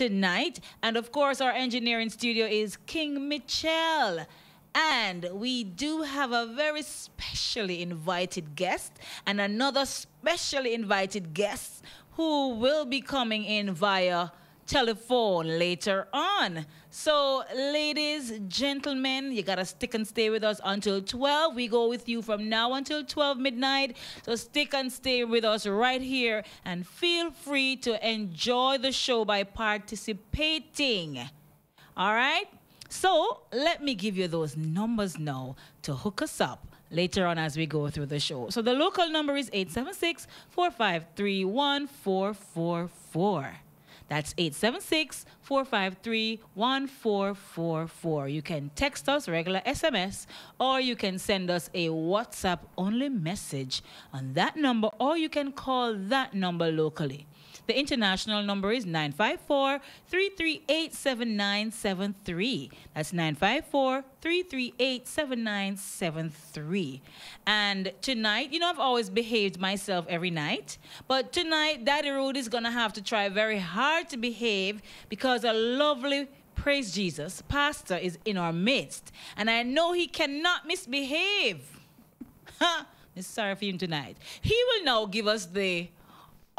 tonight. And of course, our engineering studio is King Mitchell. And we do have a very specially invited guest and another specially invited guest who will be coming in via telephone later on. So, ladies, gentlemen, you gotta stick and stay with us until 12. We go with you from now until 12 midnight. So, stick and stay with us right here and feel free to enjoy the show by participating. All right? So, let me give you those numbers now to hook us up later on as we go through the show. So, the local number is 876 453 1444. That's 876 453 1444. You can text us regular SMS or you can send us a WhatsApp only message on that number or you can call that number locally. The international number is 954 338 7973. That's 954 338 7973. And tonight, you know, I've always behaved myself every night, but tonight, Daddy Rude is going to have to try very hard to behave because a lovely praise Jesus, pastor is in our midst. And I know he cannot misbehave. I'm sorry for him tonight. He will now give us the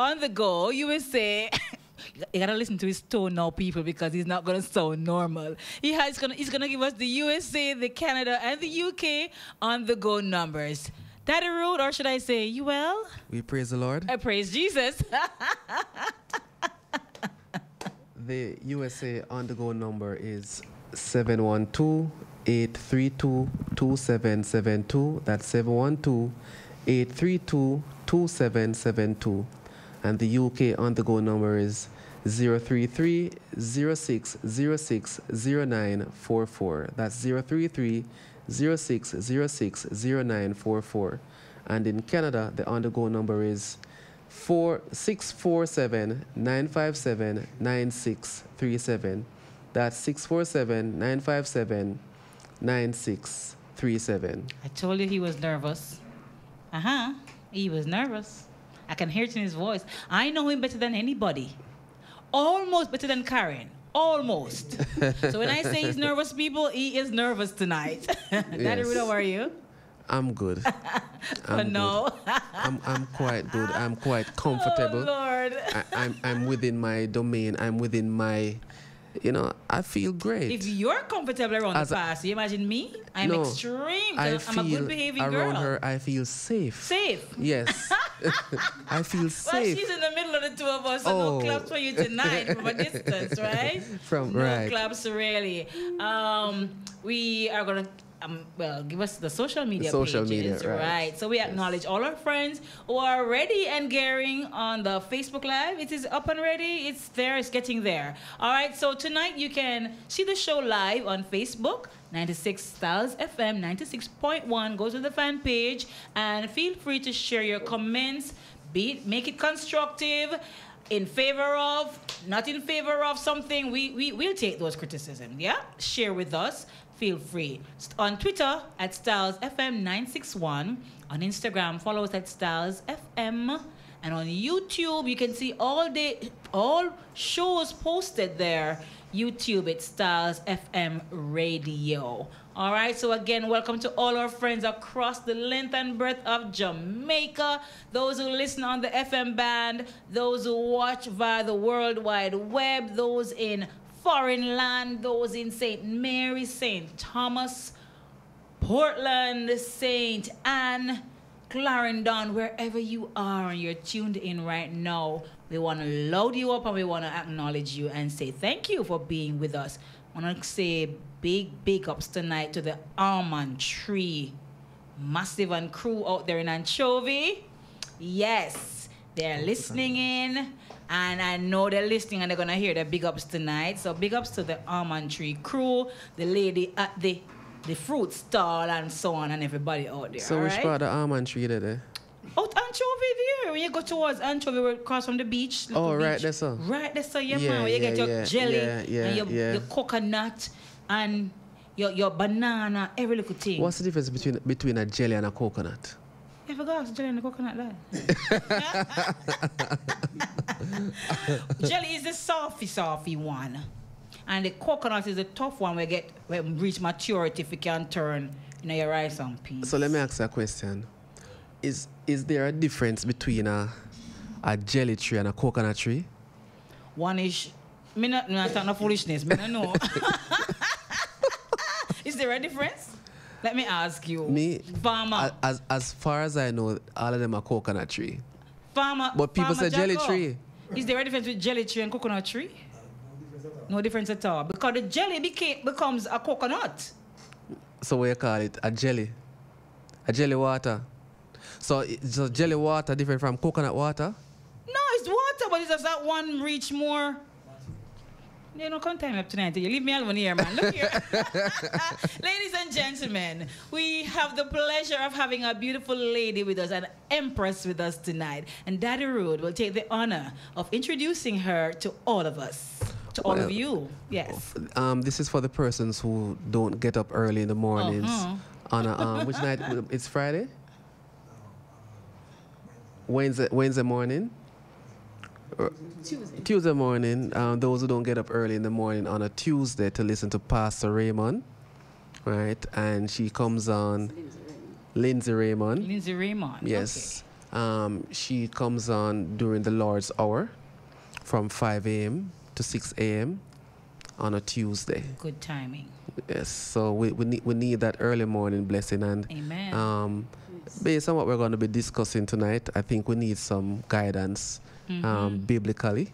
on the go, you will say, you gotta listen to his tone now, people, because he's not gonna sound normal. He has gonna he's gonna give us the USA, the Canada, and the UK on the go numbers. That a rude, or should I say, you well? We praise the Lord. I praise Jesus. the USA on the go number is 712 832 2772. That's 712 832 2772 and the UK on the go number is 033 06 06 0944. That's 033 06 06 0944. And in Canada, the on the go number is 647 957 9637. That's 647 957 9637. I told you he was nervous. Uh huh. He was nervous. I can hear it in his voice. I know him better than anybody. Almost better than Karen. Almost. so when I say he's nervous, people, he is nervous tonight. Daddy yes. how are you? I'm good. I'm oh, no. Good. I'm, I'm quite good. I'm quite oh, comfortable. Oh, Lord. I, I'm, I'm within my domain. I'm within my you know, I feel great. If you're comfortable around As the past, you imagine me? I'm no, extreme. I I'm a good behaving around girl. her, I feel safe. Safe? Yes. I feel safe. Well, she's in the middle of the two of us, so oh. no claps for you tonight from a distance, right? From, no right. claps, really. Um, we are going to um, well, give us the social media the social pages, media, right. right. So we acknowledge yes. all our friends who are ready and gearing on the Facebook Live. It is up and ready. It's there. It's getting there. All right. So tonight you can see the show live on Facebook. 96 Stylz FM 96.1. Go to the fan page and feel free to share your comments. Be make it constructive in favor of, not in favor of something, we, we, we'll take those criticisms, yeah? Share with us feel free. On Twitter at StylzFM961. On Instagram, follow us at StylzFM. And on YouTube, you can see all the all shows posted there. YouTube, it's Stylz FM Radio. All right, so again, welcome to all our friends across the length and breadth of Jamaica, those who listen on the FM band, those who watch via the World Wide Web, those in foreign land, those in St. Mary, St. Thomas, Portland, St. Ann, Clarendon, wherever you are and you're tuned in right now, we want to load you up and we want to acknowledge you and say thank you for being with us. I want to say big, big ups tonight to the Almond Tree Massive and crew out there in Anchovy. Yes, they're listening in. And I know they're listening and they're gonna hear the big ups tonight. So big ups to the almond tree crew, the lady at the the fruit stall and so on and everybody out there. So which right? part of the almond tree they? Out Anchovy there. When you go towards Anchovy, we across from the beach. Oh, right beach. there, so. Right there, so yeah, yeah man. Where you yeah, get your yeah, jelly yeah, and your, your coconut and your, your banana, every little thing. What's the difference between between a jelly and a coconut? I forgot jelly in the coconut there. jelly is the softy, softy one. And the coconut is the tough one we get when reach maturity if you can turn you know, your rice on peas. So let me ask you a question. Is is there a difference between a a jelly tree and a coconut tree? One is me not, me not no foolishness, me not know. is there a difference? Let me ask you. Me farmer. As as far as I know, all of them are coconut tree. Farmer. But people farmer say jelly tree. Is there a difference between jelly tree and coconut tree? No difference at all. Because the jelly became, becomes a coconut. So what you call it? A jelly? A jelly water? So, so jelly water different from coconut water? No, it's water, but it's just that one reach more you know, come time up tonight. You leave me alone here, man. Look here. Ladies and gentlemen, we have the pleasure of having a beautiful lady with us, an empress with us tonight. And Daddy Rude will take the honor of introducing her to all of us. To all of you, yes. Um, this is for the persons who don't get up early in the mornings. Uh-huh. On a, um, which night? It's Friday. Wednesday, Wednesday morning. Tuesday. Tuesday morning. Um, those who don't get up early in the morning on a Tuesday to listen to Pastor Raymond, right? And she comes on. Lindsay Raymond. Lindsay Raymond. Yes. Okay. Um, she comes on during the Lord's hour, from 5 a.m. to 6 a.m. on a Tuesday. Good timing. Yes. So we, we need we need that early morning blessing and. Amen. Um, based on what we're going to be discussing tonight, I think we need some guidance mm-hmm. um, biblically,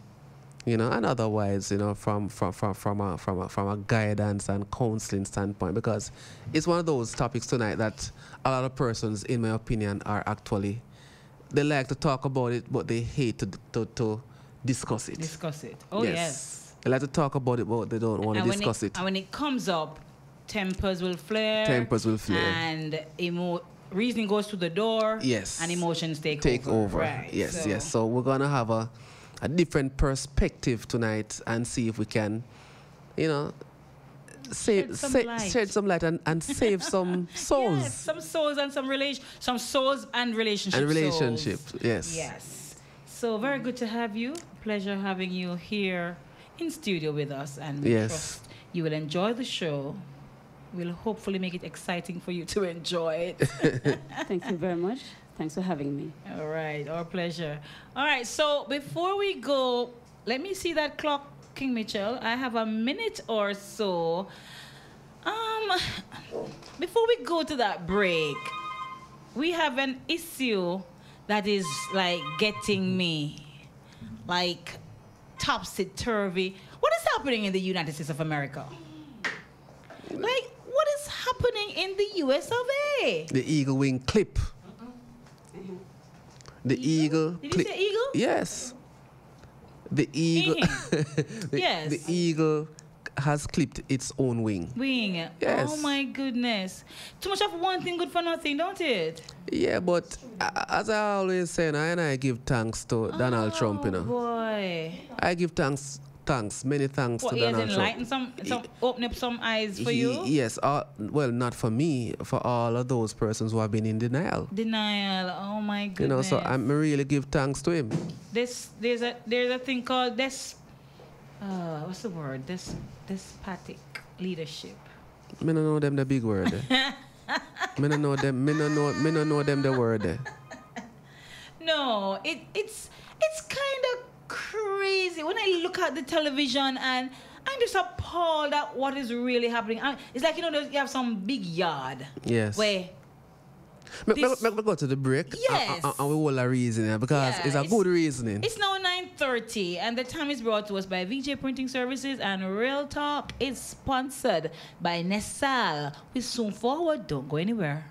you know, and otherwise, you know, from from from from a, from a, from a guidance and counseling standpoint, because it's one of those topics tonight that a lot of persons, in my opinion, are actually they like to talk about it, but they hate to to, to discuss it. Discuss it. Oh yes. yes. They like to talk about it, but they don't want to discuss it, it. And when it comes up, tempers will flare. Tempers will flare. And emo- reasoning goes to the door. Yes. And emotions take, take over. over. Right. Yes, so. yes. So we're gonna have a a different perspective tonight and see if we can, you know, save, shed some, sa- light. Shed some light and, and save some souls. Yes, some souls and some relation, some souls and relationships. And relationships. Yes. Yes. So very good to have you. Pleasure having you here in studio with us, and we yes. trust you will enjoy the show we'll hopefully make it exciting for you to enjoy it. Thank you very much. Thanks for having me. All right, our pleasure. All right, so before we go, let me see that clock, King Mitchell. I have a minute or so. Um, before we go to that break, we have an issue that is like getting me like topsy turvy. What is happening in the United States of America? Like, what is happening in the US of A? The eagle wing clip. The eagle. eagle Did you say eagle? Yes. The eagle. the, yes. The eagle has clipped its own wing. Wing. Yes. Oh my goodness. Too much of one thing good for nothing, don't it? Yeah, but uh, as I always say, I and I give thanks to Donald oh, Trump, you know. boy. I give thanks thanks, many thanks what, to Donald Trump. enlightened some, some open up some eyes for you? Yes, uh, well, not for me, for all of those persons who have been in denial. Denial, oh my goodness. You know, so I really give thanks to him. This, there's a, there's a thing called this, uh, what's the word? This, despotic leadership. Me don't know them the big word. me don't know them. Me don't know. Me know them the word. No, it it's it's kind of crazy. When I look at the television and I'm just appalled at what is really happening. It's like, you know, you have some big yard. Yes. Where Make, this, make, make, go to the break. Yes. And, and we will a reasoning because yeah, it's a it's, good reasoning. It's now 9.30 and the time is brought to us by VJ Printing Services and Real Talk is sponsored by Nesal. We soon forward. Don't go anywhere.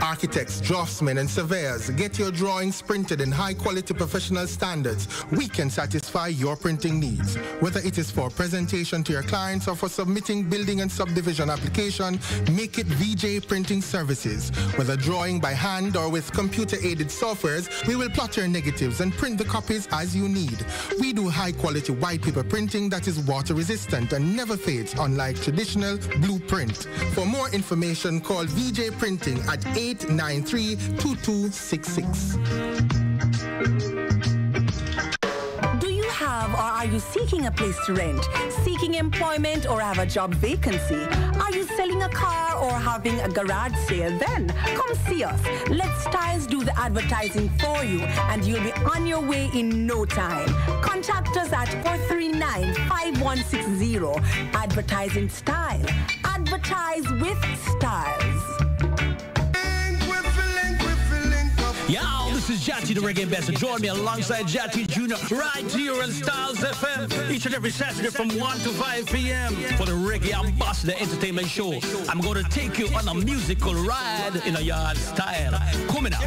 Architects, draftsmen, and surveyors, get your drawings printed in high quality professional standards. We can satisfy your printing needs. Whether it is for presentation to your clients or for submitting building and subdivision application, make it VJ Printing Services. Whether drawing by hand or with computer aided softwares, we will plot your negatives and print the copies as you need. We do high quality white paper printing that is water resistant and never fades, unlike traditional blueprint. For more information, call VJ Printing at 893 2266. Do you have or are you seeking a place to rent? Seeking employment or have a job vacancy? Are you selling a car or having a garage sale? Then come see us. Let Stylz do the advertising for you and you'll be on your way in no time. Contact us at 439-5160. Advertising Style. Advertise with Stylz. This is Jati, the reggae ambassador. Join me alongside Jati Jr. right here on Stylz FM each and every Saturday from 1 to 5 p.m. for the Reggae Ambassador Entertainment Show. I'm going to take you on a musical ride in a yard style. Coming up,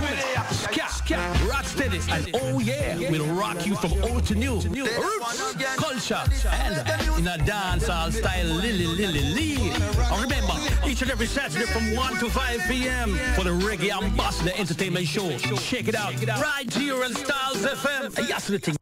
ska, rock steady, and oh yeah, we'll rock you from old to new. Roots, culture, and in a dancehall style, Lily, Lily, Lee. And remember, each and every Saturday from 1 to 5 p.m. for the Reggae Ambassador Entertainment Show. Check it out. Right here on Stylz FM.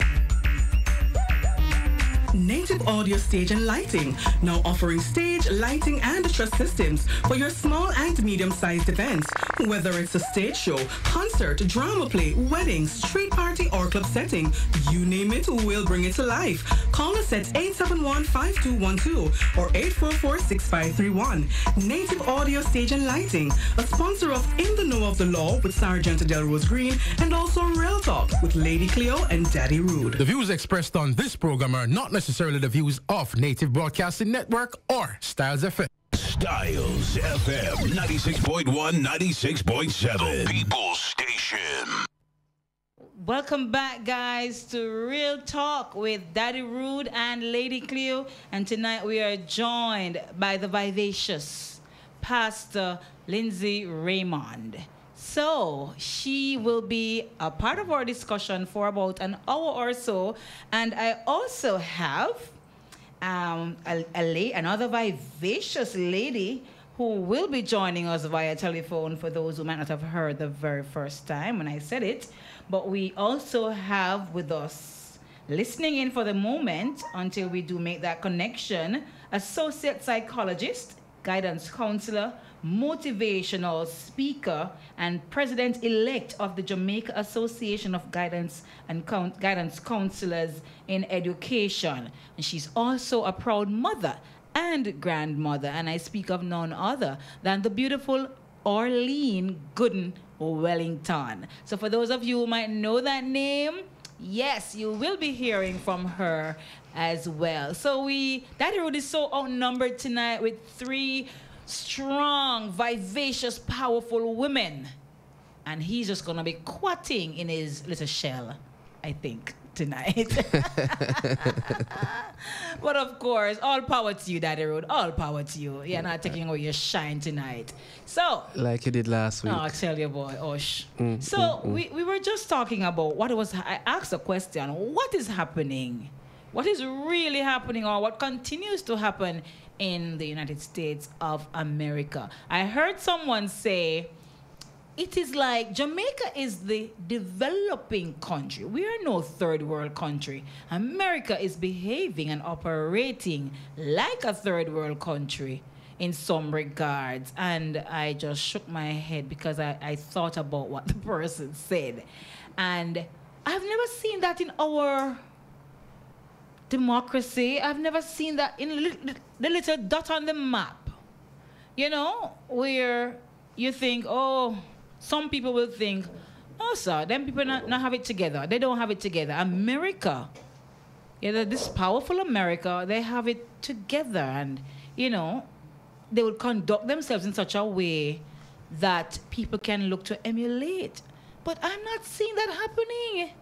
Native Audio Stage and Lighting, now offering stage, lighting, and truss systems for your small and medium-sized events. Whether it's a stage show, concert, drama play, wedding, street party, or club setting, you name it, we'll bring it to life. Call us at 871-5212 or 844-6531. Native Audio Stage and Lighting, a sponsor of In the Know of the Law with Sergeant Delrose Green, and also Real Talk with Lady Cleo and Daddy Rude. The views expressed on this program are not necessarily necessarily the views of Native Broadcasting Network or Stylz FM. Stylz FM 96.1, 96.7. The People Station. Welcome back, guys, to Real Talk with Daddy Rude and Lady Cleo. And tonight we are joined by the vivacious Pastor Lindsay Raymond. So she will be a part of our discussion for about an hour or so. And I also have um, a, a another vivacious lady who will be joining us via telephone for those who might not have heard the very first time when I said it. But we also have with us, listening in for the moment until we do make that connection, associate psychologist, guidance counselor, motivational speaker and president elect of the Jamaica Association of Guidance and Guidance Counselors in Education. And she's also a proud mother and grandmother, and I speak of none other than the beautiful Orlean Gooden Wellington. So, for those of you who might know that name, yes, you will be hearing from her as well. So, we Daddy Rude is so outnumbered tonight with three strong, vivacious, powerful women. And he's just going to be quatting in his little shell, I think, tonight. but of course, all power to you, Daddy Rude. All power to you. You're not taking away your shine tonight. So. Like you did last week. Oh, I'll tell you, boy. Osh. Mm, so mm, mm. We, we were just talking about what was, I asked a question what is happening? What is really happening or what continues to happen in the United States of America. I heard someone say it is like Jamaica is the developing country. We are no third world country. America is behaving and operating like a third world country in some regards. And I just shook my head because I, I thought about what the person said. And I've never seen that in our democracy. I've never seen that in the little dot on the map. You know, where you think, oh, some people will think, oh, sir, them people not, not have it together. They don't have it together. America, know, this powerful America, they have it together. And, you know, they would conduct themselves in such a way that people can look to emulate. But I'm not seeing that happening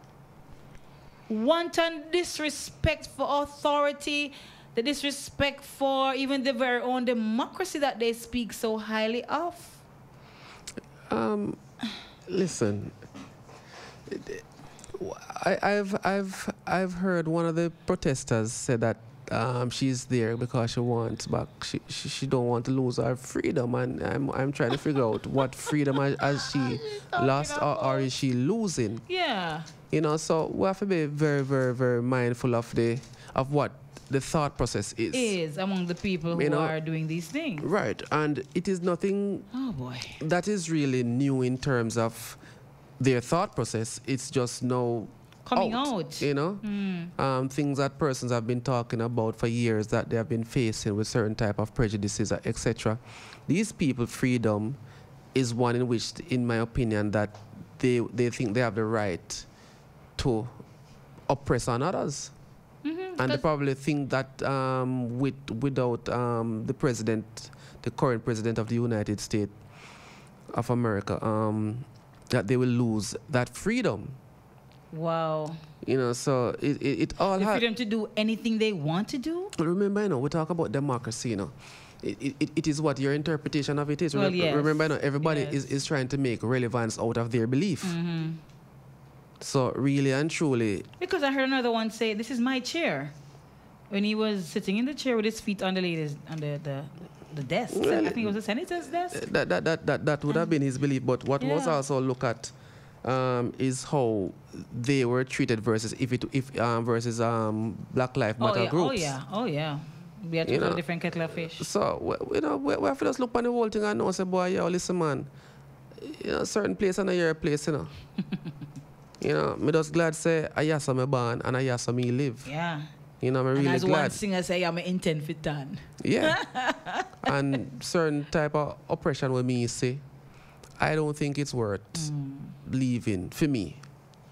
wanton disrespect for authority, the disrespect for even the very own democracy that they speak so highly of? Um, listen, I, have I've I've heard one of the protesters say that um, she's there because she wants but she, she, she don't want to lose her freedom and I'm I'm trying to figure out what freedom has, has she lost or, or is she losing? Yeah You know, so we have to be very, very, very mindful of the of what the thought process is. Is among the people who You know, are doing these things. Right, and it is nothing Oh boy. that is really new in terms of their thought process. It's just no Coming out. You know, Mm. um, things that persons have been talking about for years that they have been facing with certain type of prejudices, etc. These people, freedom is one in which, in my opinion, that they they think they have the right to oppress on others. Mm-hmm, And they probably think that um, with without um, the president, the current president of the United States of America, um, that they will lose that freedom. Wow. You know, so it, it, it all The has. freedom to do anything they want to do? Remember, you know, we talk about democracy, you know. It, it- it, it is what your interpretation of it is. Well, remember, yes. remember, you know, everybody Yes. is, is trying to make relevance out of their belief. Mm-hmm. So, really and truly, Because I heard another one say, "This is my chair," when he was sitting in the chair with his feet on the ladies on the the, the desk. I think it was the senator's desk. that, that, that, that, that would have been his belief. But what was also look at um, is how they were treated versus if it if um, versus um, Black Lives Oh Matter yeah, groups. oh yeah, oh yeah. We are You two know. different kettle of fish. So we, you know, we, we have to just look on the whole thing and know, say, boy, yo, listen, man, you know, certain place and a your place, you know. you know, me just glad say, I yes, I'm born and I yes, me live. Yeah. You know, I'm and really as one glad. singer say, I'm intent fit done. Yeah. and certain type of oppression with me say, I don't think it's worth Mm. leaving for me.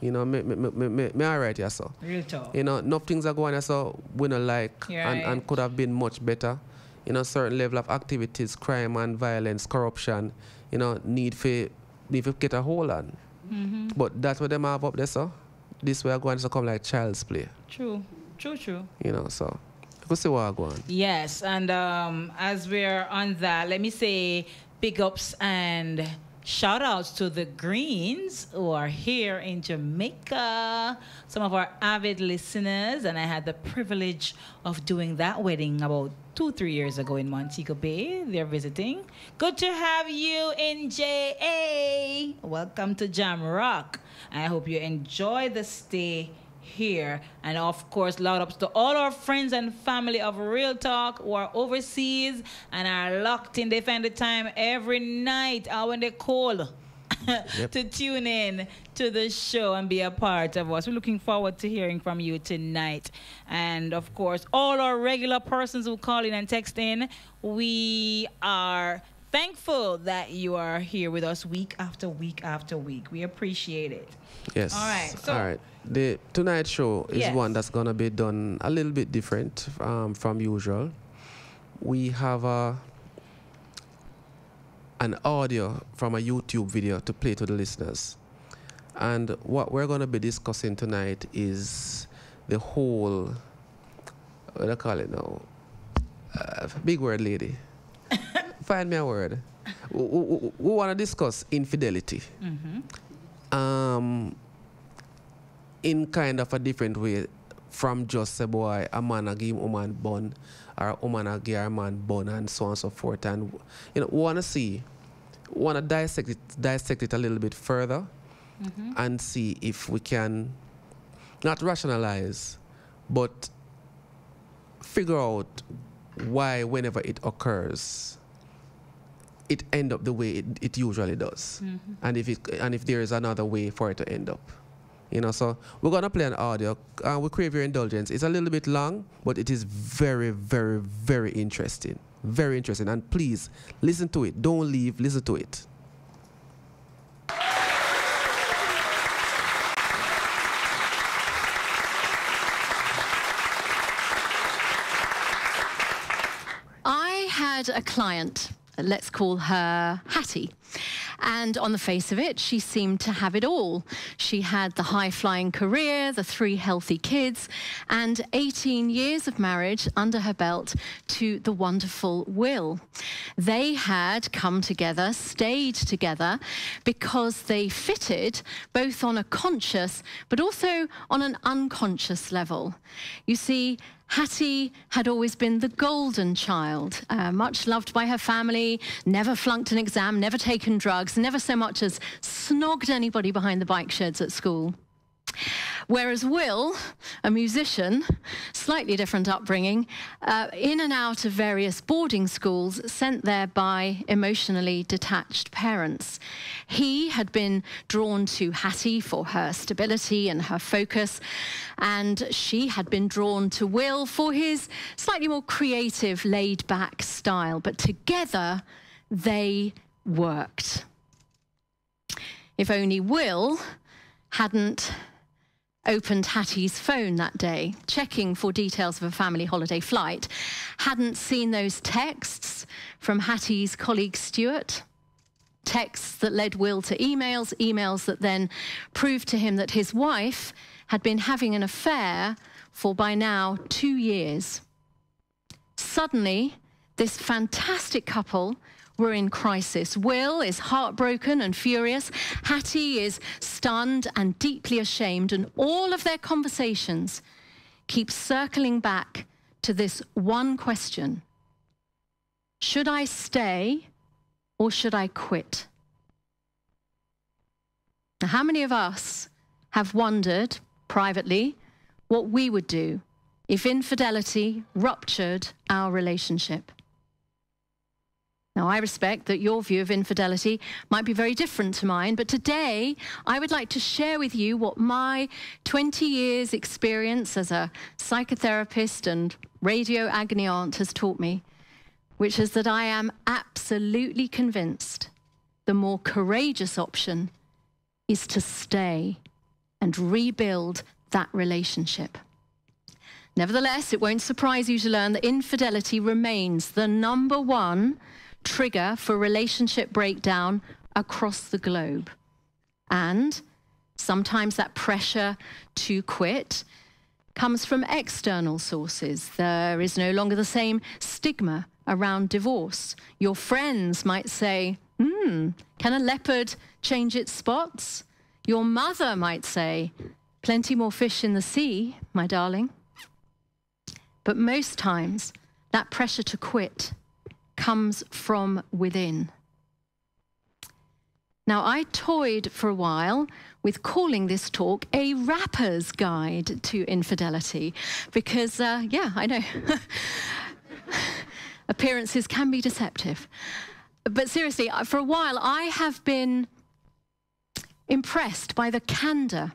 You know, me, me, me, me, me, me all right, yeah, so. Real talk. You know, enough things are going on, so we don't like You're and, and could have been much better. You know, certain level of activities, crime and violence, corruption, you know, need for need to get a hold on. Mhm. But that's what them have up there, so. This way are going to come like child's play. True, true, true. You know, so we see what I go on. Yes, and um, as we're on that, let me say big ups and shout outs to the Greens who are here in Jamaica. Some of our avid listeners, and I had the privilege of doing that wedding about two, three years ago in Montego Bay. They're visiting. Good to have you in JA. Welcome to Jam Rock. I hope you enjoy the stay here. And of course, loud ups to all our friends and family of Real Talk who are overseas and are locked in. They find the time every night uh, when they call. to tune in to the show and be a part of us. We're looking forward to hearing from you tonight. And of course, all our regular persons who call in and text in, we are thankful that you are here with us week after week after week. We appreciate it. Yes. All right. So, All right. The tonight show is Yes. one that's gonna be done a little bit different um, from usual. We have a an audio from a YouTube video to play to the listeners, and what we're gonna be discussing tonight is the whole what do I call it now? Uh, big word, lady. Find me a word. We, we, we want to discuss infidelity mhm. um, in kind of a different way from just say boy a man a give woman bun or a woman a give a man bun and so on and so forth and you know we want to see want to dissect it dissect it a little bit further Mhm. and see if we can not rationalize but figure out why whenever it occurs it end up the way it, it usually does Mhm. and if it and if there is another way for it to end up you know so we're gonna play an audio. Uh, we crave your indulgence. It's a little bit long but it is very very very interesting. Very interesting. And please listen to it. Don't leave. Listen to it. I had a client, let's call her Hattie. And on the face of it, she seemed to have it all. She had the high flying career, the three healthy kids, and 18 years of marriage under her belt to the wonderful Will. They had come together, stayed together, because they fitted both on a conscious but also on an unconscious level. You see, Hattie had always been the golden child, uh, much loved by her family, never flunked an exam, never taken drugs, never so much as snogged anybody behind the bike sheds at school. Whereas Will, a musician, slightly different upbringing, uh, in and out of various boarding schools, sent there by emotionally detached parents. He had been drawn to Hattie for her stability and her focus, and she had been drawn to Will for his slightly more creative, laid back style. But together, they worked. If only Will hadn't opened Hattie's phone that day, checking for details of a family holiday flight, hadn't seen those texts from Hattie's colleague Stuart, texts that led Will to emails, emails that then proved to him that his wife had been having an affair for by now two years. Suddenly, this fantastic couple were in crisis. Will is heartbroken and furious. Hattie is stunned and deeply ashamed. And all of their conversations keep circling back to this one question Should I stay or should I quit? Now, how many of us have wondered privately what we would do if infidelity ruptured our relationship? Now, I respect that your view of infidelity might be very different to mine, but today I would like to share with you what my 20 years' experience as a psychotherapist and radio agony aunt has taught me, which is that I am absolutely convinced the more courageous option is to stay and rebuild that relationship. Nevertheless, it won't surprise you to learn that infidelity remains the number one trigger for relationship breakdown across the globe. And sometimes that pressure to quit comes from external sources. There is no longer the same stigma around divorce. Your friends might say, hmm, can a leopard change its spots? Your mother might say, plenty more fish in the sea, my darling. But most times, that pressure to quit comes from within. Now, I toyed for a while with calling this talk a rapper's guide to infidelity because, uh, yeah, I know. Appearances can be deceptive. But seriously, uh, for a while, I have been impressed by the candor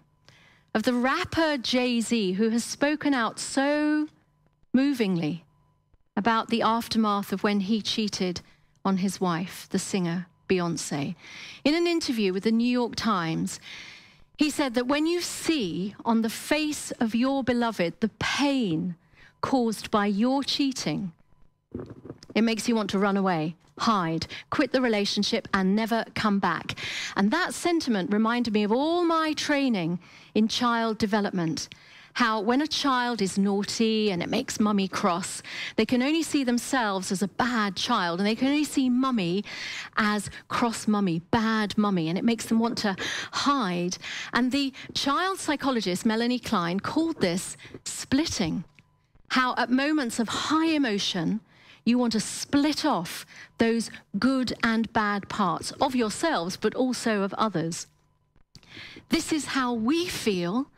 of the rapper Jay Z, who has spoken out so movingly about the aftermath of when he cheated on his wife, the singer Beyonce. In an interview with the New York Times, he said that when you see on the face of your beloved the pain caused by your cheating, it makes you want to run away, hide, quit the relationship, and never come back. And that sentiment reminded me of all my training in child development how when a child is naughty and it makes mummy cross, they can only see themselves as a bad child and they can only see mummy as cross mummy, bad mummy, and it makes them want to hide. And the child psychologist, Melanie Klein, called this splitting. How at moments of high emotion, you want to split off those good and bad parts of yourselves, but also of others. This is how we feel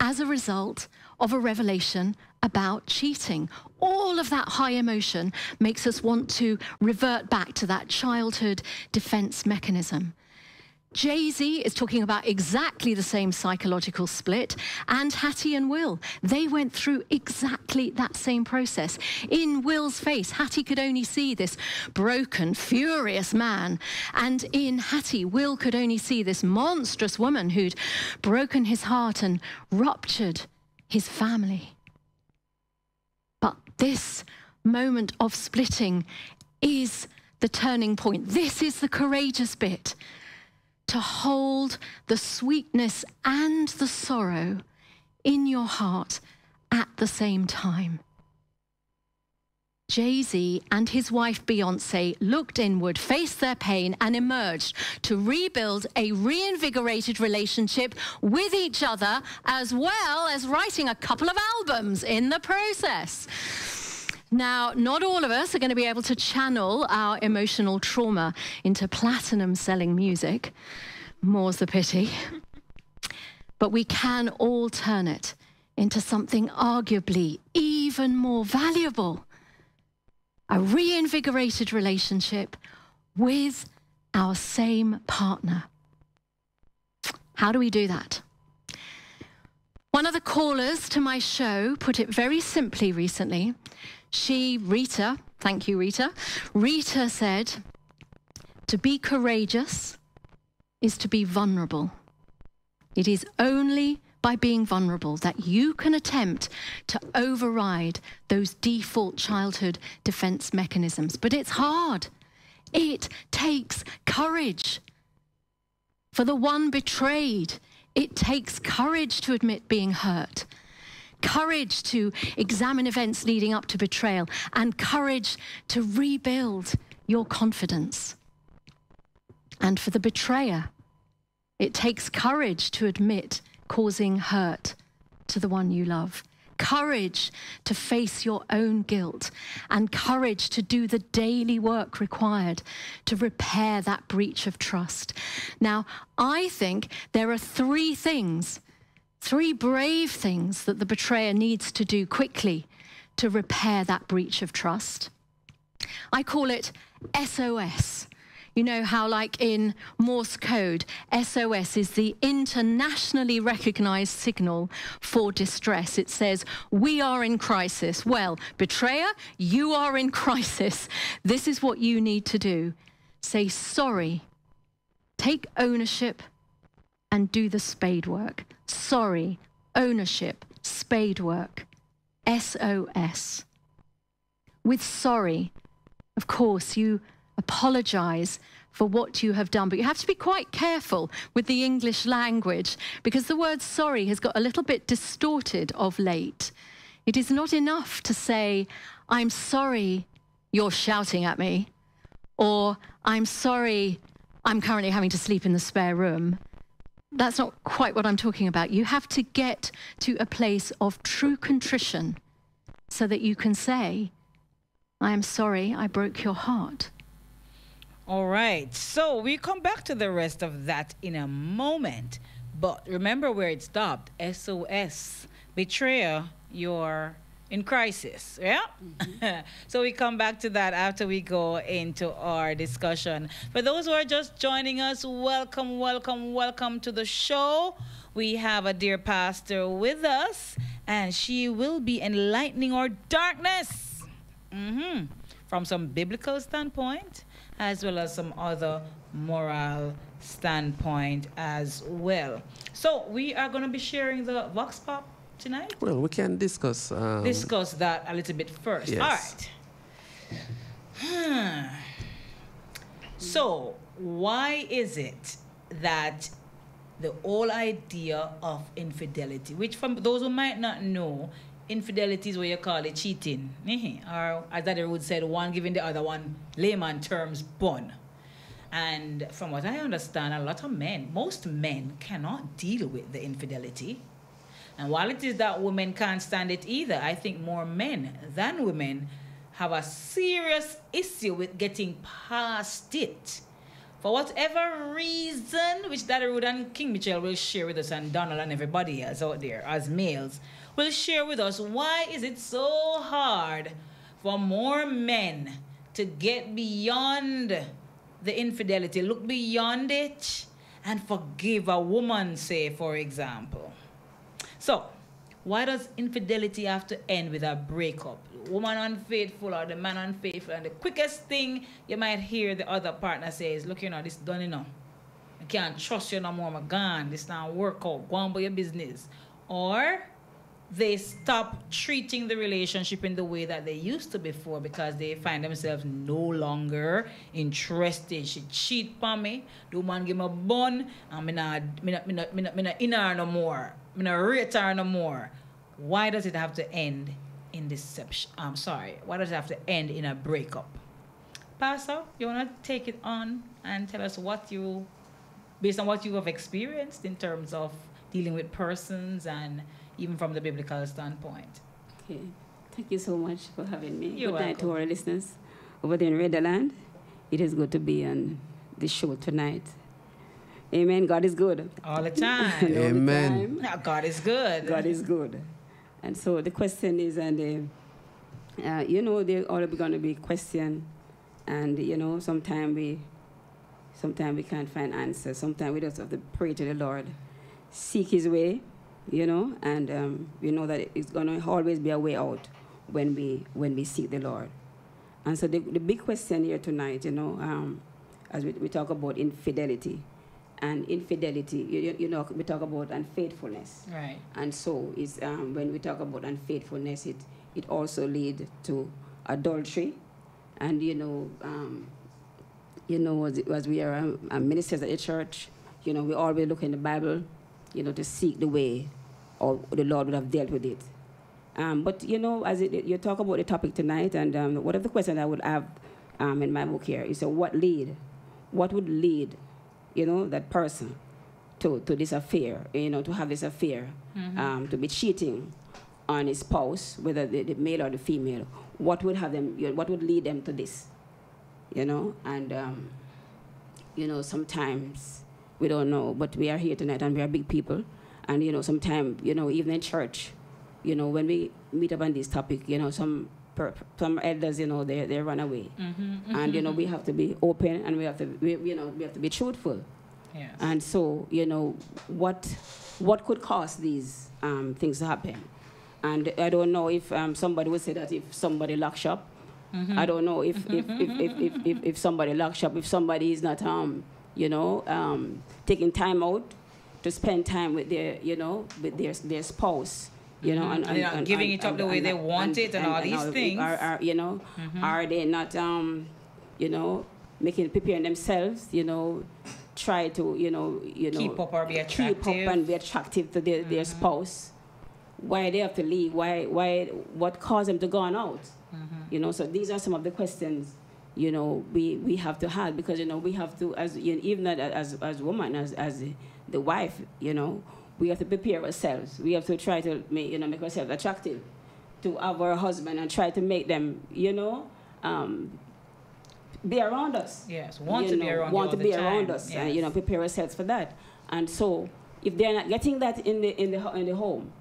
as a result of a revelation about cheating. All of that high emotion makes us want to revert back to that childhood defense mechanism. Jay Z is talking about exactly the same psychological split, and Hattie and Will. They went through exactly that same process. In Will's face, Hattie could only see this broken, furious man, and in Hattie, Will could only see this monstrous woman who'd broken his heart and ruptured his family. But this moment of splitting is the turning point. This is the courageous bit to hold the sweetness and the sorrow in your heart at the same time. Jay Z and his wife Beyonce looked inward, faced their pain, and emerged to rebuild a reinvigorated relationship with each other, as well as writing a couple of albums in the process. Now, not all of us are going to be able to channel our emotional trauma into platinum selling music. More's the pity. but we can all turn it into something arguably even more valuable a reinvigorated relationship with our same partner. How do we do that? One of the callers to my show put it very simply recently. She, Rita, thank you, Rita. Rita said, to be courageous is to be vulnerable. It is only by being vulnerable that you can attempt to override those default childhood defense mechanisms. But it's hard. It takes courage. For the one betrayed, it takes courage to admit being hurt, courage to examine events leading up to betrayal, and courage to rebuild your confidence. And for the betrayer, it takes courage to admit causing hurt to the one you love. Courage to face your own guilt and courage to do the daily work required to repair that breach of trust. Now, I think there are three things, three brave things that the betrayer needs to do quickly to repair that breach of trust. I call it SOS you know how, like in Morse code, SOS is the internationally recognized signal for distress. It says, We are in crisis. Well, betrayer, you are in crisis. This is what you need to do say sorry, take ownership, and do the spade work. Sorry, ownership, spade work. SOS. With sorry, of course, you apologize for what you have done. But you have to be quite careful with the English language because the word sorry has got a little bit distorted of late. It is not enough to say, I'm sorry you're shouting at me, or I'm sorry I'm currently having to sleep in the spare room. That's not quite what I'm talking about. You have to get to a place of true contrition so that you can say, I am sorry I broke your heart. All right. So we come back to the rest of that in a moment. But remember where it stopped. SOS. Betrayal, you're in crisis. Yeah? Mm-hmm. so we come back to that after we go into our discussion. For those who are just joining us, welcome, welcome, welcome to the show. We have a dear pastor with us, and she will be enlightening our darkness mm-hmm. from some biblical standpoint as well as some other moral standpoint as well. So we are going to be sharing the Vox Pop tonight. Well, we can discuss. Um, discuss that a little bit first. Yes. All right. Hmm. So why is it that the whole idea of infidelity, which from those who might not know, infidelity is what you call it cheating. Or as Daddy Rude said, one giving the other one layman terms bun. And from what I understand, a lot of men, most men cannot deal with the infidelity. And while it is that women can't stand it either, I think more men than women have a serious issue with getting past it. For whatever reason, which Daddy Rude and King Mitchell will share with us, and Donald and everybody else out there as males, will share with us why is it so hard for more men to get beyond the infidelity, look beyond it, and forgive a woman, say, for example. So, why does infidelity have to end with a breakup? Woman unfaithful or the man unfaithful, and the quickest thing you might hear the other partner say is, "Look, you know, this done enough. I can't trust you no more. I'm gone. This not work out. Go on by your business." Or they stop treating the relationship in the way that they used to before because they find themselves no longer interested. She cheat on me, the woman give me a bun, me not, me not, me not, me not, not in her no more. Me not rate her no more. Why does it have to end in deception? I'm sorry. Why does it have to end in a breakup? Pastor, you want to take it on and tell us what you, based on what you have experienced in terms of dealing with persons and even from the biblical standpoint. Okay. Thank you so much for having me. You're good welcome. night to our listeners over there in Redderland. It is good to be on this show tonight. Amen. God is good. All the time. All the Amen. time. Now, God is good. God is good. And so the question is, and uh, uh, you know, they're all going to be question, and you know, sometimes we, sometimes we can't find answers. Sometimes we just have to pray to the Lord, seek His way, you know, and um, we know that it's going to always be a way out when we when we seek the Lord. And so the, the big question here tonight, you know, um, as we, we talk about infidelity, and infidelity, you, you- you know, we talk about unfaithfulness. Right. And so it's, um, when we talk about unfaithfulness, it, it also lead to adultery. And, you know, um, you know, as, as we are um, ministers at the church, you know, we always look in the Bible, you know, to seek the way or the Lord would have dealt with it. Um, but, you know, as it, you talk about the topic tonight, and um, one of the questions I would have um, in my book here is, uh, what lead? What would lead, you know, that person to, to this affair, you know, to have this affair, Mhm. um, to be cheating on his spouse, whether the, the male or the female? What would have them, you know, what would lead them to this? You know, and, um, you know, sometimes we don't know, but we are here tonight and we are big people. And, you know, sometimes, you know, even in church, you know, when we meet up on this topic, you know, some per, some elders, you know, they, they run away. Mhm, And, you know, we have to be open and we have to, we, you know, we have to be truthful. Yes. And so, you know, what, what could cause these um, things to happen? And I don't know if um, somebody would say that if somebody locks up, Mhm. I don't know if if, if, if, if, if, if somebody locks up, if somebody is not, um, you know, um, taking time out to spend time with their, you know, with their, their spouse, you know, Mhm. and, And they're not giving it up the way they want it and all these things. Are, are, you know, Mhm. are they not, um, you know, making preparing themselves, you know, try to, you know, you know, Keep up or be attractive, keep up and be attractive to their, their spouse. Why they have to leave? Why, why, what caused them to go on out? You know, so these are some of the questions, you know, we, we have to have because, you know, we have to, as you know, even as, as woman, as, as the wife, you know, we have to prepare ourselves. We have to try to make, you know, make ourselves attractive to our husband and try to make them, you know, um, be around us. Yes, want to be know, around you want to be time. around us, and you know, prepare ourselves for that. And so, if they're not getting that in the in the in the home,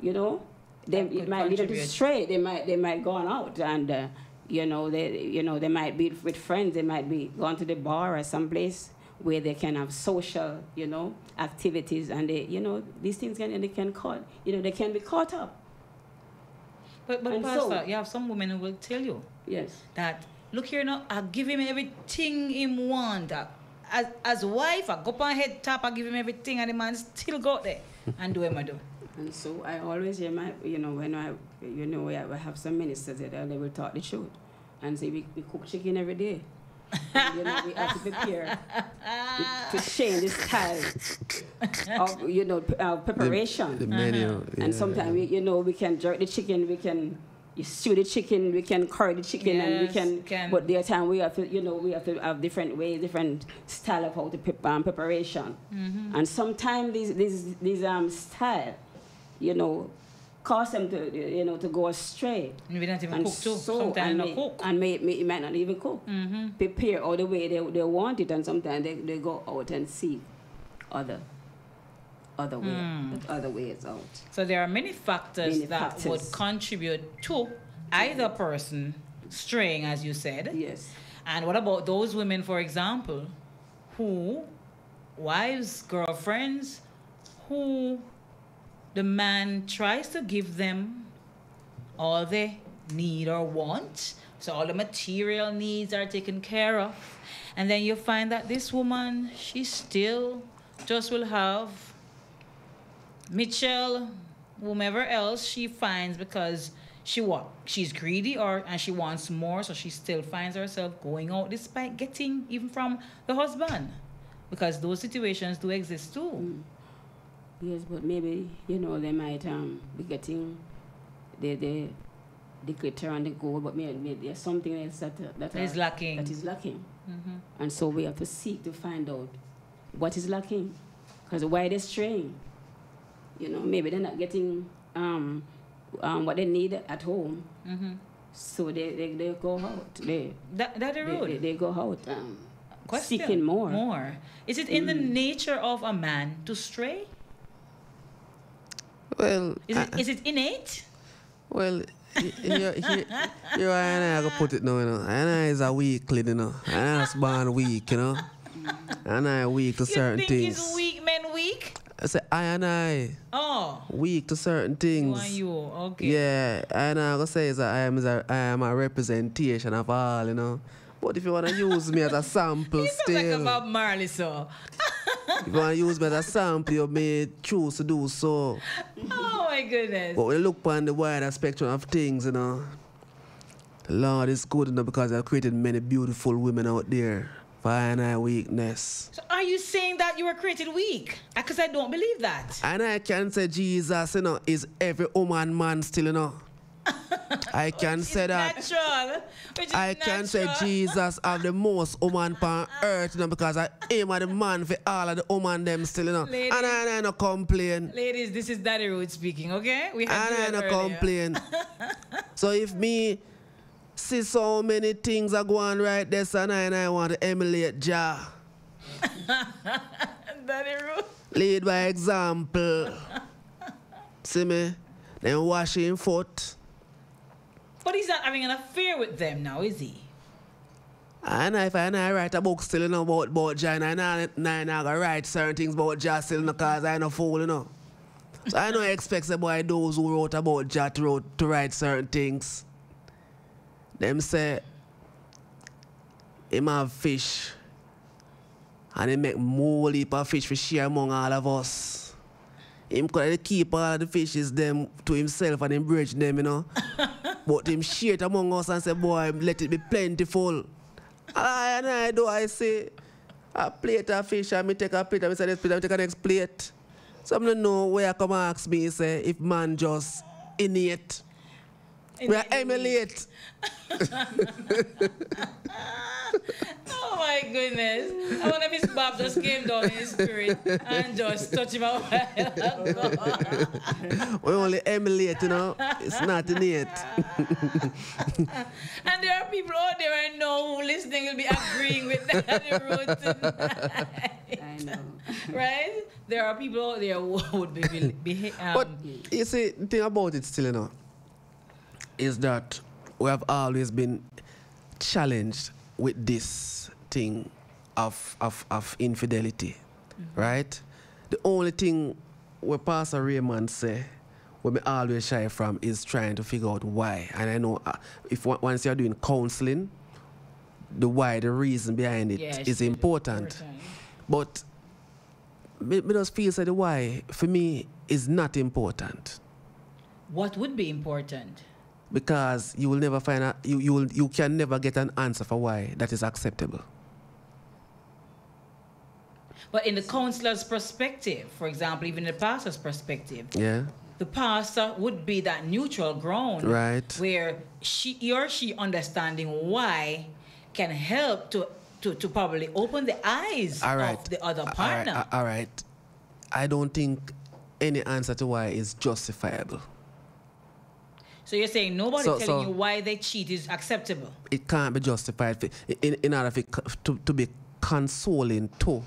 you know, they it might lead them stray. They might they might gone out and. Uh, you know, they you know they might be with friends. They might be gone to the bar or someplace where they can have social, you know, activities, and they, you know, these things can they can caught, you know, they can be caught up. But, but And Pastor, so- you have some women who will tell you Yes. that, look here now, I give him everything him want. As, as wife, I go up on head top, I give him everything, and the man still go there and do him I do. And so I always hear my, you know, when I, you know, I have some ministers that they will talk the truth and say we, we cook chicken every day. And, you know, we have to prepare to change the style of, you know, uh, preparation. the menu, Uh-huh. And yeah. sometimes, we, you know, we can jerk the chicken, we can stew the chicken, we can curry the chicken, and we can, can. But there are times we have to, you know, we have to have different ways, different style of how to prep, um, preparation. Mhm. And sometimes these these these um style, you know, cause them to you know to go astray. And we don't even And cook too. so- Sometimes and not may, cook. And may, may, it might not even cook. Mm-hmm. Prepare all the way they, they want it, and sometimes they, they go out and seek other other way Hmm. other ways out. So there are many factors Many that factors. would contribute to either person straying, as you said. Yes. And what about those women, for example, who, wives, girlfriends, who the man tries to give them all they need or want. So all the material needs are taken care of. And then you find that this woman, she still just will have Mitchell, whomever else she finds because she what she's greedy or and she wants more, so she still finds herself going out despite getting even from the husband. Because those situations do exist too. Mm. Yes, but maybe you know they might um be getting the the the glitter and the gold, but maybe, maybe there's something else that uh, that Is are- lacking. That is lacking, Mhm. and so we have to seek to find out what is lacking, because why they're straying. You know, maybe they're not getting um, um what they need at home, Mhm. so they, they, they go out. They that that the they, road. they, they go out. Um, Question. seeking more. More. Is it in the nature of a man to stray? Well, Is it is it innate? Well, y- here, here, here I go put it now, you know. And I is a weakling, you know. Was born weak, you know. And I weak to You certain think things. it's weak men weak? I say I and I Oh, weak to certain you things. and you. Okay. Yeah, and I gonna say is that I am is a, I am a representation of all, you know. But if you wanna use me as a sample You sound like still, a Bob Marley, so. If you wanna use me as a sample, you may choose to do so. Oh my goodness. But we look upon the wider spectrum of things, you know, the Lord is good, you know, because I've created many beautiful women out there for I I weakness. So are you saying that you were created weak? Uh, because I don't believe that. And I can say Jesus, you know, is every woman man still, you know. I can say that. Natural. Which I can say. Jesus have the most woman on earth, you know, because I aim at the man for all of the woman them still, you know. Ladies. And I, I no complain. Ladies, this is Daddy Rude speaking, okay? We had And I no complain. so if me see so many things are going right there, son, and I want to emulate Jah. Daddy Rude. Lead by example. see me? Then washing foot. But he's not having an affair with them now, is he? And if I, and I write a book still, you know, about, about Jah, and I, and I, and I write certain things about Jah still, you know, because I no fool, you know. So I don't expect the boy those who wrote about Jah to, wrote, to write certain things. Them say, him have fish, and he make more heap of fish for share among all of us. Him could keep all of the fishes them to himself and him bridge them, you know. but him share it among us and say, boy, let it be plentiful. I and I do I say a plate of fish and me take a plate and me say this plate and me take a next plate. Some don't know where I come ask me say if man just innate. We are emulate. Oh my goodness. I wonder if his Bob just came down in his spirit and just touched him a while. We only emulate, you know. It's not innate. And there are people out there I know who listening will be agreeing with that Rude tonight. I know. Right? There are people out there who would be, be, be um, But you see, the thing about it still, you know, is that we have always been challenged with this thing of of, of infidelity, right? The only thing where Pastor Raymond say, what me always shy from is trying to figure out why. And I know uh, if on- once you're doing counseling, the why, the reason behind it is Yeah, it's important. important. But me, me just feel that the why for me is not important what would be important? Because you will never find a you you will, you can never get an answer for why that is acceptable. But in the counselor's perspective, for example, even the pastor's perspective, Yeah. the pastor would be that neutral ground Right. where she he or she understanding why can help to to, to probably open the eyes All right. of the other A- all right, partner. all right. I don't think any answer to why is justifiable. So you're saying nobody So- telling so- you why they cheat is acceptable. It can't be justified for, in, in order for, to, to be consoling to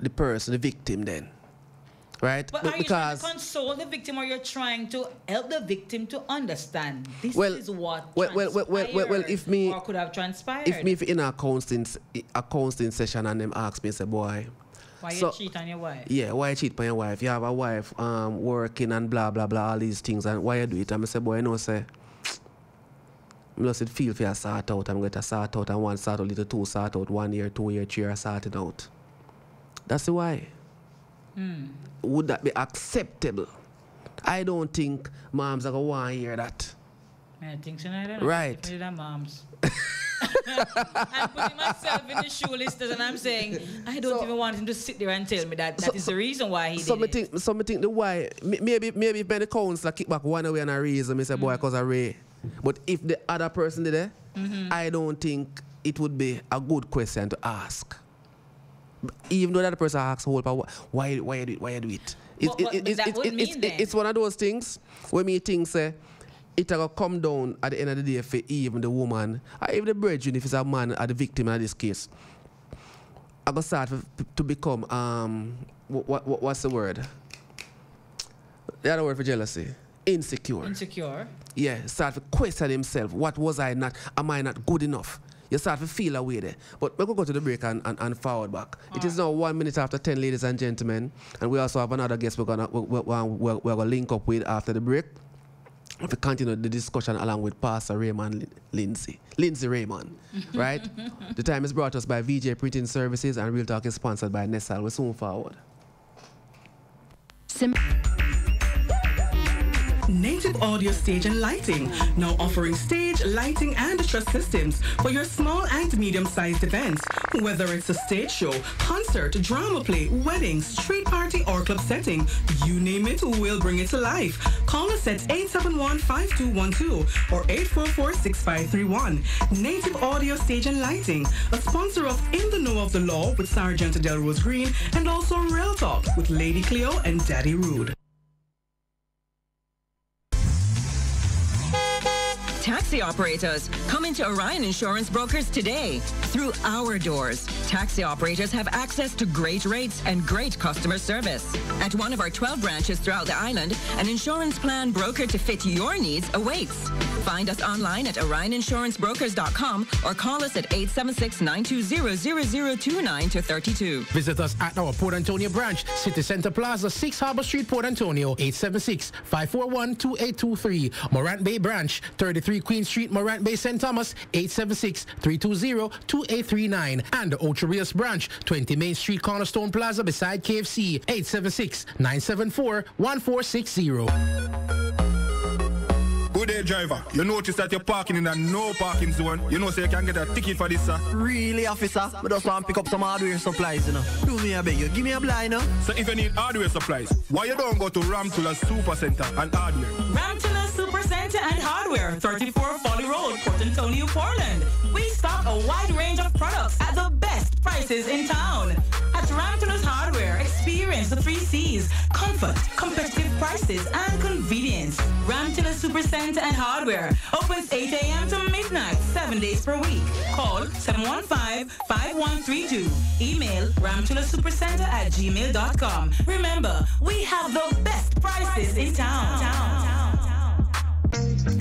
the person, the victim then. Right? But Be- are you trying to console the victim or you're trying to help the victim to understand this Well, is what well, well, well, well, well, well, if me- could have transpired? if me if in a counseling a counseling session and them ask me say boy why so- you cheat on your wife? Yeah, why you cheat on your wife? You have a wife um, working and blah blah blah all these things and why you do it? And I say, boy, you know say I just said feel for you sort out. I'm going to sort out and one sort out, little two sort out, one year, two year, three year sort it out. That's the why. Would that be acceptable? I don't think moms are going to want to hear that. I think so. Don't Right. The moms. I'm putting myself in the shoe listers and I'm saying, I don't So- even want him to sit there and tell me that that is So- the reason why he so did me it. think, so me think the why, maybe maybe if the counselor kick back one away and a reason, me say, boy, mm. because I Ray. But if the other person did it, mm-hmm. I don't think it would be a good question to ask. Even though that person asks whole part, why why you do it, why you do it. It's, But- but- it- but it's, that it's, it's, it's one of those things where me think say, it will come down at the end of the day for even the woman, or even the brethren, if it's a man or the victim in this case. I go start to become um what, what what's the word? The other word for jealousy. Insecure. Insecure. Yeah, start to question himself. What was I not? Am I not good enough? You start to feel away there. But we're going to go to the break and, and, and forward back. All it is now one minute after 10, ladies and gentlemen. And we also have another guest we're going to we're, we're, we're, we're gonna link up with after the break. If we continue the discussion along with Pastor Raymond Lindsay. Lindsay Raymond, right? the time is brought to us by VJ Printing Services and Real Talk is sponsored by Nessal. We're soon forward. Sim- Native Audio Stage and Lighting, now offering stage, lighting, and truss systems for your small and medium-sized events. Whether it's a stage show, concert, drama play, wedding, street party, or club setting, you name it, we'll bring it to life. Call us at 871-5212 or 844-6531. Native Audio Stage and Lighting, a sponsor of In the Know of the Law with Sergeant Delrose Green and also Real Talk with Lady Cleo and Daddy Rude. Taxi operators, come into Orion Insurance Brokers today. Through our doors, taxi operators have access to great rates and great customer service. At one of our 12 branches throughout the island, an insurance plan broker to fit your needs awaits. Find us online at orioninsurancebrokers.com or call us at 876-920-0029 to 32. Visit us at our Port Antonio branch, City Center Plaza, 6 Harbor Street, Port Antonio, 876-541-2823. Morant Bay branch, 33 Queen Street, Morant Bay, St. Thomas, 876-320-2839. And Ocho Rios branch, 20 Main Street, Cornerstone Plaza, beside KFC, 876-974-1460. Good day, driver. You notice that you're parking in a no parking zone. You know, so you can get a ticket for this, sir. Really, officer? I just want to pick up some hardware supplies, you know. Do me a beg you. Give me a blind, you know. So if you need hardware supplies, why you don't go to Ramtula Super Center and hardware? Ramtula Super Center and Hardware, 34 Folly Road, Port Antonio, Portland. We stock a wide range of products at the best prices in town. At Ramtula's Hardware, experience the three C's, comfort, competitive prices, and convenience. Ramtula Super And Hardware opens 8 a.m. to midnight, seven days per week. Call 715-5132. Email ramtulasupercenter at gmail.com. Remember, we have the best prices in town. town, town.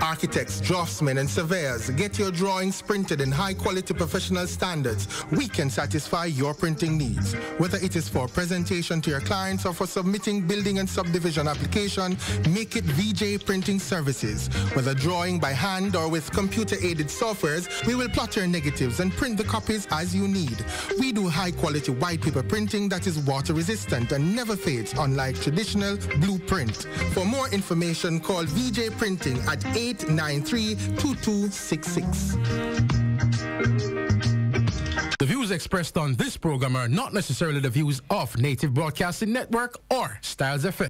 Architects, draftsmen, and surveyors, get your drawings printed in high quality professional standards. We can satisfy your printing needs. Whether it is for presentation to your clients or for submitting building and subdivision application, make it VJ Printing Services. Whether drawing by hand or with computer aided softwares, we will plot your negatives and print the copies as you need. We do high quality white paper printing that is water resistant and never fades, unlike traditional blueprint. For more information, call VJ Printing at 893-2266. The views expressed on this program are not necessarily the views of Native Broadcasting Network or Stylz FM.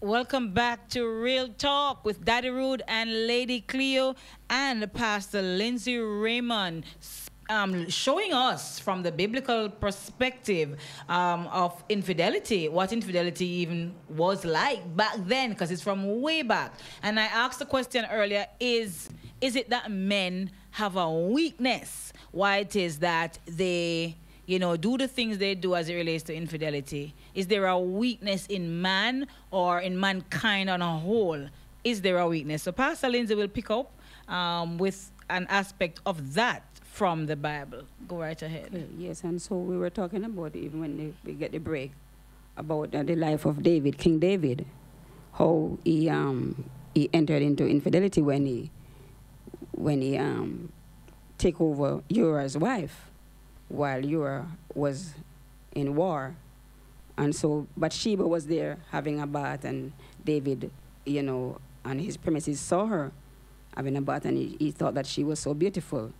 Welcome back to Real Talk with Daddy Rude and Lady Cleo and Pastor Lindsay Raymond um, showing us from the biblical perspective um, of infidelity, what infidelity even was like back then, because it's from way back. And I asked the question earlier: Is is it that men have a weakness? Why it is that they, you know, do the things they do as it relates to infidelity? Is there a weakness in man or in mankind on a whole? Is there a weakness? So Pastor Lindsay will pick up um, with an aspect of that from the Bible. Go right ahead. Yes, and so we were talking about even when we get the break about uh, the life of David, King David, how he um, he entered into infidelity when he when he um, take over Uriah's wife while Uriah was in war, and so Bathsheba was there having a bath, and David, you know, on his premises saw her having a bath, and he, he thought that she was so beautiful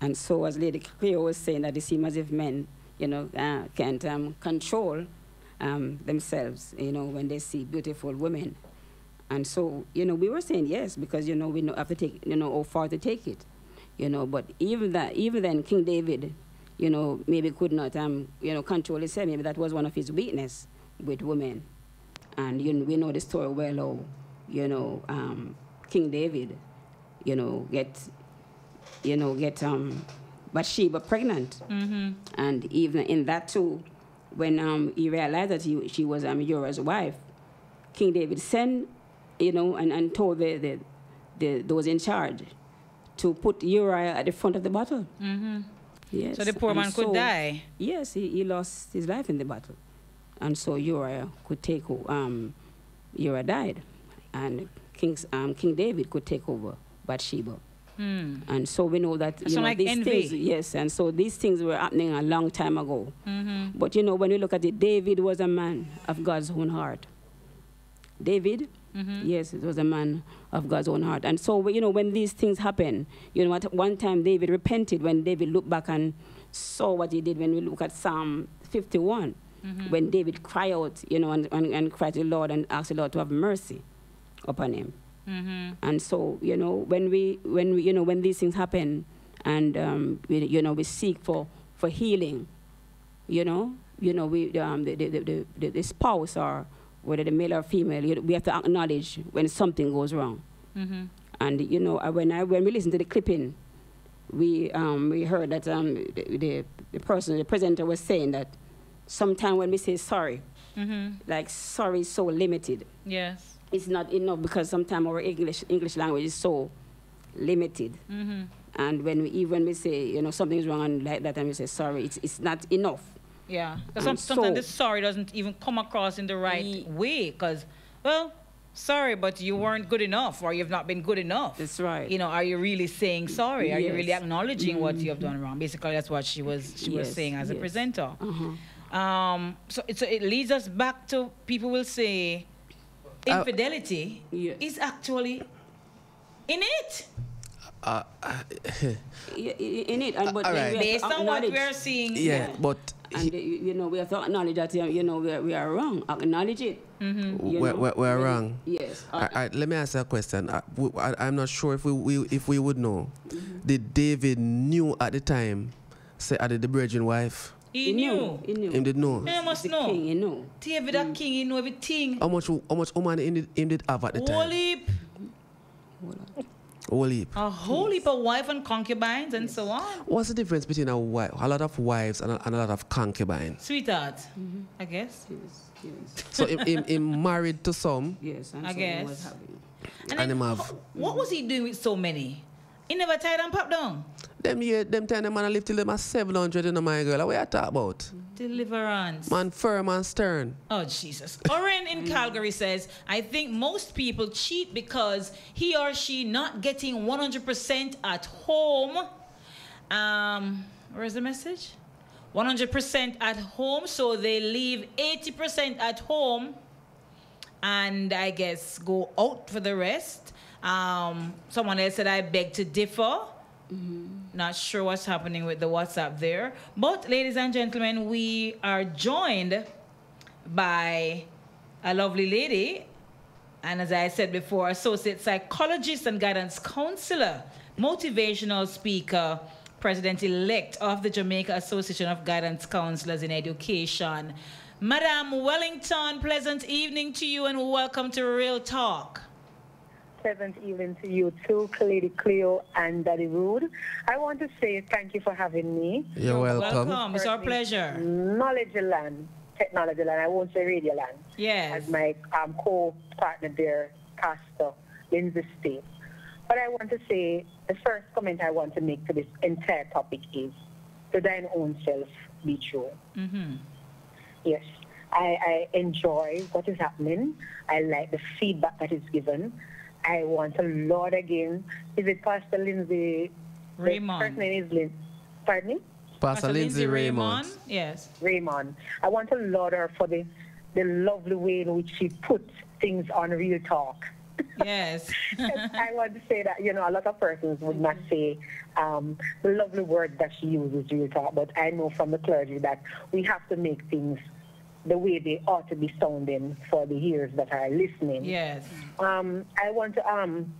and so, as Lady Cleo was saying, that it seems as if men, you know, uh, can't um, control um, themselves, you know, when they see beautiful women. And so, you know, we were saying yes because, you know, we know have to take, you know, how far to take it, you know. But even that, even then, King David, you know, maybe could not, um, you know, control himself. Maybe that was one of his weakness with women. And you know, we know the story well. How, you know, um, King David, you know, get you know, get um, Bathsheba pregnant. Mm-hmm. And even in that too, when um, he realized that he, she was um, Uriah's wife, King David sent, you know, and, and told the, the, the, those in charge to put Uriah at the front of the battle. Mm-hmm. Yes. So the poor and man could so- die. Yes, he, he lost his life in the battle. And so Uriah could take, um, Uriah died. And King's, um, King David could take over Bathsheba. Hmm. And so we know that, you know, like these envy. things, yes, and so these things were happening a long time ago. Mm-hmm. But you know, when you look at it, David was a man of God's own heart. David, Mhm. yes, it was a man of God's own heart. And so, you know, when these things happen, you know, at one time David repented when David looked back and saw what he did when we look at Psalm 51, Mhm. when David cried out, you know, and, and, and cried to the Lord and asked the Lord to have mercy upon him. Mm-hmm. And so, you know, when we, when we, you know, when these things happen, and um, we, you know, we seek for for healing, you know, you know, we um, the, the, the, the, spouse or whether the male or female, you know, we have to acknowledge when something goes wrong. Mm-hmm. And you know, when I when we listen to the clipping, we um, we heard that um, the, the the person, the presenter was saying that sometimes when we say sorry, Mm-hmm. like sorry is so limited Yes. It's not enough because sometimes our English English language is so limited. Mm-hmm. And when we even we say you know something's wrong and like that, and we say sorry, it's it's not enough. Yeah. 'Cause And some, sometimes so- the sorry doesn't even come across in the right way. Because, well, sorry, but you weren't good enough, or you've not been good enough. That's right. You know, are you really saying sorry? Are you really Yes. acknowledging what you have done wrong? Basically, that's what she was she was saying as a presenter. Uh-huh. Um, so, it, so it leads us back to people will say Uh, infidelity is actually in it. Uh, I- I- In it, and but all right. we Based on what we're seeing. yeah, but and uh, you you know we have to acknowledge that uh, you know we are, we are wrong. Acknowledge it. Mm-hmm. We're, we're, we're wrong. Yes. All right, all right, let me ask you a question. I, am not sure if we, we if we would know. Mm-hmm. Did David knew at the time, say, are the virgin wife? He, knew. He knew. Him did know. He must the know. king, you know. David, that king, he know everything. How much how much woman him did, him did have at the Whole time? heap, Whole heap. a whole heap of wife and concubines and so on. What's the difference between a wife, a lot of wives and a, and a lot of concubines? Sweetheart, I guess. So him, him, him married to some Yes, and I so he was guess. having- and him have What was he doing with so many? He never tied and popped down. Them year them time them man live till them are seven hundred in my girl. What are you talk about? Deliverance. Man firm and stern. Oh, Jesus. Oren in Calgary says, I think most people cheat because he or she not getting 100% at home. Um, where's the message? 100% at home, so they leave 80% at home and I guess go out for the rest. Um, someone else said, I beg to differ. Not sure what's happening with the WhatsApp there. But, ladies and gentlemen, we are joined by a lovely lady, and as I said before, associate psychologist and guidance counselor, motivational speaker, president elect of the Jamaica Association of Guidance Counselors in Education. Madam Wellington, pleasant evening to you and welcome to Real Talk. Pleasant evening to you too, Lady Cleo and Daddy Rude. I want to say thank you for having me. You're welcome. Welcome. It's our pleasure. Knowledge land, technology land. I won't say radio land. Yes. As my um, co-partner there, Pastor Lindsay State. But I want to say the first comment I want to make to this entire topic is to thine own self be true. Mm-hmm. Yes, I, I enjoy what is happening. I like the feedback that is given. I want to Lord again. Is it Pastor Lindsay? The Raymond. first name is Lynn. Pardon me? Pastor, Lindsay Raymond. Yes. Raymond. I want to laud her for the, the lovely way in which she puts things on Real Talk. Yes. I want to say that, you know, a lot of persons would not say um, the lovely word that she uses, Real Talk, but I know from the clergy that we have to make things the way they ought to be sounding for the ears that are listening. Yes. Um, I want to um,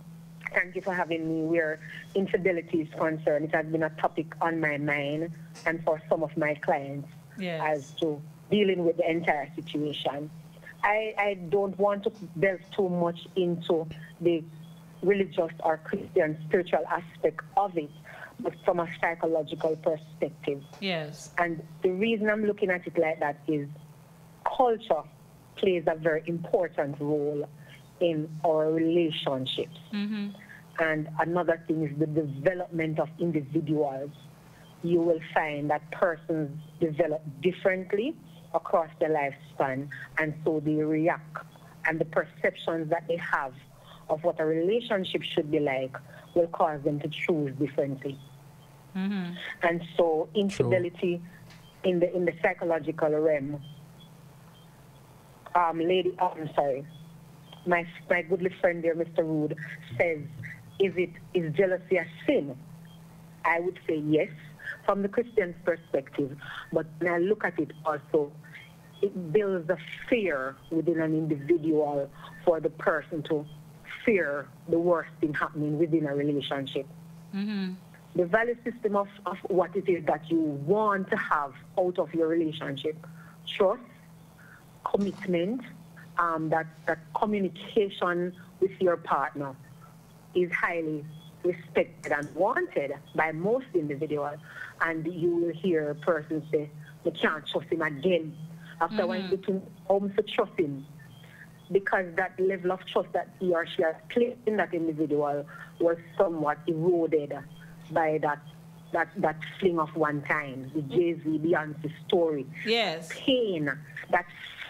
thank you for having me where infidelity is concerned. It has been a topic on my mind and for some of my clients Yes. as to dealing with the entire situation. I, I don't want to delve too much into the religious or Christian spiritual aspect of it, but from a psychological perspective. Yes. And the reason I'm looking at it like that is culture plays a very important role in our relationships. Mm-hmm. And another thing is the development of individuals. You will find that persons develop differently across their lifespan, and so they react. And the perceptions that they have of what a relationship should be like will cause them to choose differently. Mm-hmm. And so infidelity in the in the psychological realm. Um, lady, oh, I'm sorry. My my goodly friend there, Mr. Rude, says, is it is jealousy a sin? I would say yes, from the Christian's perspective. But when I look at it also, it builds a fear within an individual for the person to fear the worst thing happening within a relationship Mm-hmm. the value system of, of what it is that you want to have out of your relationship. Trust, commitment, um, that, that communication with your partner is highly respected and wanted by most individuals. And you will hear a person say, you can't trust him again. After one Mhm. looking home to trust him. Because that level of trust that he or she has placed in that individual was somewhat eroded by that that that fling of one time, the Jay-Z Beyonce story. Yes. Pain, that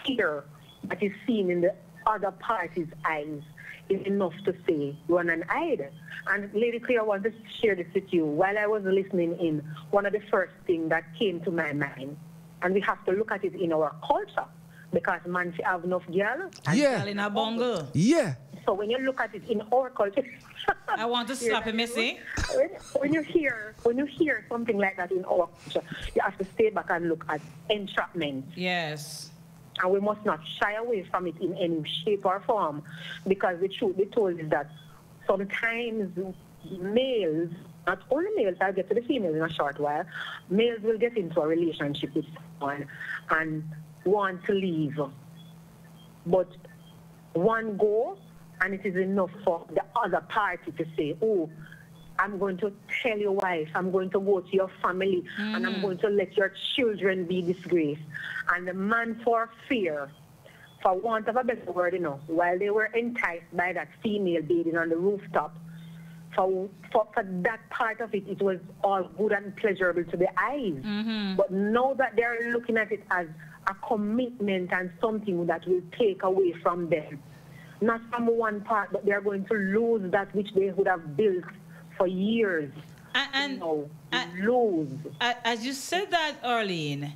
fear that is seen in the other party's eyes is enough to say run and hide. And Lady Cleo, I want to share this with you. While I was listening in, one of the first things that came to my mind, and we have to look at it in our culture, because man she have enough girl. and Yeah. In a bongo. Yeah. So when you look at it in our culture, I want to slap him, Missy. when, when you hear when you hear something like that in our culture, you have to stay back and look at entrapment. Yes. And we must not shy away from it in any shape or form, because the truth be told is that sometimes males, not only males, I'll get to the females in a short while, males will get into a relationship with someone and want to leave. But one go, and it is enough for the other party to say, oh, I'm going to tell your wife, I'm going to go to your family, and I'm Mm. going to let your children be disgraced. And the man for fear, for want of a better word, you know, while they were enticed by that female bathing on the rooftop, for, for, for that part of it, it was all good and pleasurable to the eyes. Mm-hmm. But now that they're looking at it as a commitment and something that will take away from them, not from one part, but they're going to lose that which they would have built for years. And, no, lose. As you said that, Arlene,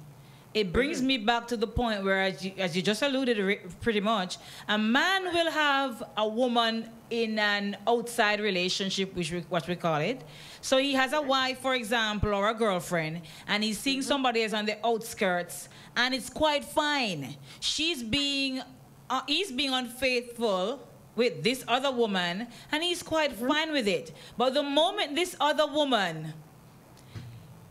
it brings me back to the point where, as you, as you just alluded pretty much, a man will have a woman in an outside relationship, which we, what we call it. So he has a wife, for example, or a girlfriend, and he's seeing somebody else on the outskirts, and it's quite fine. She's being, uh, he's being unfaithful with this other woman, and he's quite mm-hmm. fine with it. But the moment this other woman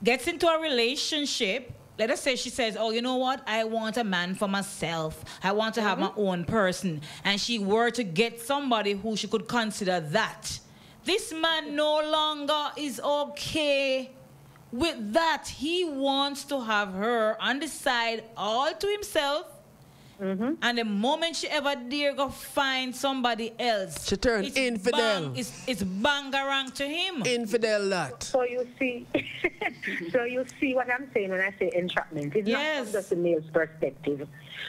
gets into a relationship, let us say she says, Oh, you know what? I want a man for myself. I want to have my mm-hmm. own person. And she were to get somebody who she could consider that. This man no longer is okay with that. He wants to have her on the side all to himself. And the moment she ever dare go find somebody else, She turn it's infidel. Bang, it's, it's bangarang to him. Infidel that. So you see, so you see what I'm saying when I say entrapment. It's not from just a male's perspective,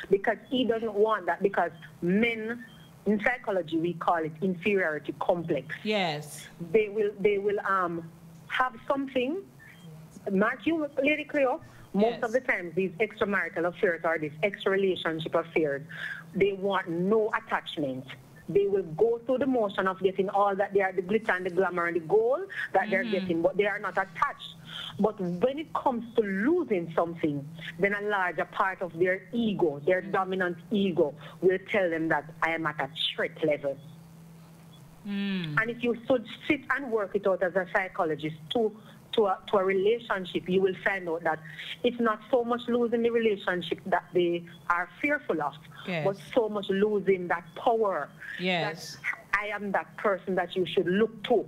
because he doesn't want that. Because men, in psychology, we call it inferiority complex. Yes. They will, they will um have something. Mark you, Lady Cleo. Most of the time, these extramarital affairs or these extra relationship affairs, they want no attachment. They will go through the motion of getting all that they are the glitter and the glamour and the gold that they're Mhm. getting, but they are not attached. But when it comes to losing something, then a larger part of their ego, their dominant ego, will tell them that I am at a threat level. And if you should sit and work it out as a psychologist to to a, to a relationship, you will find out that it's not so much losing the relationship that they are fearful of, Yes. but so much losing that power. Yes. That I am that person that you should look to.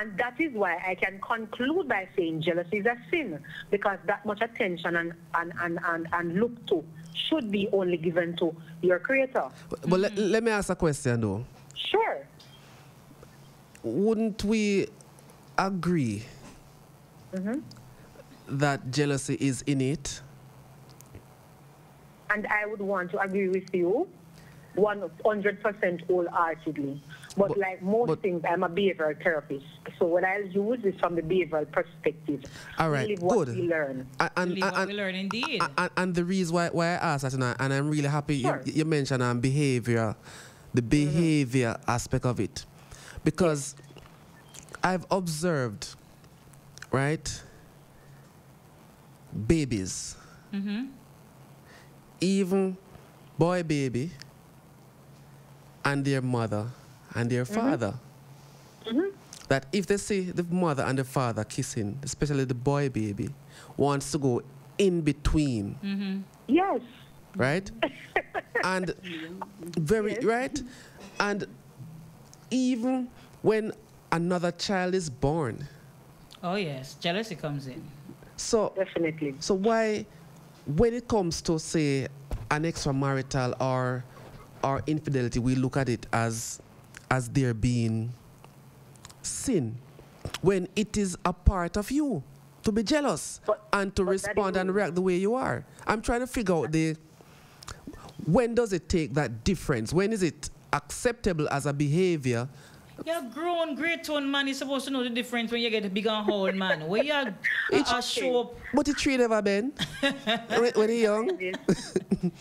And that is why I can conclude by saying jealousy is a sin, because that much attention and, and, and, and, and look to should be only given to your creator. But, but let, let me ask a question though. Sure. Wouldn't we agree hmm that jealousy is innate? And I would want to agree with you 100% wholeheartedly. But, like most things, I'm a behavioral therapist. So what I'll use is from the behavioral perspective. All We right, live what good. we learn. A- And, Believe what and- we learn indeed. and, and the reason why, why I asked that, and, I, and I'm really happy Sure. you, you mentioned um, behavior, the behavior aspect of it. Because I've observed, right, babies, Mm-hmm. even boy baby, and their mother and their father. That if they see the mother and the father kissing, especially the boy baby, wants to go in between Mm-hmm. Yes. right? and very right, and even when another child is born, Oh yes, jealousy comes in. so definitely. So why, when it comes to say an extramarital or or infidelity, we look at it as as there being sin, when it is a part of you to be jealous and to respond and react the way you are. I'm trying to figure out the when does it take that difference? When is it acceptable as a behavior? You're a grown, great tone man. You're supposed to know the difference when you get a big and old man. When you uh, uh, show up. But it tree never been when, when he young.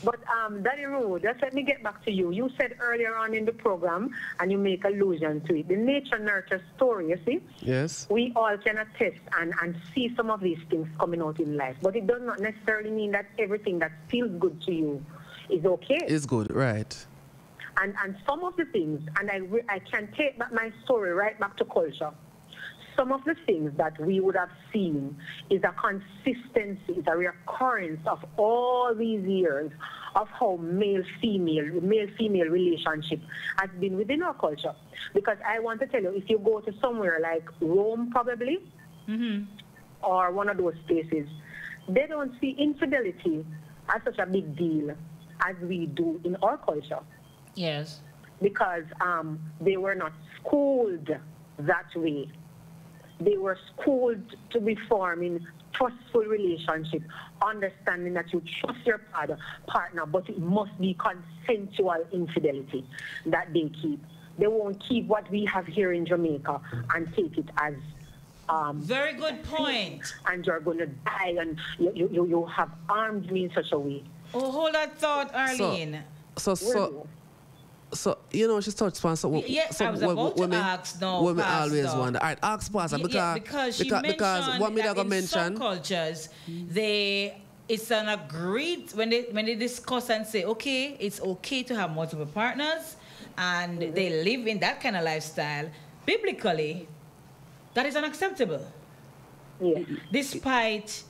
But um, Daddy Rude, just let me get back to you. You said earlier on in the program, and you make allusion to it, the nature nurture story. You see, Yes. we all can attest and, and see some of these things coming out in life, but it does not necessarily mean that everything that feels good to you is okay. It's good, right? And and some of the things, and I I can take back my story right back to culture. Some of the things that we would have seen is a consistency, is a recurrence of all these years of how male-female, male-female relationship has been within our culture. Because I want to tell you, if you go to somewhere like Rome, probably, mm-hmm. or one of those places, they don't see infidelity as such a big deal as we do in our culture Yes. because um, they were not schooled that way. They were schooled to be forming trustful relationship, understanding that you trust your partner, partner, but it must be consensual infidelity that they keep. They won't keep what we have here in Jamaica and take it as um, very good point. And you're going to die, and you, you, you- you have armed me in such a way. Oh, hold that thought, Arlene. So so so you know she touched upon something. Y- yes, I was something about to ask now, What me always Pastor. wonder. All right, ask Pastor Yeah, because yeah, because she because, mentioned because what me that that in mention. some cultures they it's an agreed when they when they discuss and say okay it's okay to have multiple partners and they live in that kind of lifestyle biblically that is unacceptable despite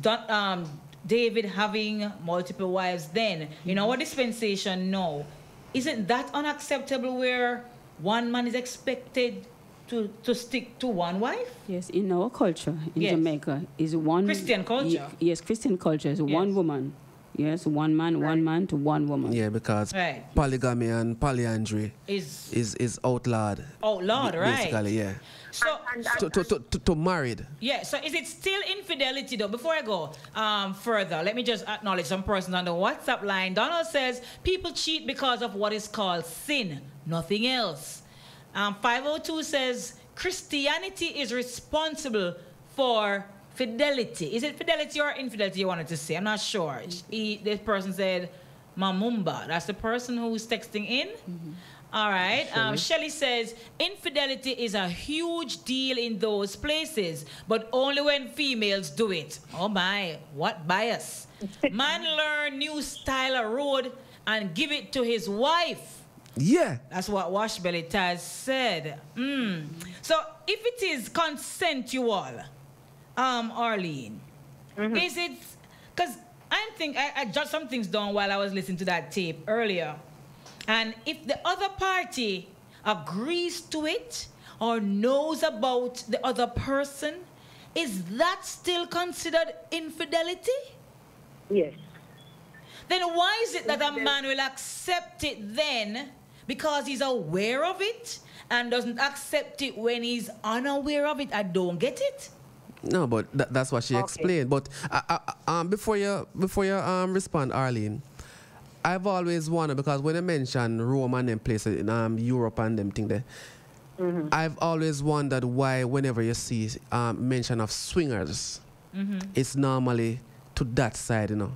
Don- um, David having multiple wives then in our dispensation no isn't that unacceptable where one man is expected to, to stick to one wife Yes, in our culture in Yes. Jamaica is one Christian culture. Ye- yes, Christian culture is one woman. Yes, one man, one man to one woman. Yeah, because Right. polygamy and polyandry Is- is is outlawed. outlawed b- right Basically, yeah. so To, to, to, to, to married. Yeah, so is it still infidelity though? Before I go um, further, let me just acknowledge some persons on the WhatsApp line. Donald says people cheat because of what is called sin, nothing else. Um, 502 says Christianity is responsible for fidelity. Is it fidelity or infidelity you wanted to say? I'm not sure. He, this person said Mamumba. That's the person who's texting in. All right. Um, Shelley says infidelity is a huge deal in those places, but only when females do it. Oh my, what bias? Man learn new style of road and give it to his wife. Yeah. That's what Washbelly Taz said. Mm. So if it is consensual, um, Arlene, is it? Because I think I, I jotted some things down while I was listening to that tape earlier. And if the other party agrees to it or knows about the other person, is that still considered infidelity? Yes. Then why is it that a man will accept it then because he's aware of it and doesn't accept it when he's unaware of it? I don't get it. No, but tha- that's what she explained. But uh, uh, uh, um, before you before you um, respond, Arlene, I've always wondered because when I mention Rome and them places in um, Europe and them thing there, Mm-hmm. I've always wondered why whenever you see um, mention of swingers, Mm-hmm. it's normally to that side, you know.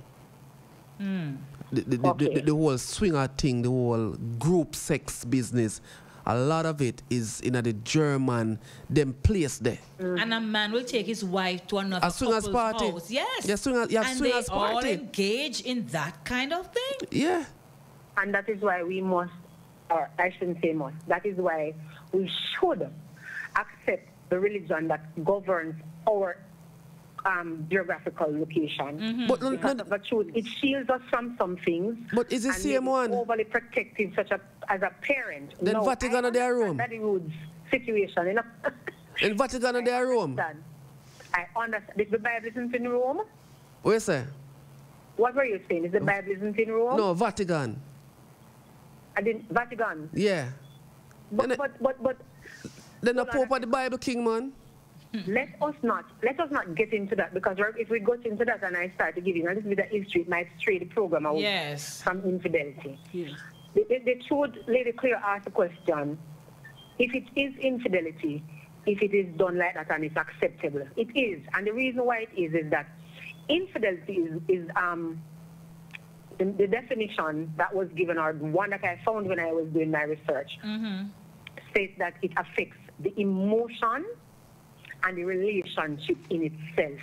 Mm. The, the, the, the, the whole swinger thing, the whole group sex business, a lot of it is in the German them place there. Mm-hmm. And a man will take his wife to another as soon as party. house. Yes. Yeah, swinger- yeah, and swingers they all party. engage in that kind of thing. Yeah. And that is why we must, or I shouldn't say must, that is why we should accept the religion that governs our um, geographical location. Mm-hmm. But no- because no- of the truth, it shields us from some things. But is it and same maybe one? Overly protective, such a as a parent. Then no, Vatican I are their room. understand That Woods situation, you know. In Vatican in their room. I understand. If the Bible isn't in Rome, What you say? what were you saying? Is the Bible isn't in Rome? No, Vatican. I didn't. Vatican. Yeah. But but but but Then the Pope of the Bible King, man. Let us not let us not get into that because if we got into that and I start to give you a little bit of history, it might stray the program away Yes. from infidelity. The, the, the truth, Lady Cleo asked the question: If it is infidelity, if it is done like that and it's acceptable, it is. And the reason why it is is that infidelity is, is um the, the definition that was given or one that I found when I was doing my research Mm-hmm. states that it affects the emotion and the relationship in itself.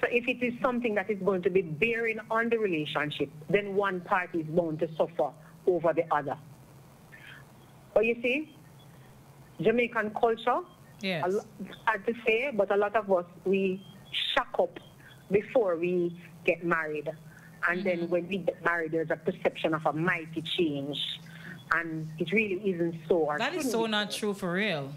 So if it is something that is going to be bearing on the relationship, then one party is bound to suffer over the other. But you see, Jamaican culture, Yes. hard to say, but a lot of us, we shock up before we get married. And then mm-hmm. when we get married, there's a perception of a mighty change. And it really isn't so. That is so not true for real.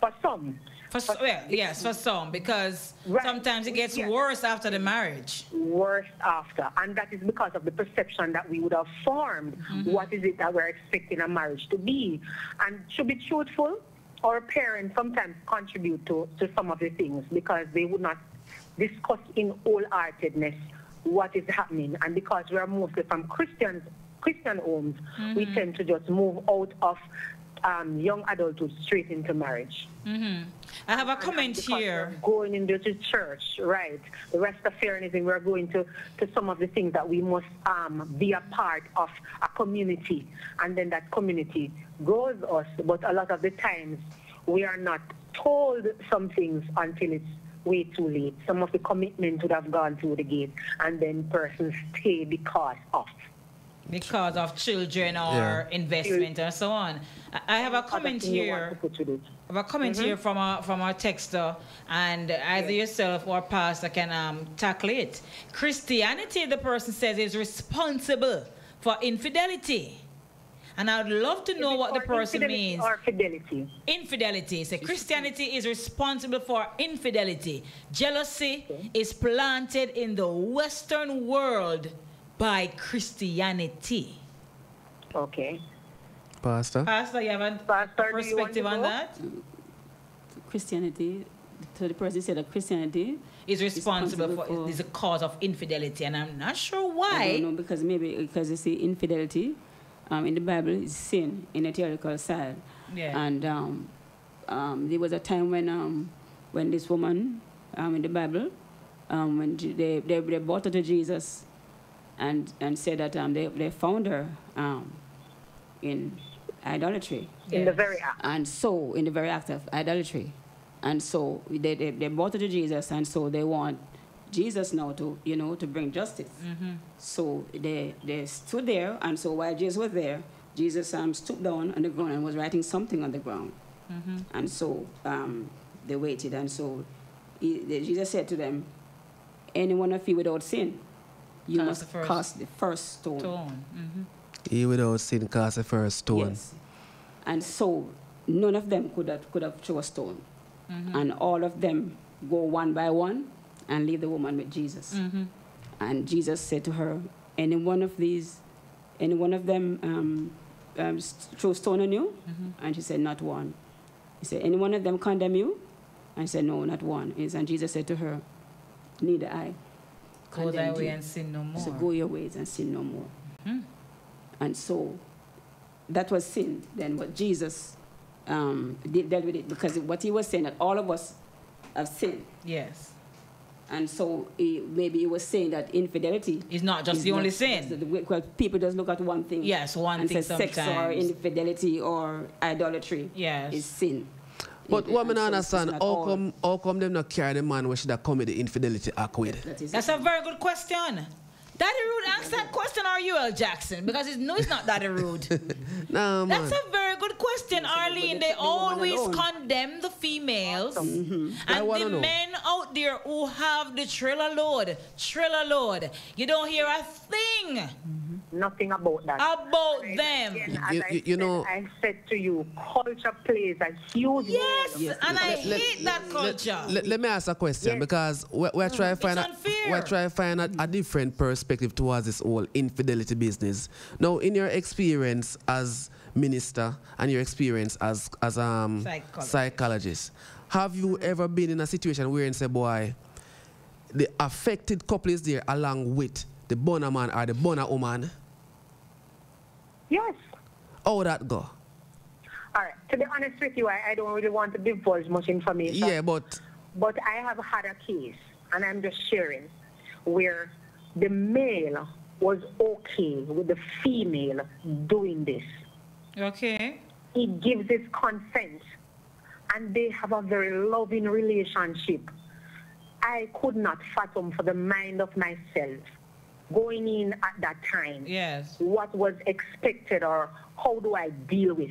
For some. For well, yes, for some, because sometimes it gets worse after the marriage. worse after. And that is because of the perception that we would have formed. What is it that we're expecting a marriage to be? And to be truthful, our parents sometimes contribute to, to some of the things because they would not discuss in wholeheartedness what is happening. And because we are mostly from Christian, Christian homes, we Mhm. tend to just move out of um, young adulthood straight into marriage. hmm I have a comment here. Going into church, right? The rest of Rastafarianism, we're going to, to some of the things that we must um, be a part of a community, and then that community grows us. But a lot of the times, we are not told some things until it's way too late. Some of the commitment would have gone through the gate, and then persons stay because of. Because of children or Yeah. investment and so on. I- I have a comment here. want to put to this. I have a comment Mhm. here from our from our texter, and either yourself or pastor can um, tackle it. Christianity, the person says, is responsible for infidelity. And I'd love to know what the person means. or fidelity? Infidelity. So Christianity is responsible for infidelity. Jealousy is planted in the Western world by Christianity. Okay. Pastor. Pastor, you have a perspective on that? Christianity, so the person said that Christianity Is responsible for, is a cause of infidelity, and I'm not sure I why. don't know because maybe because you see infidelity um, in the Bible is sin in a theoretical side. Yeah. And um, um, there was a time when um, when this woman um, in the Bible um, when they, they they brought her to Jesus and and said that um, they they found her um, in idolatry. In the very act. And so in the very act of idolatry. And so they, they, they brought her to Jesus and so they want Jesus now to, you know, to bring justice. Mm-hmm. So they, they stood there, and so while Jesus was there, Jesus um, stooped down on the ground and was writing something on the ground. Mm-hmm. And so um, they waited, and so he, the- Jesus said to them, Any one of you without sin, you Cast must the first cast the first stone. Stone. Mhm. He without sin cast the first stone. Yes. And so none of them could have could have thrown a stone. Mhm. And all of them go one by one and leave the woman with Jesus. Mhm. And Jesus said to her, Any one of these, any one of them um, um, s- throw stone on you? Mhm. And she said, Not one. He said, Any one of them condemn you? And she said, No, not one. Yes, And Jesus said to her, Neither I. Go thy way you." and sin no more. So go your ways and sin no more. Mhm. And so that was sin. Then what Jesus um, did, dealt with it because what he was saying that all of us have sinned. Yes. And so he, maybe he was saying that infidelity is not just the only sin. Because people just look at one thing. Yes, one and thing say sex or infidelity or idolatry Yes. is sin. But what me And not so it's understand, how all. come, how come them not carry the man where should have commit the infidelity act with? That's a very good question. Daddy Rude, answer that question, are you, L. Jackson? Because it's, no, it's not Daddy Rude. no, man. That's a very good question, Arlene. They always condemn the females Mm-hmm. And the know. men out there who have the trailer load. Trailer load. You don't hear a thing Nothing about that. about them. Again, as You- I you- you said- know- I said to you, culture plays a huge Yes, role. and I Let- hate that culture. Let, let me ask a question Yes. because we're, we're trying to find a, we're trying to find a, a different perspective towards this whole infidelity business. Now, in your experience as minister and your experience as as um Psychologist. psychologist, have you ever been in a situation where you say, boy, the affected couple is there along with the boner man or the boner woman? Yes. How would that go? All right. To be honest with you, I, I don't really want to divulge much information. Yeah, but But I have had a case, and I'm just sharing, where the male was okay with the female doing this. Okay. He gives his consent, and they have a very loving relationship. I could not fathom for the mind of myself going in at that time Yes. what was expected or how do I deal with.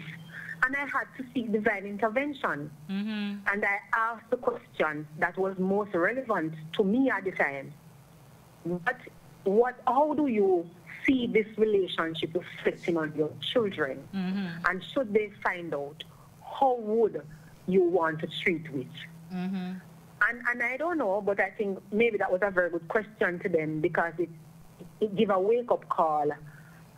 And I had to seek divine intervention. Mm-hmm. And I asked the question that was most relevant to me at the time. What, what, how do you see this relationship reflecting on your children? Mm-hmm. And should they find out, how would you want to treat with? Mm-hmm. And, and I don't know, but I think maybe that was a very good question to them because it, it gave a wake-up call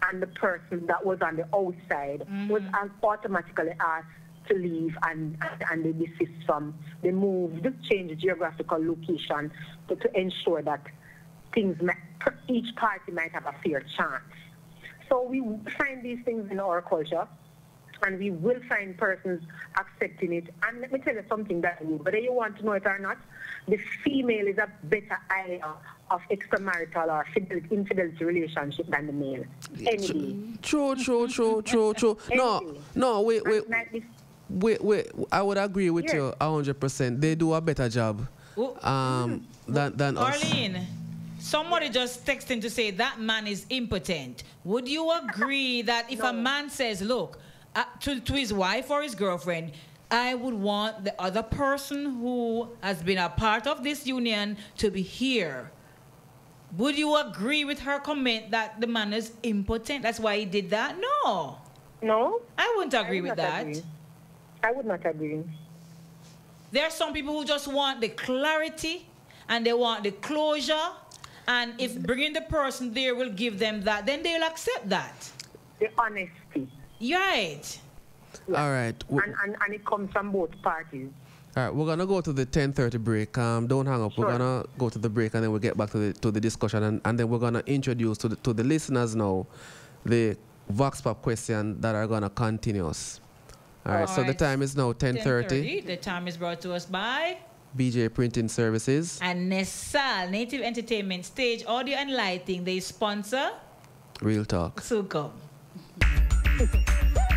and the person that was on the outside mm. was automatically asked to leave and, and, they desist from, they moved, changed geographical location to, to ensure that things, each party might have a fair chance. So we find these things in our culture and we will find persons accepting it. And let me tell you something that whether you want to know it or not, the female is a better area of extramarital or fidelity, infidelity relationship than the male. Any. True, true, true, true, true. No, no, wait, wait, And like this- wait, wait. I would agree with Yes. you hundred percent. They do a better job um, than than us. Arlene, somebody just texting to say that man is impotent. Would you agree that if a man says, look, uh, to, to his wife or his girlfriend, I would want the other person who has been a part of this union to be here. Would you agree with her comment that the man is impotent? That's why he did that? No. No? I wouldn't agree would with that. agree. I would not agree. There are some people who just want the clarity and they want the closure. And if bringing the person there will give them that, then they'll accept that. The honesty. Right. All right, And, and, and it comes from both parties. All right. We're gonna go to the ten thirty break. Um, don't hang up. We're gonna go to the break and then we'll get back to the to the discussion and, and then we're gonna introduce to the to the listeners now the Vox Pop question that are gonna continue us. All right. So the time is now ten thirty. The time is brought to us by BJ Printing Services. and Nessal Native Entertainment Stage Audio and Lighting. They sponsor Real talk. Suko.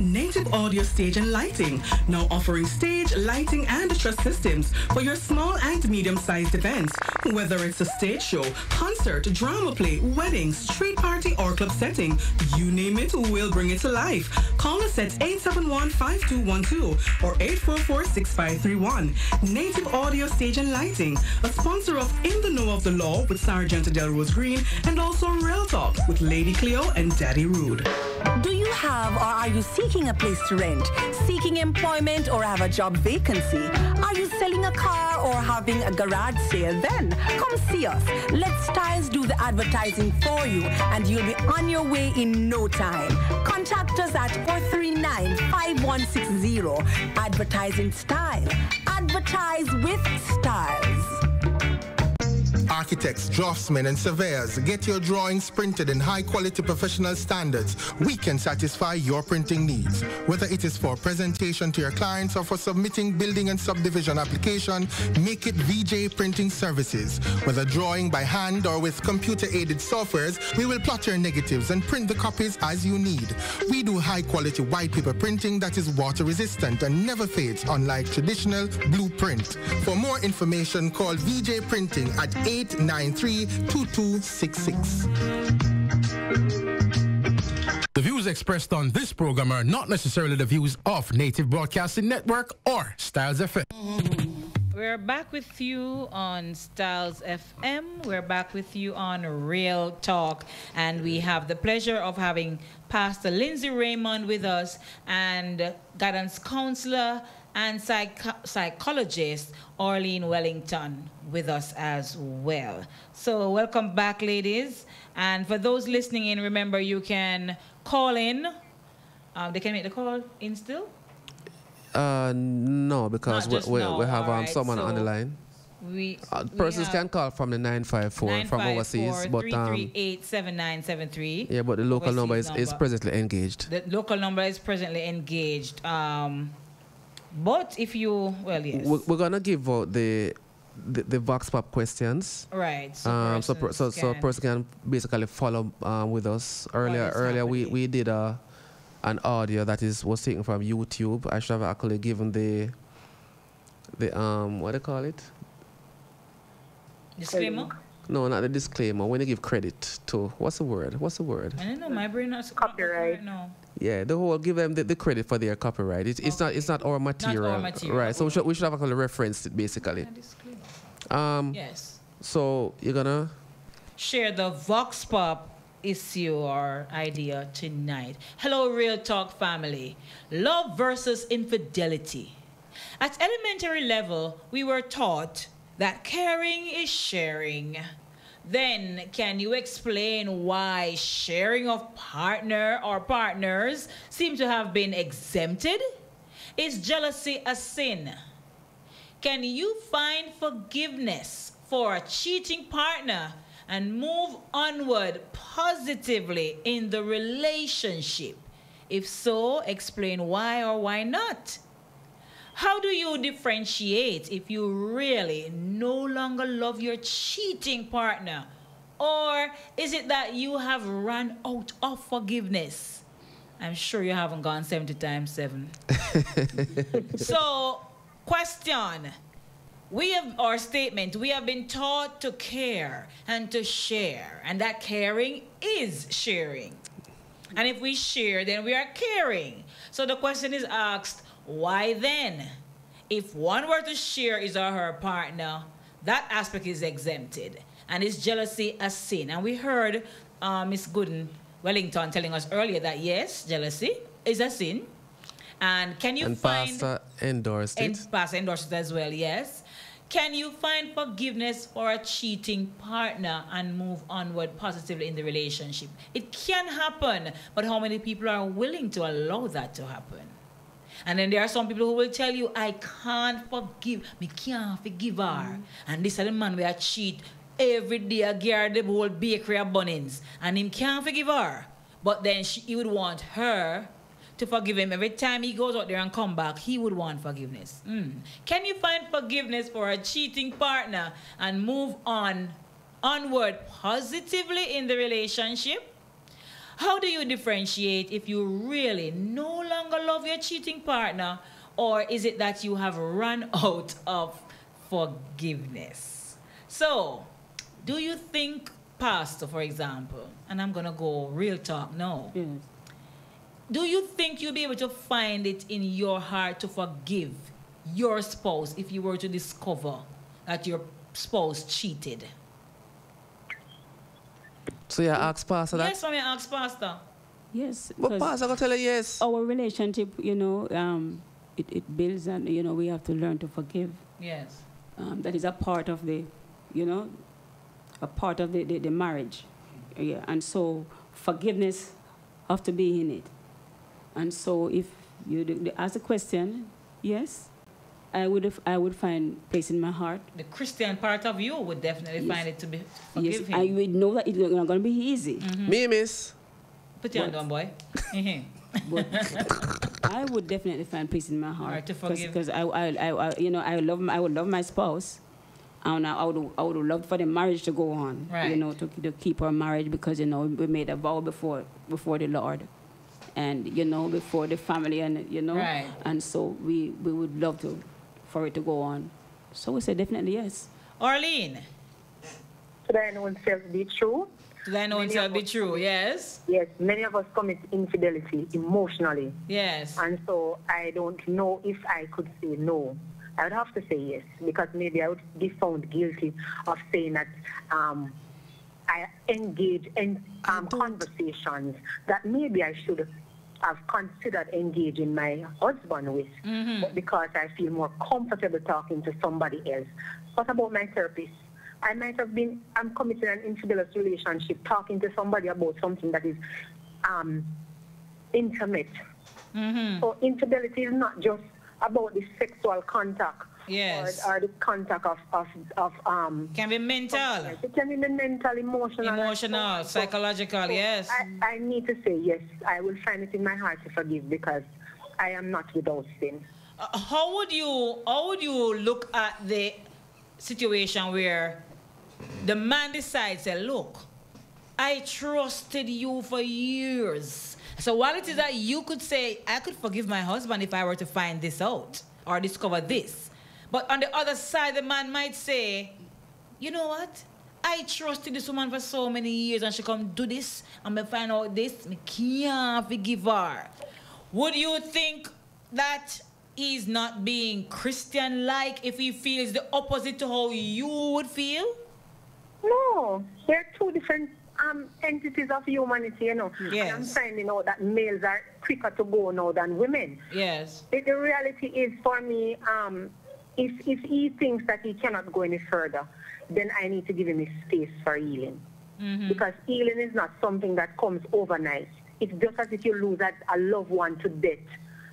Native Audio Stage and Lighting, now offering stage, lighting, and trust systems for your small and medium-sized events. Whether it's a stage show, concert, drama play, wedding, street party, or club setting, you name it, we'll bring it to life. Call us at 871-5212 or 844-6531. Native Audio Stage and Lighting, a sponsor of In the Know of the Law with Sergeant Delrose Green and also Real Talk with Lady Cleo and Daddy Rude. Do you have or are you a place to rent, seeking employment or have a job vacancy? Are you selling a car or having a garage sale? Then come see us. Let Stylz do the advertising for you and you'll be on your way in no time. Contact us at 439-5160. Advertising Style. Advertise with Stylz. Architects, draftsmen, and surveyors, get your drawings printed in high quality professional standards. We can satisfy your printing needs. Whether it is for presentation to your clients or for submitting building and subdivision application, make it VJ Printing Services. Whether drawing by hand or with computer aided softwares, we will plot your negatives and print the copies as you need. We do high quality white paper printing that is water resistant and never fades, unlike traditional blueprint. For more information, call VJ Printing at 893 2266. The views expressed on this program are not necessarily the views of Native Broadcasting Network or Stylz FM. We're back with you on Stylz FM. We're back with you on Real Talk. And we have the pleasure of having Pastor Lindsay Raymond with us and guidance counselor and psych- psychologist Orlean Wellington with us as well. So, welcome back, ladies. And for those listening in, remember you can call in. Um, they can make the call in still. Uh, no, because we, we, now, we have um, alright, someone on the line. We Uh, persons have can call from the 954 from overseas, but um, 954-338-7973. yeah, but the local number is, Overseas is presently engaged. The local number is presently engaged. Um, but if you, well, yes. We're, we're gonna give out the the, the Vox Pop questions. Right, so um, so, per, so persons so can- person can basically follow um, with us. Earlier, is earlier we, we did a an audio that is was taken from YouTube. I should have actually given the the um what do you call it? Disclaimer? No, not the disclaimer. When you give credit to what's the word? What's the word? I don't know. My brain not copyright. No. Yeah, the whole give them the, the credit for their copyright. It, it's not it's not our material, material, right? So we should we should have actually referenced it basically. Um, Yes. So you're gonna Share the Vox Pop issue or idea tonight. Hello, Real Talk family. Love versus infidelity. At elementary level, we were taught that caring is sharing. Then, can you explain why sharing of partner or partners seem to have been exempted? Is jealousy a sin? Can you find forgiveness for a cheating partner and move onward positively in the relationship? If so, explain why or why not. How do you differentiate if you really no longer love your cheating partner? Or is it that you have run out of forgiveness? I'm sure you haven't gone 70 times 7. so, question. We have our statement, we have been taught to care and to share, and that caring is sharing. And if we share, then we are caring. So the question is asked, why then? If one were to share his or her partner, that aspect is exempted. And is jealousy a sin? And we heard uh, Miss Gooden Wellington telling us earlier that yes, jealousy is a sin. And can you and find Pastor endorsed and it. Pastor endorsed it as well, yes. Can you find forgiveness for a cheating partner and move onward positively in the relationship? It can happen, but how many people are willing to allow that to happen? And then there are some people who will tell you, I can't forgive, me can't forgive her. And this is the man where I cheat every day, I her the whole bakery of bunnings, and him can't forgive her. But then she, he would want her to forgive him every time he goes out there and come back. He would want forgiveness. Mm. Can you find forgiveness for a cheating partner and move on onward positively in the relationship? How do you differentiate if you really no longer love your cheating partner, or is it that you have run out of forgiveness? So, do you think, Pastor, for example, and I'm gonna go real talk now. Do you think you'll be able to find it in your heart to forgive your spouse if you were to discover that your spouse cheated? So you ask Pastor that? Yes, mommy, ask Pastor. Yes. But Pastor gonna tell you yes. Our relationship, you know, um, it, it builds and, you know, we have to learn to forgive. Yes. Um, that is a part of the, you know, a part of the, the, the marriage. Yeah. And so forgiveness have to be in it. And so if you d- d- ask a question, yes, I would, have, I would find place in my heart. The Christian part of you would definitely Yes. find it to be Yes, forgive I would know that it's not going to be easy. Me, miss. Put your hand But- down, boy. Mhm. but I would definitely find peace in my heart. Alright, to forgive. Because I, I, I, I, you know, I love, my- I would love my spouse, and I, I would, I would love for the marriage to go on. Right. You know, to, to keep our marriage because you know we made a vow before, before the Lord, and you know before the family, and you know, Right. and so we, we would love to, for it to go on. So we say definitely yes. Arlene. Should I know itself to be true? Should I know Many itself be true? commit- Yes. Yes, many of us commit infidelity emotionally. Yes. And so I don't know if I could say no. I would have to say yes because maybe I would be found guilty of saying that um, I engage in um, conversations that maybe I should have considered engaging my husband with, Mm-hmm. but because I feel more comfortable talking to somebody else. What about my therapist? I might have been, I'm committing an infidelity relationship, talking to somebody about something that is um, intimate. Mm-hmm. So infidelity is not just about the sexual contact Yes. or, or the contact of, of, of um Can be mental. it can be mental, emotional. Emotional, so- psychological, so yes. I, I need to say yes. I will find it in my heart to forgive because I am not without sin. Uh, how would you how would you look at the situation where the man decides say look i trusted you for years so while it is that you could say i could forgive my husband if i were to find this out or discover this but on the other side the man might say you know what I trusted this woman for so many years and she come do this and me find out this, me can't forgive her. Would you think that he's not being Christian like if he feels the opposite to how you would feel? No, they're two different um, entities of humanity, you know. Yes. And I'm finding out that males are quicker to go now than women. Yes. The, the reality is for me, um, if, if he thinks that he cannot go any further, then I need to give him his space for healing. Mm-hmm. Because healing is not something that comes overnight. It's just as if you lose a, a loved one to death.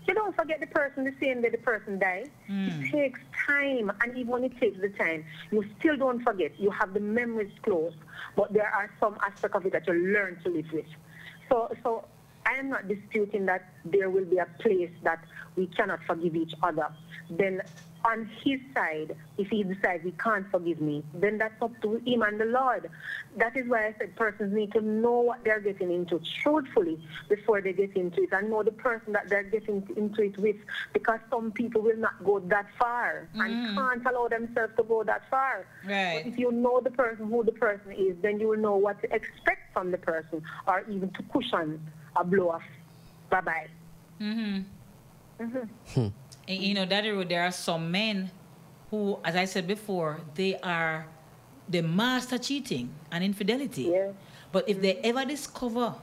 You don't forget the person the same day the person dies. It mm. takes time, and even when it takes the time, you still don't forget. You have the memories close, but there are some aspects of it that you learn to live with. So, so I am not disputing that there will be a place that we cannot forgive each other. Then on his side, if he decides he can't forgive me, then that's up to him and the Lord. That is why I said persons need to know what they're getting into truthfully before they get into it and know the person that they're getting into it with because some people will not go that far and can't allow themselves to go that far. Right. But if you know the person, who the person is, then you will know what to expect from the person or even to cushion a blow of bye-bye. Mm-hmm. Mhm. And you know, Daddy Rude, there are some men who, as I said before, they are the master cheating and infidelity. But if they ever discover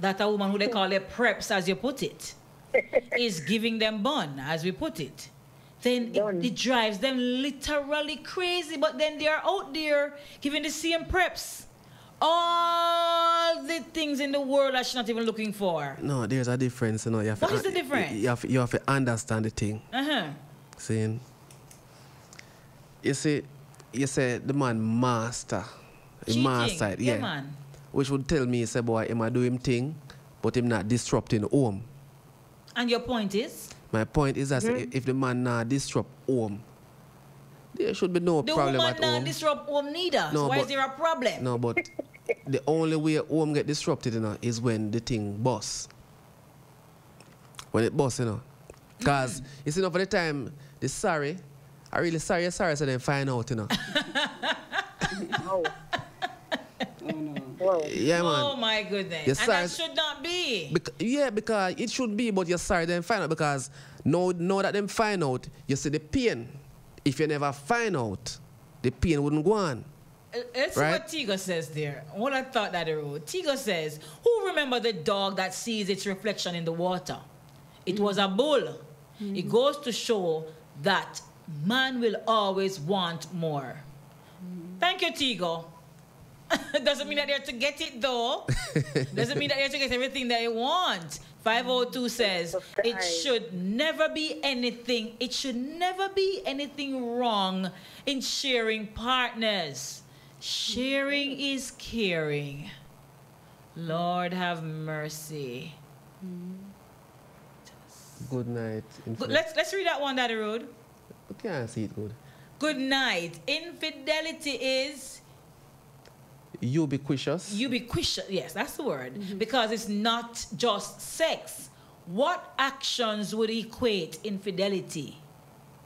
that a woman who they call a preps, as you put it, is giving them bun, as we put it, then it, it drives them literally crazy. But then they are out there giving the same preps. All the things in the world that she's not even looking for. No, there's a difference, you know. You have What to, is the difference? You have, you have to understand the thing. Uh-huh. Saying, you see, you say the man master. He Cheating. master it, Yeah, yeah. man. Which would tell me, say, boy, him a do him thing, but him not disrupting home. And your point is? My point is that say, Mhm. if the man not disrupt home, there should be no The problem woman at not home. disrupt home neither. No, so why is there a problem? No, but the only way home get disrupted, you know, is when the thing bust. When it bust, you know. Because, you see, you for the time, the sorry, I really sorry, you're sorry, so then find out, you know. Oh. Yeah, man. Oh my goodness. Yes, and that should not be. Bec- yeah, because it should be, but you're sorry, then find out. Because now, now that them find out, you see the pain. If you never find out, the pain wouldn't go on. let's see Right? what Tigo says there. What I thought that the road. Tigo says, "Who remember the dog that sees its reflection in the water? It was a bull. It mm. goes to show that man will always want more." Mm. Thank you, Tigo. Doesn't mean that they're to get it though. Doesn't mean that they're to get everything that they want. 502 says it should never be anything, it should never be anything wrong in sharing partners. Sharing is caring. Lord have mercy. Good night. Good- Let's let's read that one down the road. I see it good. Good night. Infidelity is Ubiquitous. ubiquitous. Yes, that's the word. Because it's not just sex. What actions would equate infidelity?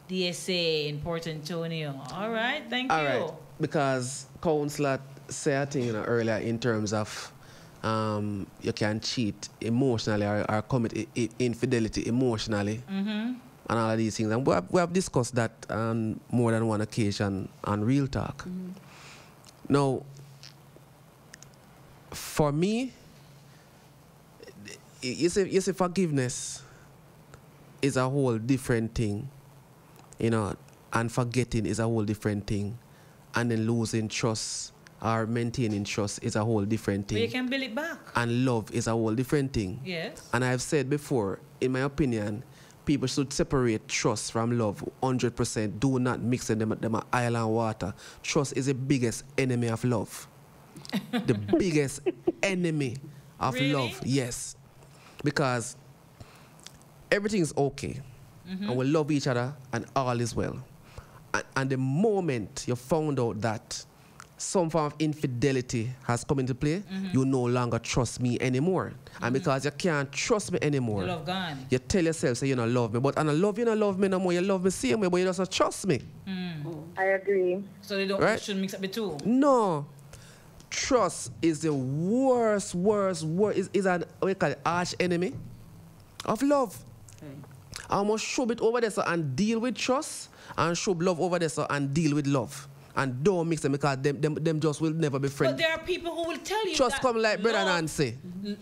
DSA in Port Antonio. All right, thank All you. right. Because counselor said a thing you know, earlier in terms of um, you can cheat emotionally or, or commit I- I- infidelity emotionally Mm-hmm. and all of these things. And we have, we have discussed that on more than one occasion on Real Talk. Now, for me, you see, you see, forgiveness is a whole different thing, you know, and forgetting is a whole different thing, and then losing trust or maintaining trust is a whole different But you thing, can build it back. and love is a whole different thing. Yes. And I've said before, in my opinion, people should separate trust from love 100%. Do not mix them, them are island water. Trust is the biggest enemy of love. The biggest enemy of Really? love. Yes. Because everything is okay. Mhm. And we love each other and all is well. And, and the moment you found out that some form of infidelity has come into play, Mhm. you no longer trust me anymore. And because you can't trust me anymore, love gone. you tell yourself, say, you don't love me. But and I love you, don't love me no more. You love me same way, but you just don't trust me. I agree. So they don't Right. shouldn't mix up the two. No. Trust is the worst, worst, worst, is, is an, you call it, arch enemy of love. I must shove it over there so and deal with trust and shove love over there so and deal with love. And don't mix them because them, them, them just will never be friends. But there are people who will tell you Trust come like brother Nancy.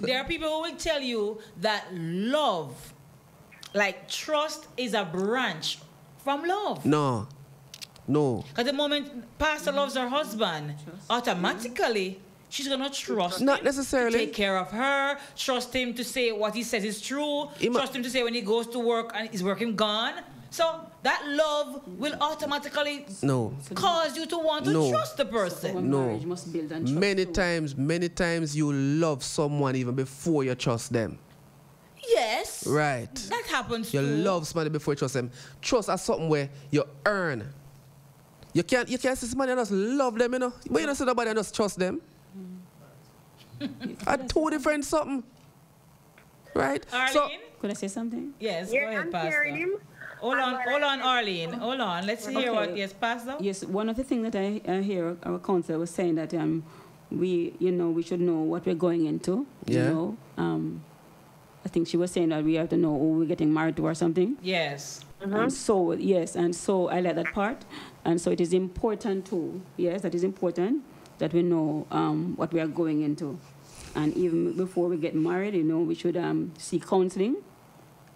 There are people who will tell you that love, like trust, is a branch from love. No. No. Because the moment Pastor loves her husband, automatically she's gonna trust Not him necessarily. to take care of her, trust him to say what he says is true, trust him to say when he goes to work and he's working gone. So that love will automatically No. cause you to want to No. trust the person. No. Many times, many times you love someone even before you trust them. Yes. Right. That happens You too. love somebody before you trust them. Trust is something where you earn. You can't you can't see somebody and just love them, you know. But you don't see nobody and just trust them. Are two different something. Right? So Arlene? Could I say something? Yes, Yeah, go ahead, I'm Pastor. hearing him. Hold on, hold on, Arlene. Hold on. Let's hear what yes, Pastor. Yes, one of the things that I, I hear our counselor was saying that um, we, you know, we should know what we're going into. Yeah. You know, um, I think she was saying that we have to know who we're getting married to or something. Yes. And so yes, and so I like that part, and so it is important too. Yes, that is important that we know um, what we are going into, and even before we get married, you know, we should um, seek counseling.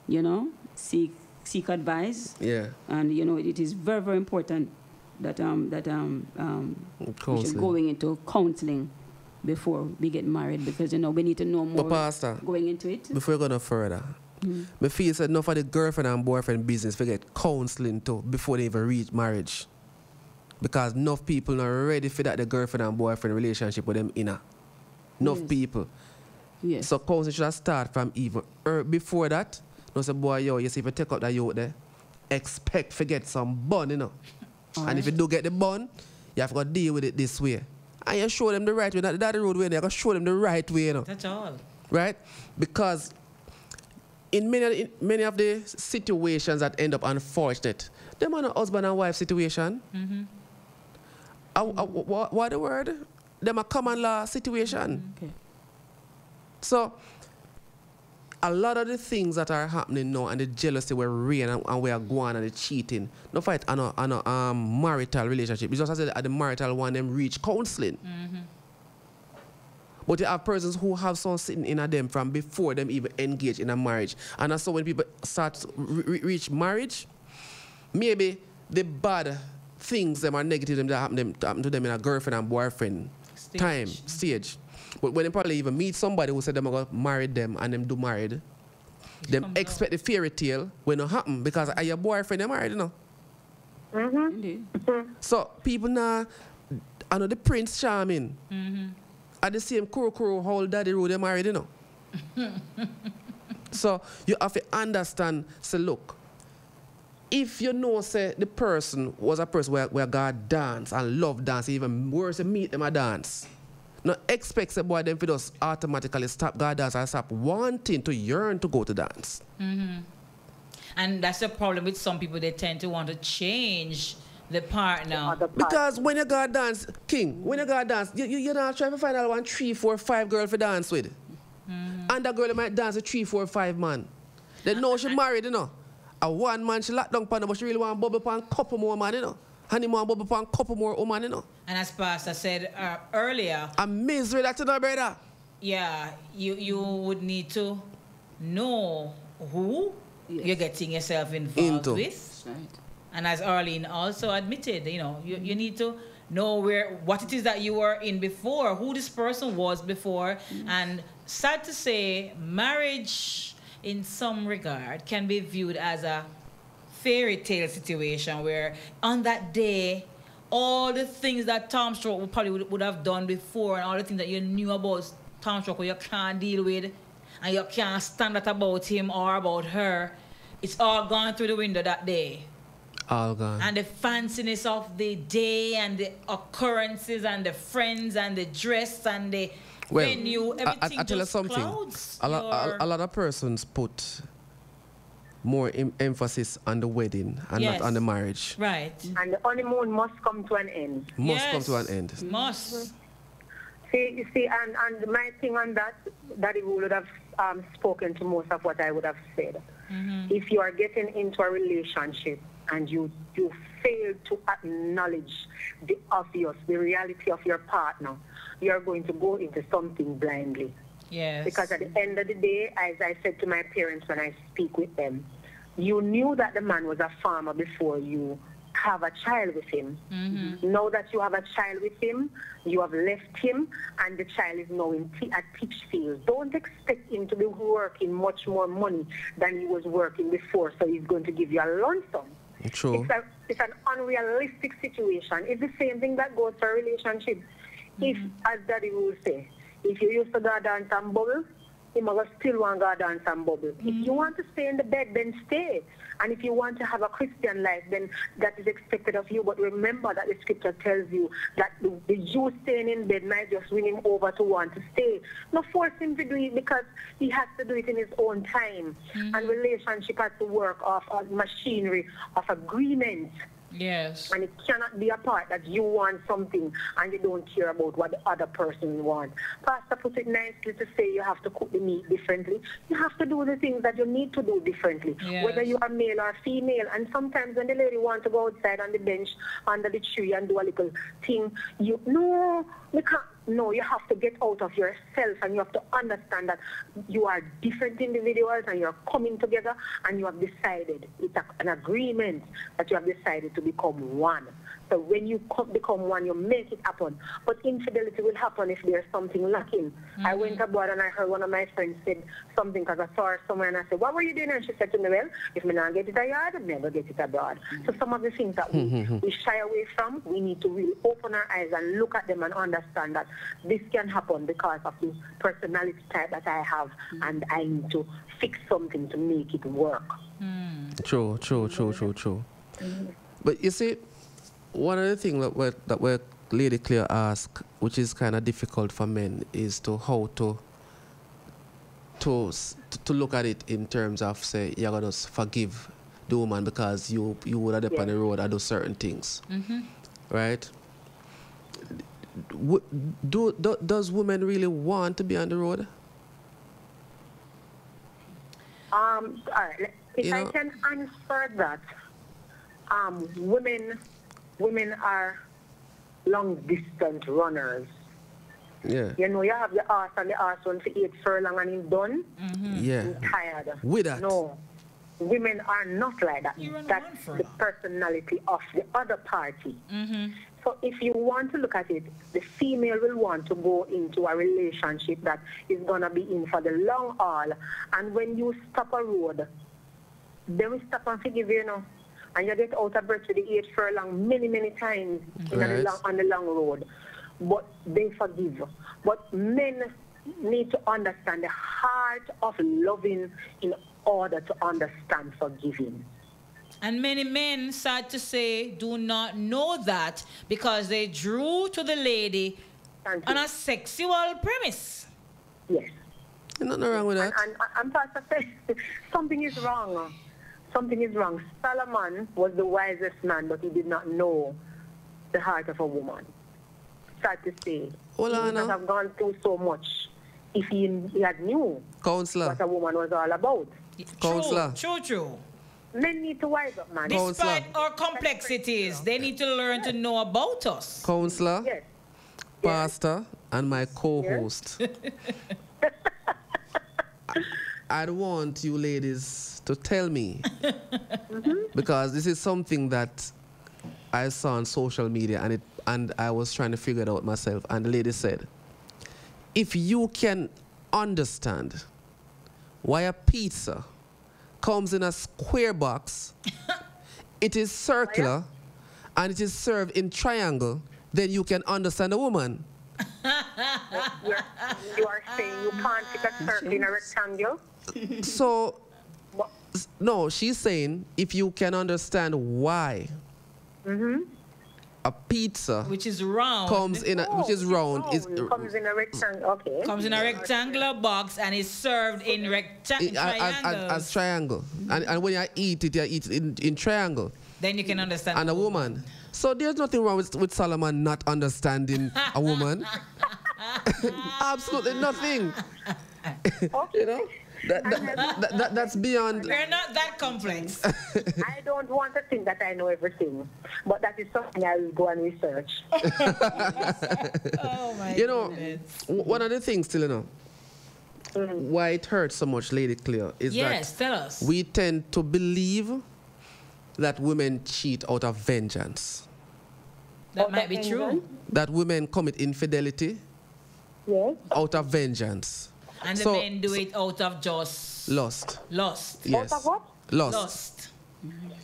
You know, seek seek advice. Yeah. And you know, it is very very important that um that um um we should going into counseling before we get married because you know we need to know more But Pastor, going into it. before you go no further, Mm. me feel said enough of the girlfriend and boyfriend business forget counseling too before they even reach marriage. Because enough people not ready for that the girlfriend and boyfriend relationship with them inner. Enough Yes. people. Yes. So counseling should start from even er, before that. No say boy yo, you see if you take up that youth there, expect to get some bun, you know. And if you do get the bun, you have to go deal with it this way. And you show them the right way, not the road way, you have to show them the right way, you know That's all. right? Because in many in many of the situations that end up unfortunate, them are not husband and wife situation. Mm-hmm. Uh, uh, what, what the word? Them a common law situation. Okay. So a lot of the things that are happening now and the jealousy we're reign and, and we are going and the cheating, no fight on a, on a um, marital relationship. It's just as at the marital one, them reach counseling. Mm-hmm. But you have persons who have someone sitting in a them from before them even engage in a marriage. And that's so when people start re- reach marriage, maybe the bad things them are negative them that happen, them, happen to them in a girlfriend and boyfriend Stage. time, stage. But when they probably even meet somebody who said them are going to marry them and them do married, them expect the fairy tale when it happen because are your boyfriend they married, you know. Mm-hmm. So people now, I know the Prince Charming, Mm-hmm. are the same Kuro Kuro whole daddy road they married, you know. So you have to understand, say, look, if you know, say, the person was a person where, where God dance and love dance, even worse, you meet them a dance. Not expect the boy them to just automatically stop God dance and stop wanting to yearn to go to dance. hmm And that's the problem with some people. They tend to want to change the partner. Because when you go dance, King, when you go dance, you, you, you're not trying to find out one, three, four, five girl to dance with. And that girl might dance with three, four, five man. They know she married, you know. A one man she locked down upon her, but she really want to bubble upon couple more man, you know. And he want bubble upon couple more woman, you know. And as Pastor said uh, earlier, A misery that you know, brother. yeah, you you would need to know who you're getting yourself involved Into. with. And as Arlene also admitted, you know, you, you need to know where what it is that you were in before, who this person was before. And sad to say, marriage in some regard can be viewed as a fairy tale situation where on that day all the things that Tom Stroke would probably would, would have done before and all the things that you knew about Tom Stroke you can't deal with and you can't stand that about him or about her, it's all gone through the window that day. All gone. And the fanciness of the day and the occurrences and the friends and the dress and the Well, venue, I, everything I, I tell you something. clouds A, lot, a, a lot of persons put more em- emphasis on the wedding and Yes. not on the marriage. Right. And the honeymoon must come to an end. Must come to an end. Must. See, you see, and, and my thing on that, Daddy would have um, spoken to most of what I would have said. If you are getting into a relationship and you you fail to acknowledge the obvious, the reality of your partner, you are going to go into something blindly. Yes. Because at the end of the day, as I said to my parents when I speak with them, you knew that the man was a farmer before you have a child with him. Mm-hmm. Now that you have a child with him, you have left him, and the child is now in t- at Titchfield. Don't expect him to be working much more money than he was working before, so he's going to give you a lump sum. True. It's, a, it's an unrealistic situation. It's the same thing that goes for a relationship. If, mm-hmm. as Daddy will say, if you used to go dance and bubble, must still want to go dance and bubble. If you want to stay in the bed, then stay. And if you want to have a Christian life, then that is expected of you. But remember that the scripture tells you that the, the you staying in bed might just win him over to want to stay. No force him to do it because he has to do it in his own time. And mm. relationship has to work off of machinery of agreement. Yes. And it cannot be a part that you want something and you don't care about what the other person wants. Pastor put it nicely to say you have to cook the meat differently. You have to do the things that you need to do differently, Yes. whether you are male or female. And sometimes when the lady wants to go outside on the bench under the tree and do a little thing, you no, we can't. No, you have to get out of yourself and you have to understand that you are different individuals and you're coming together and you have decided, it's an agreement that you have decided to become one. So when you co- become one, you make it happen. But infidelity will happen if there's something lacking. I mm-hmm. went abroad and I heard one of my friends said something because I saw her somewhere and I said, what were you doing? And she said to me, well, if me not get it abroad, I never get it abroad. So some of the things that we, mm-hmm. we shy away from, we need to really open our eyes and look at them and understand that this can happen because of the personality type that I have mm-hmm. and I need to fix something to make it work. Mm. True, true, true, true, true. But you see, one of the things that we that we Lady Cleo ask, which is kind of difficult for men, is to how to to to look at it in terms of say you're gonna forgive the woman because you you would have up on the road and do certain things, Mm-hmm. right? Do, do does women really want to be on the road? Um, all right. If You I know- can answer that, um, women, women are long distance runners. Yeah. You know, you have the horse and the horse run for eight furlong and he's done. Yeah. He's tired. With that. No. Women are not like that. That's the personality of the other party. So if you want to look at it, the female will want to go into a relationship that is going to be in for the long haul. And when you stop a road, they will stop and forgive you, you know. And you get out of breath with the eight furlong many, many times in the long, on the long road. But they forgive. But men need to understand the heart of loving in order to understand forgiving. And many men, sad to say, do not know that because they drew to the lady on a sexual premise. Yes. Nothing wrong with that. And, and, and Pastor said, something is wrong. Something is wrong. Solomon was the wisest man, but he did not know the heart of a woman. Sad to say. Well, he would not have gone through so much if he, he had knew Counselor. what a woman was all about. Counselor. True, true. Men need to wise up, man. Despite our complexities, they need to learn to know about us. Counselor. Yes. Pastor and my co-host. I want you ladies to tell me. Mm-hmm. Because this is something that I saw on social media and it and I was trying to figure it out myself. And the lady said if you can understand why a pizza comes in a square box it is circular and it is served in triangle then you can understand a woman. You're, you are saying you can't fit a circle in a rectangle? so no she's saying if you can understand why Mm-hmm. a pizza Which is round. comes in a, which is round is Oh, comes in a rectangle. Okay. Comes in a rectangular box and is served in rectangle as, as, as triangle and, and when you eat it you eat it in, in triangle Then you can understand. and a woman so there's nothing wrong with, with solomon not understanding a woman absolutely nothing you know that, that, that, that- that's beyond We're not that complex. I don't want to think that I know everything, but that is something I will go and research. oh my you know, w- one of the things, still, you know, mm. why it hurts so much, Lady Cleo, is Yes, that tell us. we tend to believe that women cheat out of vengeance, That might be true. that women commit infidelity Yes. out of vengeance, And the So- men do it out of just lust. lust. Yes. Out of what? Lust. Lust.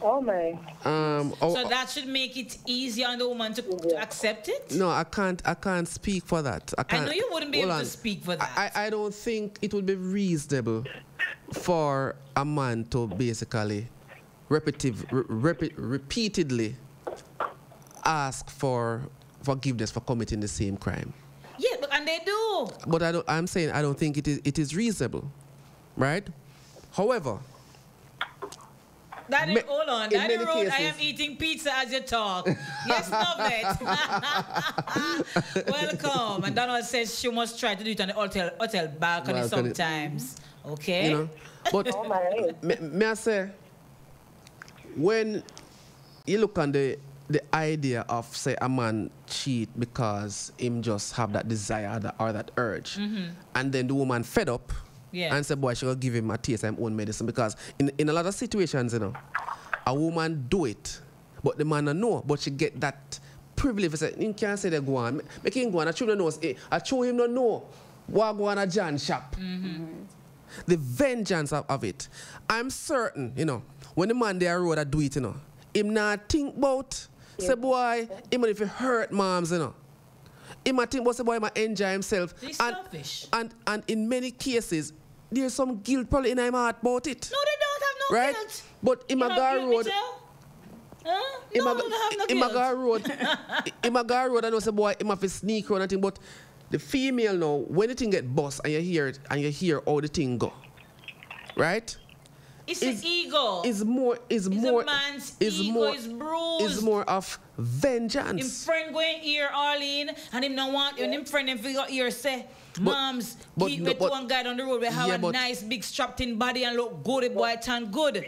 Oh my. Um, oh, So that should make it easier on the woman to, to accept it. no, I can't. I can't speak for that. I, I can't, I know you wouldn't be able on. to speak for that. I, I don't think it would be reasonable for a man to basically repetitive, re- repeat, repeatedly ask for forgiveness for committing the same crime. Yeah, but, and they do. But I don't, I'm saying I don't think it is, it is reasonable, right? However, Daddy, Ma- hold on. in Daddy many wrote, I am eating pizza as you talk. yes, Noblet. Welcome. And Donald says she must try to do it on the hotel, hotel balcony, Balcony. sometimes. Okay? you know, but Oh may, may I say, when you look on the the idea of say a man cheat because him just have that desire that, or that urge, and then the woman fed up. Yeah. And say, boy, she gonna give him a taste of him own medicine because in, in a lot of situations, you know, a woman do it, but the man don't know, but she get that privilege. Say, him can't say they go on, make him go on. I show him no know. eh, I show him no know. What go on a John shop the vengeance of, of it. I'm certain, you know, when the man there road I do it, you know, him not think about, say boy, even if it hurt moms, you know. Him a think about say boy, a enjoy himself. He's and, selfish. and and in many cases, there's some guilt probably in him heart about it. No, they don't have no right? guilt. But in You a have go guilt, me road. Huh? No, a they don't have no him guilt. go road. him a go road and know say boy, him have to sneak around and thing. But the female now, when the thing get bust and you hear it and you hear all the thing go, right? It's the ego. Is more is It's more a man's is ego more is bruised. is more of Him vengeance. friend going here, Arlene, and him no want when him friend him figure here say, Moms, but he no, met but- one guy down the road we have Yeah, a but- nice big strapped in body and look good, the boy turn good.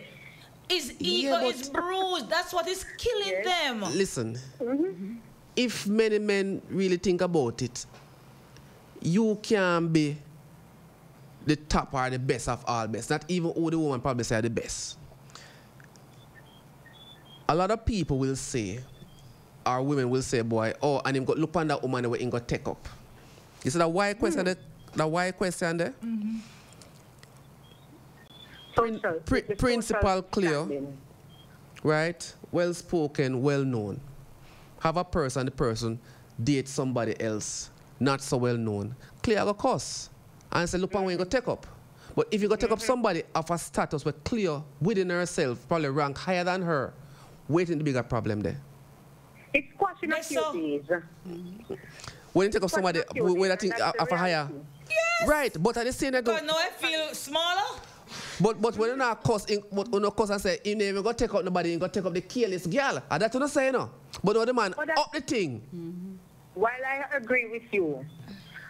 His ego Yeah, is bruised. That's what is killing them. Listen, mm-hmm. if many men really think about it, you can be the top or the best of all best. Not even all the woman probably say are the best. A lot of people will say, or women will say, boy, oh, and him got look on that woman where him got take up. You see that why question there? The why question there? Prin- pri- principle clear, right? Well spoken, well known. Have a person, the person date somebody else, not so well known. Clear of course. And say, look on when you go take up. But if you go take up mm-hmm. somebody of a status where clear within herself, probably rank higher than her, waiting the bigger problem there. It's squashing a few days. When you take up somebody with you, with a thing of a higher. Yes. Right, but at the same time, Because now I feel smaller. But but when you not cuss, but when you cuss and say, you never go take up nobody, you go take up the careless girl. And that's what I'm saying, no. But when the man up the thing. While I agree with you,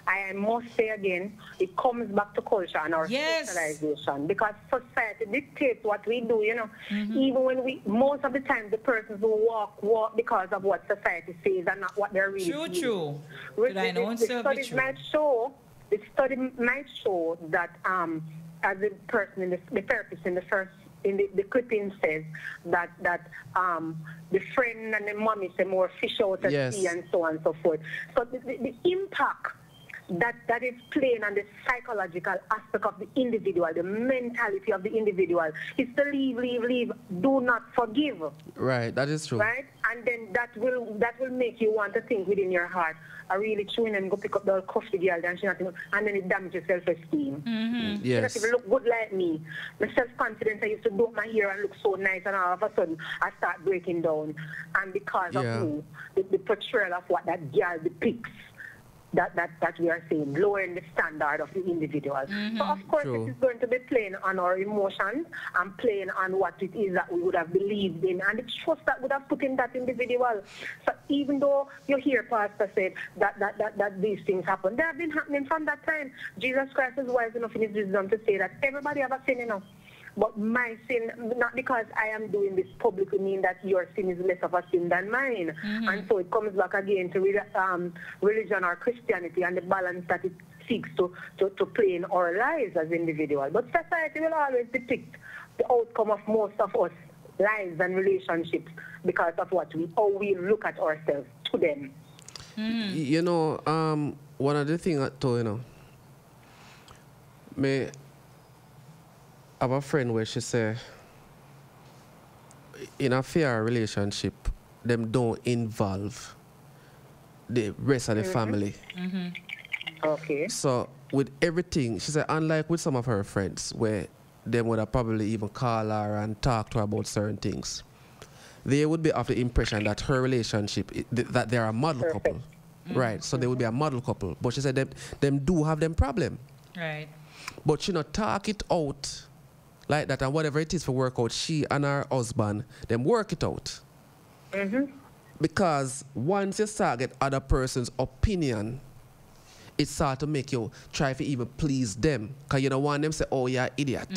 I must say again, it comes back to culture and our Yes. socialization because society dictates what we do, you know. Mm-hmm. Even when we, most of the time, the persons who walk, walk because of what society says and not what they're really True, feeling. true. Re- Did I know the, and the serve studies true? might show, the study might show that um, as the person in the, the therapist in the first in the, the clipping says that that um, the friend and the mommy say more fish out at Yes. sea and so on and so forth. So the, the, the impact that that is playing on the psychological aspect of the individual, the mentality of the individual, is to leave, leave, leave, do not forgive Right, that is true. right? And then that will that will make you want to think within your heart, I really chewing and go pick up the coffee girl and she not even, and then it damages self-esteem. Mm-hmm. She not Yes. even look good like me. My self-confidence, I used to do my hair and look so nice, and all of a sudden I start breaking down. And because Yeah. of who, the, the portrayal of what that girl depicts, that, that, that we are saying, lowering the standard of the individual. So mm-hmm. of course True. it is going to be playing on our emotions and playing on what it is that we would have believed in and the trust that would have put in that individual. So even though you hear Pastor said that, that, that, that these things happen, they have been happening from that time. Jesus Christ is wise enough in his wisdom to say that everybody have a sin enough. But my sin, not because I am doing this publicly, mean that your sin is less of a sin than mine. And so it comes back again to re- um, religion or Christianity and the balance that it seeks to, to, to play in our lives as individuals. But society will always depict the outcome of most of us lives and relationships because of what we, how we look at ourselves to them. Y- You know, um, one of the things too, you know, me have a friend where she say, in a fair relationship, them don't involve the rest of the family. Mm-hmm. Okay. So with everything, she said, unlike with some of her friends, where they would have probably even call her and talk to her about certain things, they would be of the impression that her relationship, that they're a model couple. Mm-hmm. Right, so they would be a model couple. But she said them, them do have them problem. Right. But she not talk it out like that and whatever it is for work out, she and her husband, them work it out. Mm-hmm. Because once you start get other person's opinion, it start to make you try to even please them. Because you don't want them to say, oh, you're an idiot.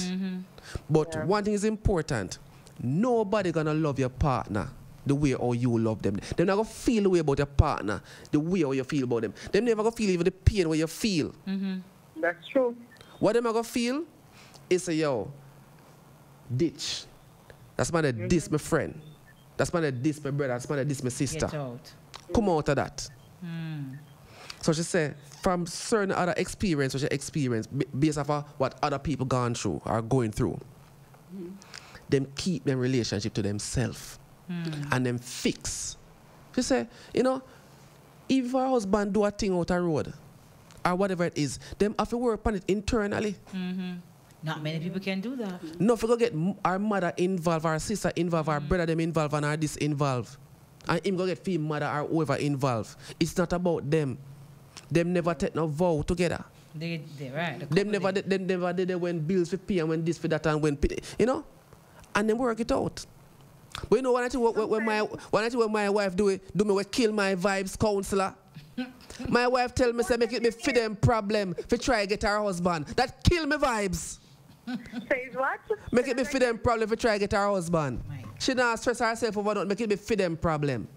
But one thing is important. Nobody gonna love your partner the way how you love them. They're not gonna feel the way about your partner, the way how you feel about them. Them never gonna feel even the pain where you feel. Mm-hmm. That's true. What them I gonna feel is say, yo, ditch. That's my diss my friend. That's my diss my brother. That's my diss my sister. Get out. Come out of that. Hmm. So she said, from certain other experience which b- based off of what other people gone through are going through, them keep them relationship to themselves and them fix. She said, you know, if our husband do a thing out a road or whatever it is, them have to work on it internally. Mm-hmm. Not many people can do that. No, if we go get m- our mother involved, our sister involved, Mm. our brother them involved, and our this involved. And him go get female mother or whoever involved. It's not about them. Them never take no vow together. They, they right. the Them never, did- them never did they when bills for pay and when this for that and when, pay- you know, and then work it out. But you know, when I tell you what, when my when I tell you what my wife do it, do me what kill my vibes counselor. my wife tell me say make it me fit them problem for try get her husband. That kill me vibes. Says what? Make it me fit them problem for try to get her husband. She not stress herself over nothing. Make it me fit them problem.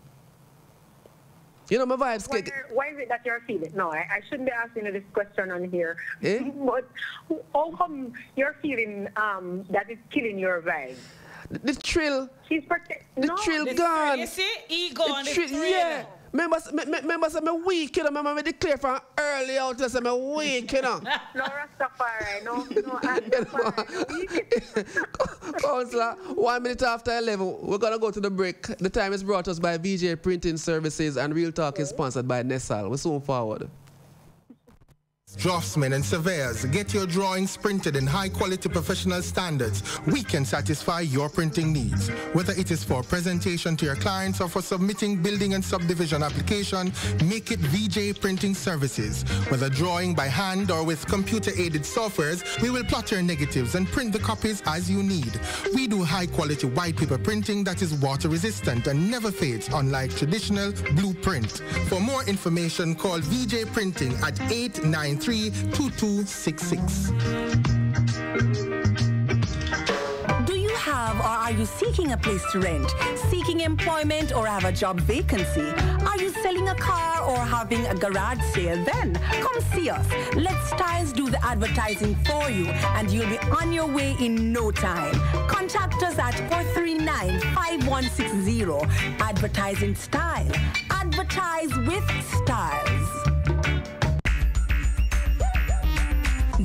You know my vibes. Why, kick- why is it that you're feeling? No, I, I shouldn't be asking you this question on here. Eh? but how come you're feeling um, that it's killing your vibe? The, the thrill. She's protect. The no, thrill the gone. thrill, you see? Ego the and the thrill, thrill. Yeah. Remember, me, me, remember, say me weak, you know. Remember, me declare from early out, say me weak, you know. no Rastafari, no, no Rastafari. Counselor, one minute after 11, we're going to go to the break. The time is brought to us by VJ Printing Services and Real Talk is sponsored by Nessal. We're soon forward. Draftsmen and surveyors, get your drawings printed in high quality professional standards. We can satisfy your printing needs. Whether it is for presentation to your clients or for submitting building and subdivision application, make it VJ Printing Services. Whether drawing by hand or with computer aided softwares, we will plot your negatives and print the copies as you need. We do high quality white paper printing that is water resistant and never fades, unlike traditional blueprint. For more information, call VJ Printing at 893 2266. Do you have or are you seeking a place to rent? Seeking employment or have a job vacancy? Are you selling a car or having a garage sale? Then come see us. Let Stylz do the advertising for you and you'll be on your way in no time. Contact us at 439-5160. Advertising Style. Advertise with Stylz.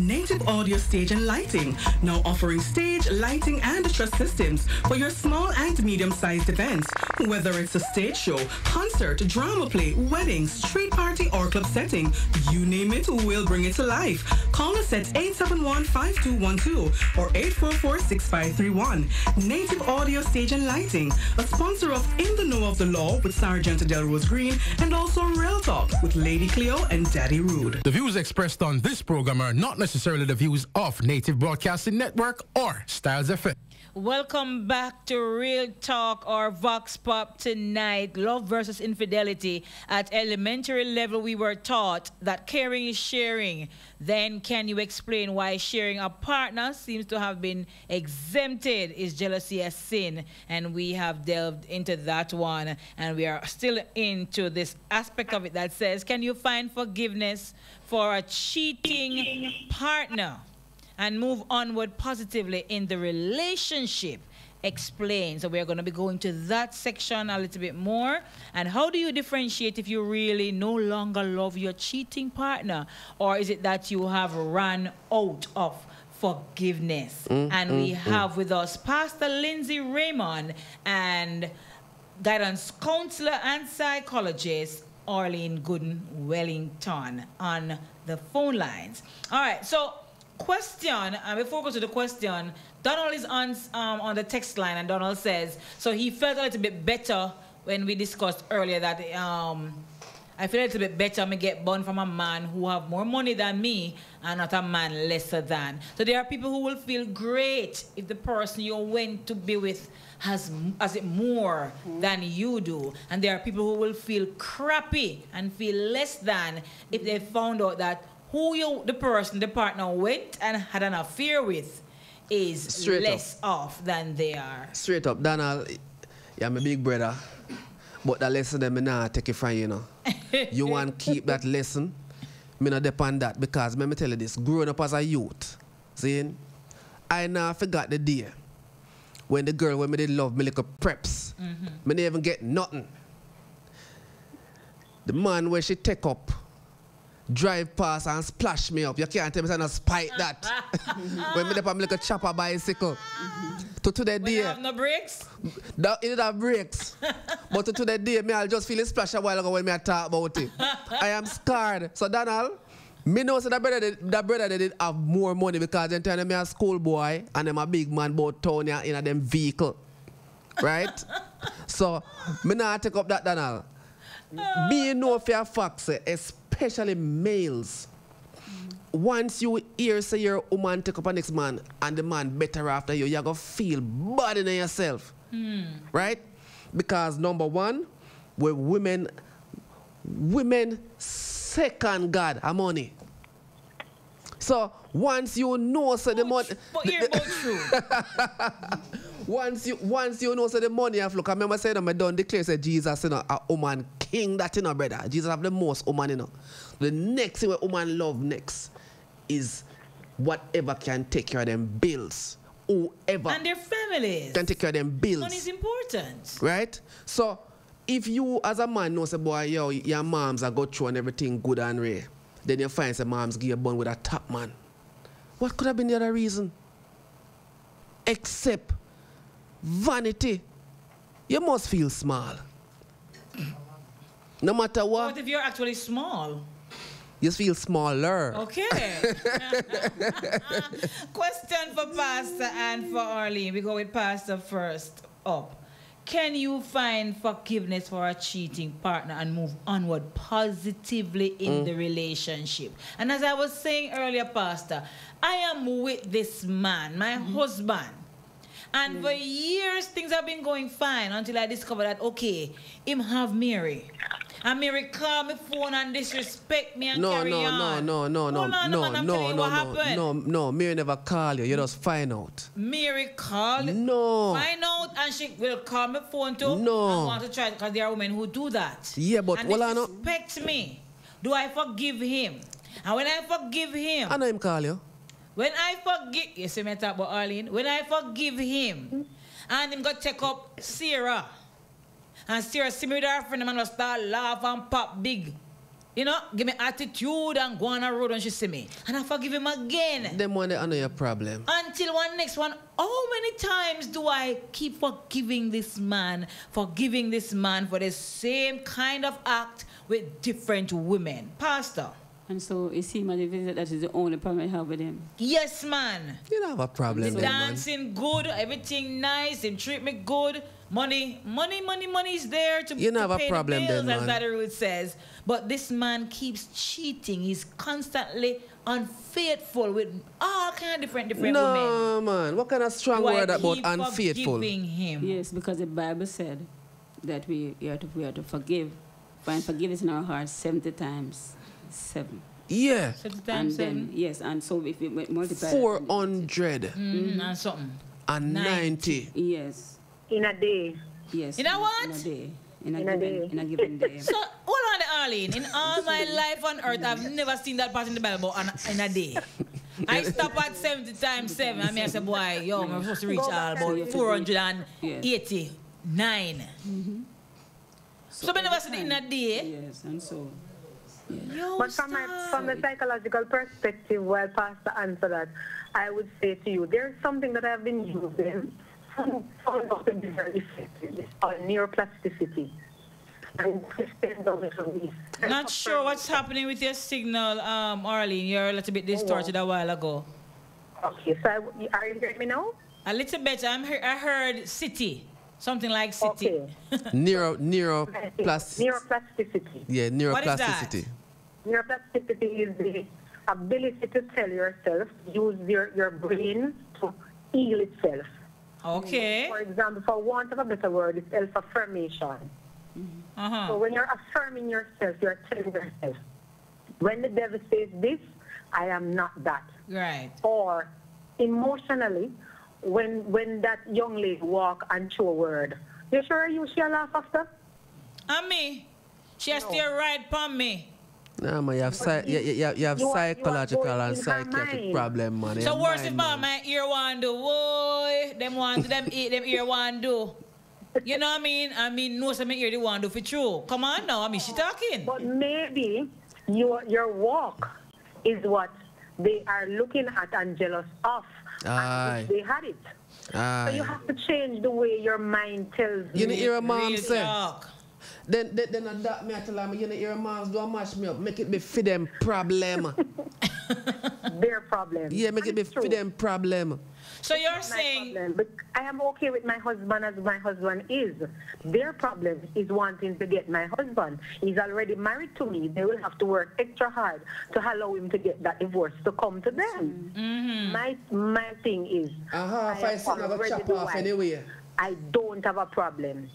Native Audio Stage and Lighting, now offering stage, lighting, and truss systems for your small and medium-sized events. Whether it's a stage show, concert, drama play, wedding, street party, or club setting, you name it, we'll bring it to life. Call us at 871-5212 or 844-6531. Native Audio Stage and Lighting, a sponsor of In the Know of the Law with Sergeant Delrose Green and also Real Talk with Lady Cleo and Daddy Rude. The views expressed on this program are not necessarily the views of Native Broadcasting Network or Stylz FM. Welcome back to Real Talk or Vox Pop tonight. Love versus infidelity. At elementary level, we were taught that caring is sharing. Then, can you explain why sharing a partner seems to have been exempted? Is jealousy a sin? And we have delved into that one, and we are still into this aspect of it that says, can you find forgiveness for a cheating partner? and move onward positively in the relationship explain so we're going to be going to that section a little bit more and how do you differentiate if you really no longer love your cheating partner or is it that you have run out of forgiveness Mm, and we mm, mm. have with us pastor lindsay raymond and guidance counselor and psychologist arlene gooden wellington on the phone lines all right so question, and before we go to the question, Donald is on um, on the text line, and Donald says so he felt a little bit better when we discussed earlier that um, I feel a little bit better me get born from a man who have more money than me and not a man lesser than. So there are people who will feel great if the person you went to be with has has it more than you do, and there are people who will feel crappy and feel less than if they found out that who you the person the partner went and had an affair with is Straight up. less off than they are. Straight up, Donald, you're my big brother. But the lesson them me nah take it from you, you know. you want keep that lesson. Me not depend that because let me tell you this, growing up as a youth, seeing, I now forgot the day when the girl when me did love me like a preps. Mm-hmm. Me never get nothing. The man where she take up, drive past and splash me up. You can't tell me say no spite that. when me dey on like a chopper bicycle. To today day. have no brakes? That, it have brakes. but to today day, me I'll just feel it splash a while ago when me I talk about it. I am scared. So Donald, me know so that brother did, that brother they did have more money because them time me a schoolboy and them a big man about town in a them vehicle. Right? so me not take up that Donald. Me uh. know for a fact, especially males once you hear say your woman take up a next man and the man better after you, you're gonna feel bad in yourself. Hmm. Right? Because number one, where women women second God are money. So once you know so the money But you're true. once you once you know so the money have look, I remember saying I don't declare say Jesus you know a woman king that you know brother. Jesus have the most woman you know. The next thing where woman love next is whatever can take care of them bills. Whoever and their families. can take care of them bills. Money is important. Right? So if you as a man know say boy, yo, your moms are go through and everything good and rare, then you find say moms give you bun with a top man. What could have been the other reason? Except vanity. You must feel small. No matter what, What if you're actually small? you feel smaller. Okay. Question for Pastor and for Arlene. We go with Pastor first up. Can you find forgiveness for a cheating partner and move onward positively in Mm. the relationship? And as I was saying earlier, Pastor, I am with this man, my husband. And for years, things have been going fine until I discovered that, okay, him have Mary. And Mary call me phone and disrespect me and No, carry no, no, on. no, no, no, Hold on, no, man, no, no, no, happened. no, no. Mary never call you. You just find out. Mary called. No. Find out and she will call my phone too. No. I want to try because there are women who do that. Yeah, but and well, I know. disrespect me. Do I forgive him? And when I forgive him, I know him call you. when I forgive, you see me talk about Arlene. When I forgive him, and him go take up Sarah, and Sarah see me with her friend, the man will start laugh and pop big. You know, give me attitude and go on a road and she see me. And I forgive him again. Them one they I know your problem. Until one next one, how many times do I keep forgiving this man, forgiving this man for the same kind of act with different women? Pastor. And so it seems as if that is the only problem I have with him. Yes, man. You don't have a problem The there, man. dancing good, everything nice, him treat me good. Money, money, money, money is there to, You don't to have a pay problem the bills, then, as man. that Ruth says. But this man keeps cheating. He's constantly unfaithful with all kind of different different women. No, man. What kind of strong Do I word about keep unfaithful? forgiving him? Yes, because the Bible said that we, we, are, to, we are to forgive, find forgiveness in our hearts 70 times 7. Yeah. 70 and times then, yes, and so if we multiply. 400 Mm, and something. and 90. Yes. In a day. Yes. In a what? In a day. In a, In a given, day. In a given day. So, hold on, Arlene. In all my life on earth, I've never seen that part in the Bible on, in a day. I stop at 70 times 7. I mean, I say, boy, yo, I'm supposed to reach all about 489. So, I never seen it in a day. Yes, and so. But from, my, from the psychological perspective, while Pastor answered that, I would say to you, there's something that I've been using found out to be very effective. It's called neuroplasticity. And Christian does it for me. Not sure what's happening with your signal, um, Arlene. You're a little bit distorted a while ago. Okay, so are you hearing me now? A little bit. I'm he- I heard city. Something like city. Neuro, neuro, plus, Neuroplasticity. yeah, What is that? neuroplasticity. Neuroplasticity is the ability to tell yourself, use your, your brain to heal itself. Okay. For example, for want of a better word, it's self-affirmation. Uh-huh. So when you're affirming yourself, you're telling yourself, when the devil says this, I am not that. Right. Or emotionally, when when that young lady walk and show a word, you sure you she'll laugh after? And me. She has to right upon me. Nah, man, you have, psy- you, you, you have- you have you are- you are psychological and psychiatric mind. problem, man. So worse mind, if all my ear want do, boy, them want to them eat, them ear want do. You know what I mean? I mean, no, some ear they want do for true. Come on now, I mean, she talking. But maybe your your walk is what they are looking at and jealous of. Aye. They had it. So you have to change the way your mind tells You you. know, hear a mom Real say. talk. Then, then, then I that me I tell her, you know, hear a moms do a mash me up, make it be for them problem. Their problem. Yeah, make it be for them problem. So you're My saying problem, But I am okay with my husband as my husband is. Their problem is wanting to get my husband. He's already married to me. They will have to work extra hard to allow him to get that divorce to come to them. Mm-hmm. My my thing is, Uh-huh, if I am see another already chop the off anyway. I don't have a problem.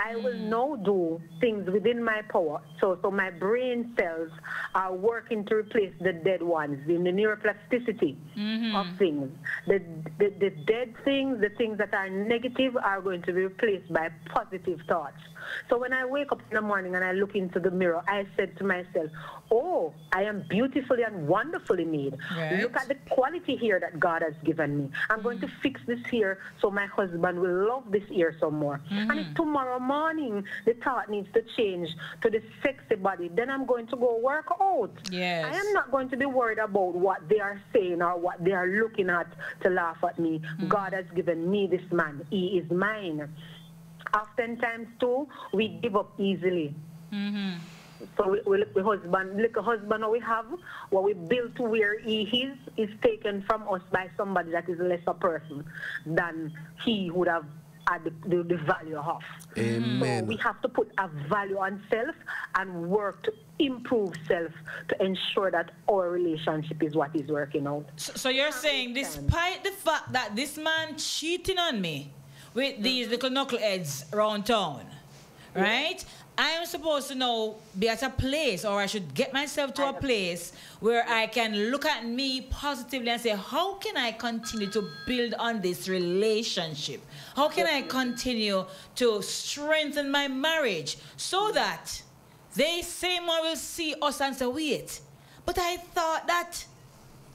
I will Mm. now do things within my power. So, so my brain cells are working to replace the dead ones in the neuroplasticity Mm-hmm. of things. The, the, the dead things, the things that are negative, are going to be replaced by positive thoughts. So when I wake up in the morning and I look into the mirror, I said to myself, "Oh, I am beautifully and wonderfully made. Right. Look at the quality here that God has given me. I'm going to mm. fix this here so my husband will love this ear some more. And if mm. tomorrow morning the thought needs to change to the sexy body, then I'm going to go work out. Yes. I am not going to be worried about what they are saying or what they are looking at to laugh at me. Mm. God has given me this man. He is mine. Oftentimes too, we give up easily. Mm-hmm. So we, we, the husband, like a husband we have, what we built to where he is, is taken from us by somebody that is a lesser person than he would have had the, the, the value of. So we have to put a value on self and work to improve self to ensure that our relationship is what is working out. So, so you're saying, despite the fact that this man cheating on me with these little knuckleheads around town, right? I am supposed to now be at a place, or I should get myself to a place where I can look at me positively and say, how can I continue to build on this relationship? How can I continue to strengthen my marriage so that they same will see us and say, wait, but I thought that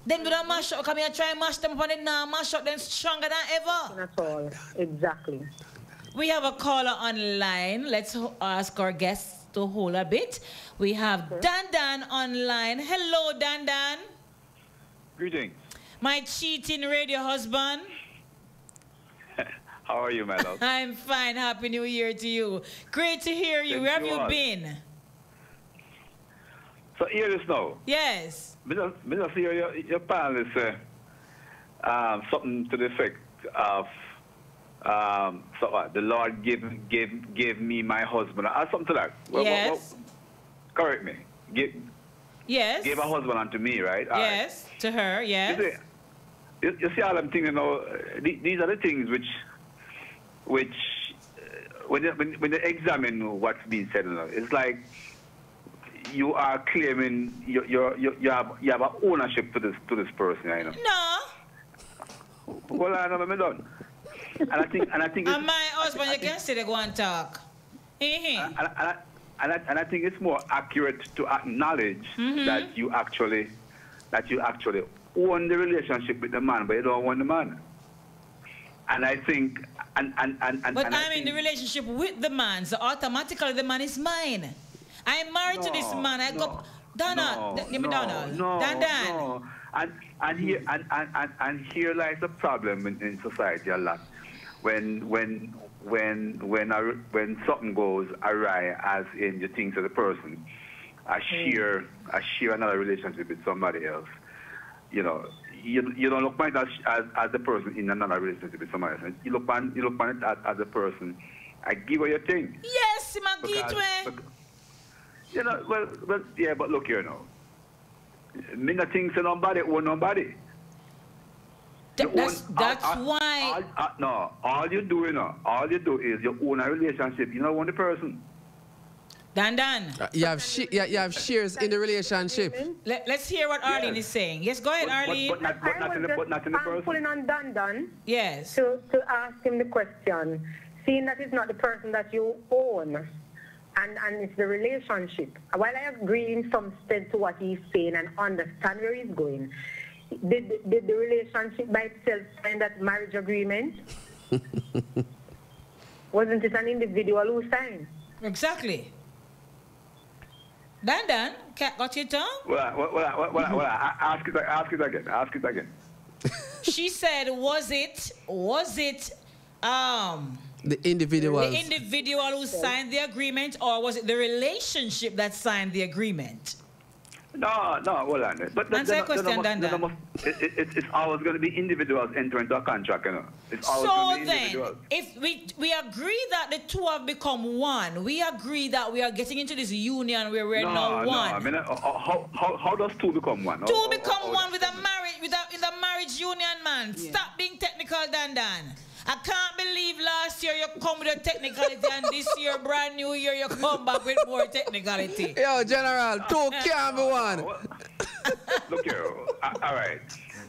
them gonna mash up, come here try and mash them up and then now mash up them stronger than ever. That's all. Exactly. We have a caller online. Let's ask our guests to hold a bit. We have Dan Dan online. Hello, Dan Dan. Greetings. My cheating radio husband. How are you, my love? I'm fine. Happy New Year to you. Great to hear you. Thank Where have you you all. been? So hear this now. Yes. Me just, me just hear your, your panel say um, something to the effect of um, so what, the Lord gave gave gave me my husband or something like. Well, well, Yes. well, correct me. Give, Yes. gave a husband unto me, right? All right. Yes. To her. Yes. You see, you, you see all I'm thinking now, uh, these are the things which, which, uh, when when, when you examine what's being said, you know, it's like you are claiming you, you, you, you have you have an ownership to this to this person, you know. No. Well, I know I'm done. And I think and I think And my husband, you can say they go and talk. Eh-heh. and, and, I, and, I, and I think it's more accurate to acknowledge Mhm. that you actually that you actually own the relationship with the man, but you don't want the man. And I think, and and and, and, But and I I'm in the relationship with the man, so automatically the man is mine. I'm married to this man. I go, Donna, no, give me no, Donna. no, Dan Dan. no. And and here and, and, and, here lies the problem in, in society a lot. When when when when a, when something goes awry, as in you think to the person, I mm. share I share another relationship with somebody else. You know, you, you don't look it as, as as the person in another relationship with somebody else. You look upon you look upon it as, as a person. I give her your thing. Yes, my Because- gateway. Bec- You know, well, well, yeah, but look here now. Me not think so nobody own nobody. Th- You that's own- that's all- all- why. all- all- no, all you do, you know, all you do is you own a relationship. You don't own the person. Dan Dan. Uh, You have she- you, you have shares in the relationship. Let, let's hear what Arlene is saying. Yes, go ahead, Arlene. But not, but not in the, but not in the I'm person. pulling on Dan Dan yes. to, to ask him the question, seeing that it's not the person that you own, and, and it's the relationship. While I agree in some sense to what he's saying and understand where he's going, did, did the relationship by itself sign that marriage agreement? Wasn't it an individual who signed? Exactly. Dan Dan, cat got your tongue? Well, well, well, well, well, well, I- ask it, ask it again. Ask it again. she said, was it, was it, um, The individuals. the individual who signed the agreement, or was it the relationship that signed the agreement? No, no, hold on. But then- Answer then- your question, then Dan, must- then it- it- it's, it's always going to be individuals entering into a contract, you know. It's always So going to be then, individuals. if we we agree that the two have become one, we agree that we are getting into this union where we're no, now no, one. I mean, uh, how, how, how does two become one? Two How- how- become how- one with a marriage with a with a marriage union, man. Stop being technical, Dan Dan. I can't believe last year you come with a technicality and this year, brand new year, you come back with more technicality. Yo, General, two can't be one. Look here, all right.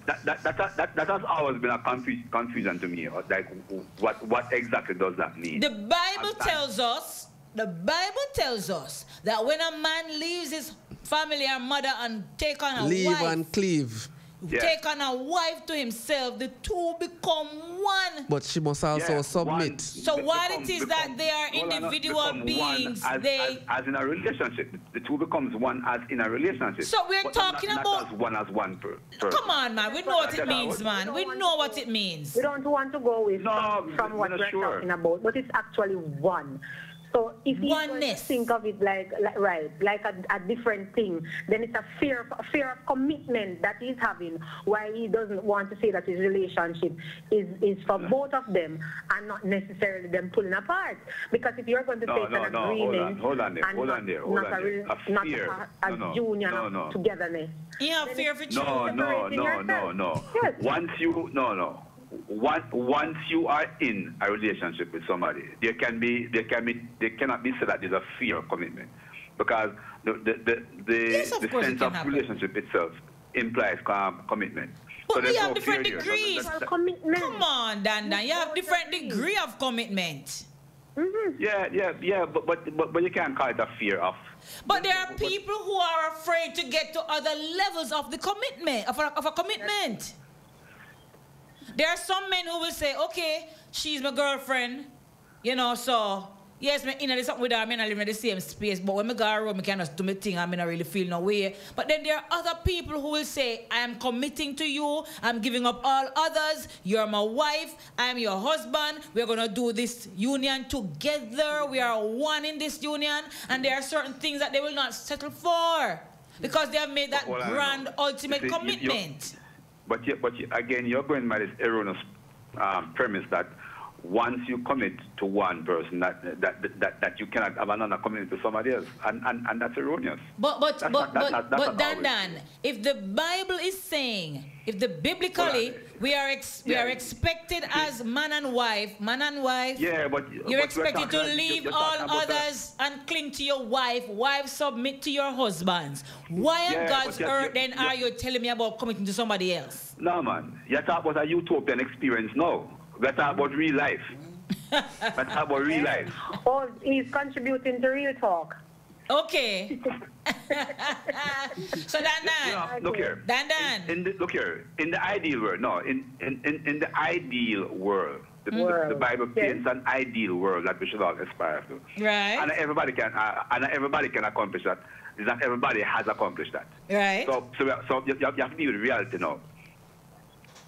That, that, that, that, that has always been a confus- confusion to me. Like, what, what exactly does that mean? The Bible tells us, the Bible tells us that when a man leaves his family and mother and take on a Leave wife, and cleave. take on a wife to himself, the two become one. But she must also Yeah, submit. So what it is that they are Hold on, individual beings, as, they as, as in a relationship. The two becomes one as in a relationship. So we're But talking not, about- Not as one as one per, person. Come on, man. We know what it means, man. We know what it means. We don't want to go away from, from what we're we're sure. talking about, but it's actually one. So if you think of it like, like right, like a, a different thing, then it's a fear of a fear of commitment that he's having. Why he doesn't want to say that his relationship is is for mm. both of them and not necessarily them pulling apart. Because if you're going to No, take no, an no, hold agreement on, hold on there, and hold not, on there, hold not on a, there. re- A not fear. a, a No, no, union no, of no. togetherness. Yeah, fear for No, no, no, no, no. Once you, no, no. Once, once you are in a relationship with somebody, there can be, there can be, there cannot be said that there's a fear of commitment, because the the the, the, Yes, of the sense can of happen. relationship itself implies um, commitment. But so we have no different fear there. degrees. That- that- Come on, Dan Dan. You have different degree of commitment. yeah, yeah, yeah, but, but but but you can't call it a fear of. But there are people who are afraid to get to other levels of the commitment, of a, of a commitment. There are some men who will say, okay, she's my girlfriend, you know, so yes, me in there something with her, I'm not living in the same space, but when I go around, I can just do my thing, I'm not really feel no way. But then there are other people who will say, I am committing to you, I'm giving up all others, you're my wife, I'm your husband, we're gonna do this union together, we are one in this union, and there are certain things that they will not settle for. Because they have made that Well, grand ultimate commitment. But you, but you, again, you're going by this erroneous um, premise that once you commit to one person, that that that, that you cannot have another commitment to somebody else, and and, and that's erroneous. But but That's but not- that's but, not- but Dan Dan, if the Bible is saying, if the biblically we are ex, we are Yeah. expected as man and wife, man and wife, Yeah, but you're but we're expected to leave all talking about the- others and cling to your wife. Wives submit to your husbands. Why on Yeah, God's but you're- earth you're- then are you telling me about committing to somebody else? No, man. You're talking about a utopian experience No, We're talking about real life. We're talking about real life. Oh, he's contributing to real talk. Okay. so Dan Dan, Yeah, look here. Dan Dan. In the, look here. In the ideal world, no. In in, in, in the ideal world, the, the- the, Bible paints an ideal world that we should all aspire to. Right. And everybody can uh, and everybody can accomplish that. Is that everybody has accomplished that. Right. So so, are- so you, you have to deal with reality now.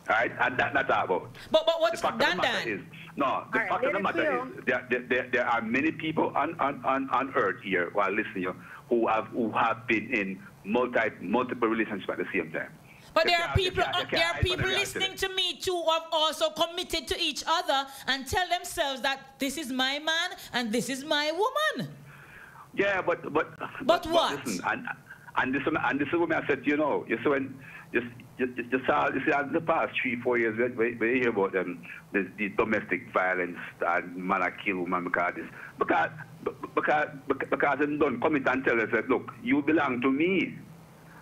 All right, and that, that's about. But but what's the fact Dan of the matter Dan? Is no. The right, fact of the leave it to matter is there, there, there, there are many people on, on, on, on earth here while listening you who have who have been in multi multiple relationships at the same time. But You there are can't- you people, can't- uh, there are hide from the people listening to me too who have also committed to each other and tell themselves that this is my man and this is my woman. Yeah, but but But what? listen, and and this one- and this is what I said. You know, you see when just you, you, saw you see in the past three four years we, we, we hear about them the, the domestic violence and man a kill woman because this because because because they don't commit and tell us that look you belong to me.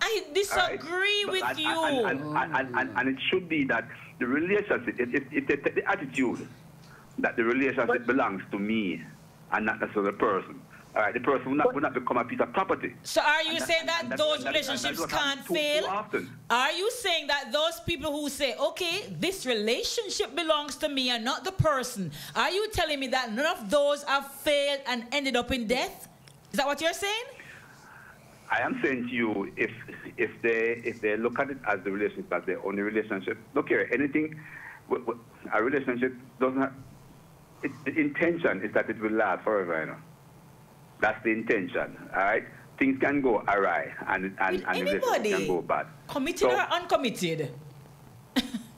I disagree But- with and, you. And, and, and, and, and, it should be that the relationship, it, it, it, the attitude that the relationship belongs to me and not necessarily the person. All right, the person will not, will not become a piece of property. so are you And saying that that- those that- relationships what can't fail? too often. Are you saying that those people who say, okay, this relationship belongs to me and not the person, are you telling me that none of those have failed and ended up in death? Is that what you're saying? I am saying to you, if if they if they look at it as the relationship as their only relationship, look here, anything, a relationship doesn't. Have, it, the intention is that it will last forever. You know, that's the intention. All right. things can go awry and and, and the relationship anybody. can go bad. Committed So- or uncommitted?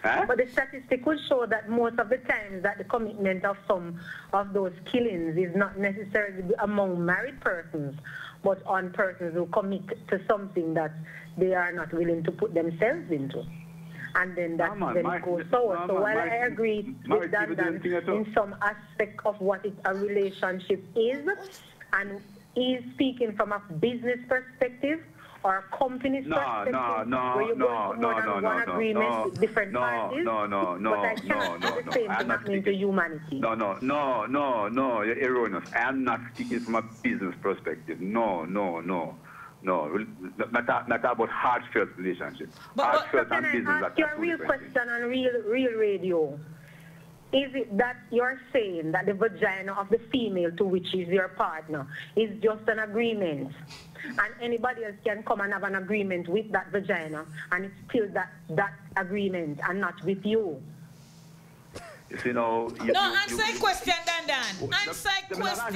But the statistics would show that most of the times that the commitment of some of those killings is not necessarily among married persons, but on persons who commit to something that they are not willing to put themselves into. And then that man, then my- it goes sour. no, so while my- I agree married with that, people do anything at all. in some aspect of what it, a relationship is, and is speaking from a business perspective or a company's No, perspective, no, no, where you're no, going to no, more no, than no, one no, agreement no, with different no, parties. no, no, no, but I no, cannot no, do the no. same I'm thing not happening to humanity. No, no, no, no, no, you're erroneous. I am not speaking from a business perspective. No, no, no. No, not, not, not about heartfelt relationship. heartfelt Can and I business, ask that's you a a two real different things. question on real, real radio? Is it that you're saying that the vagina of the female to which is your partner is just an agreement, and anybody else can come and have an agreement with that vagina, and it's still that that agreement and not with you? You see, now, you, No, you- answer you- a question, Dan Dan. Answer a question.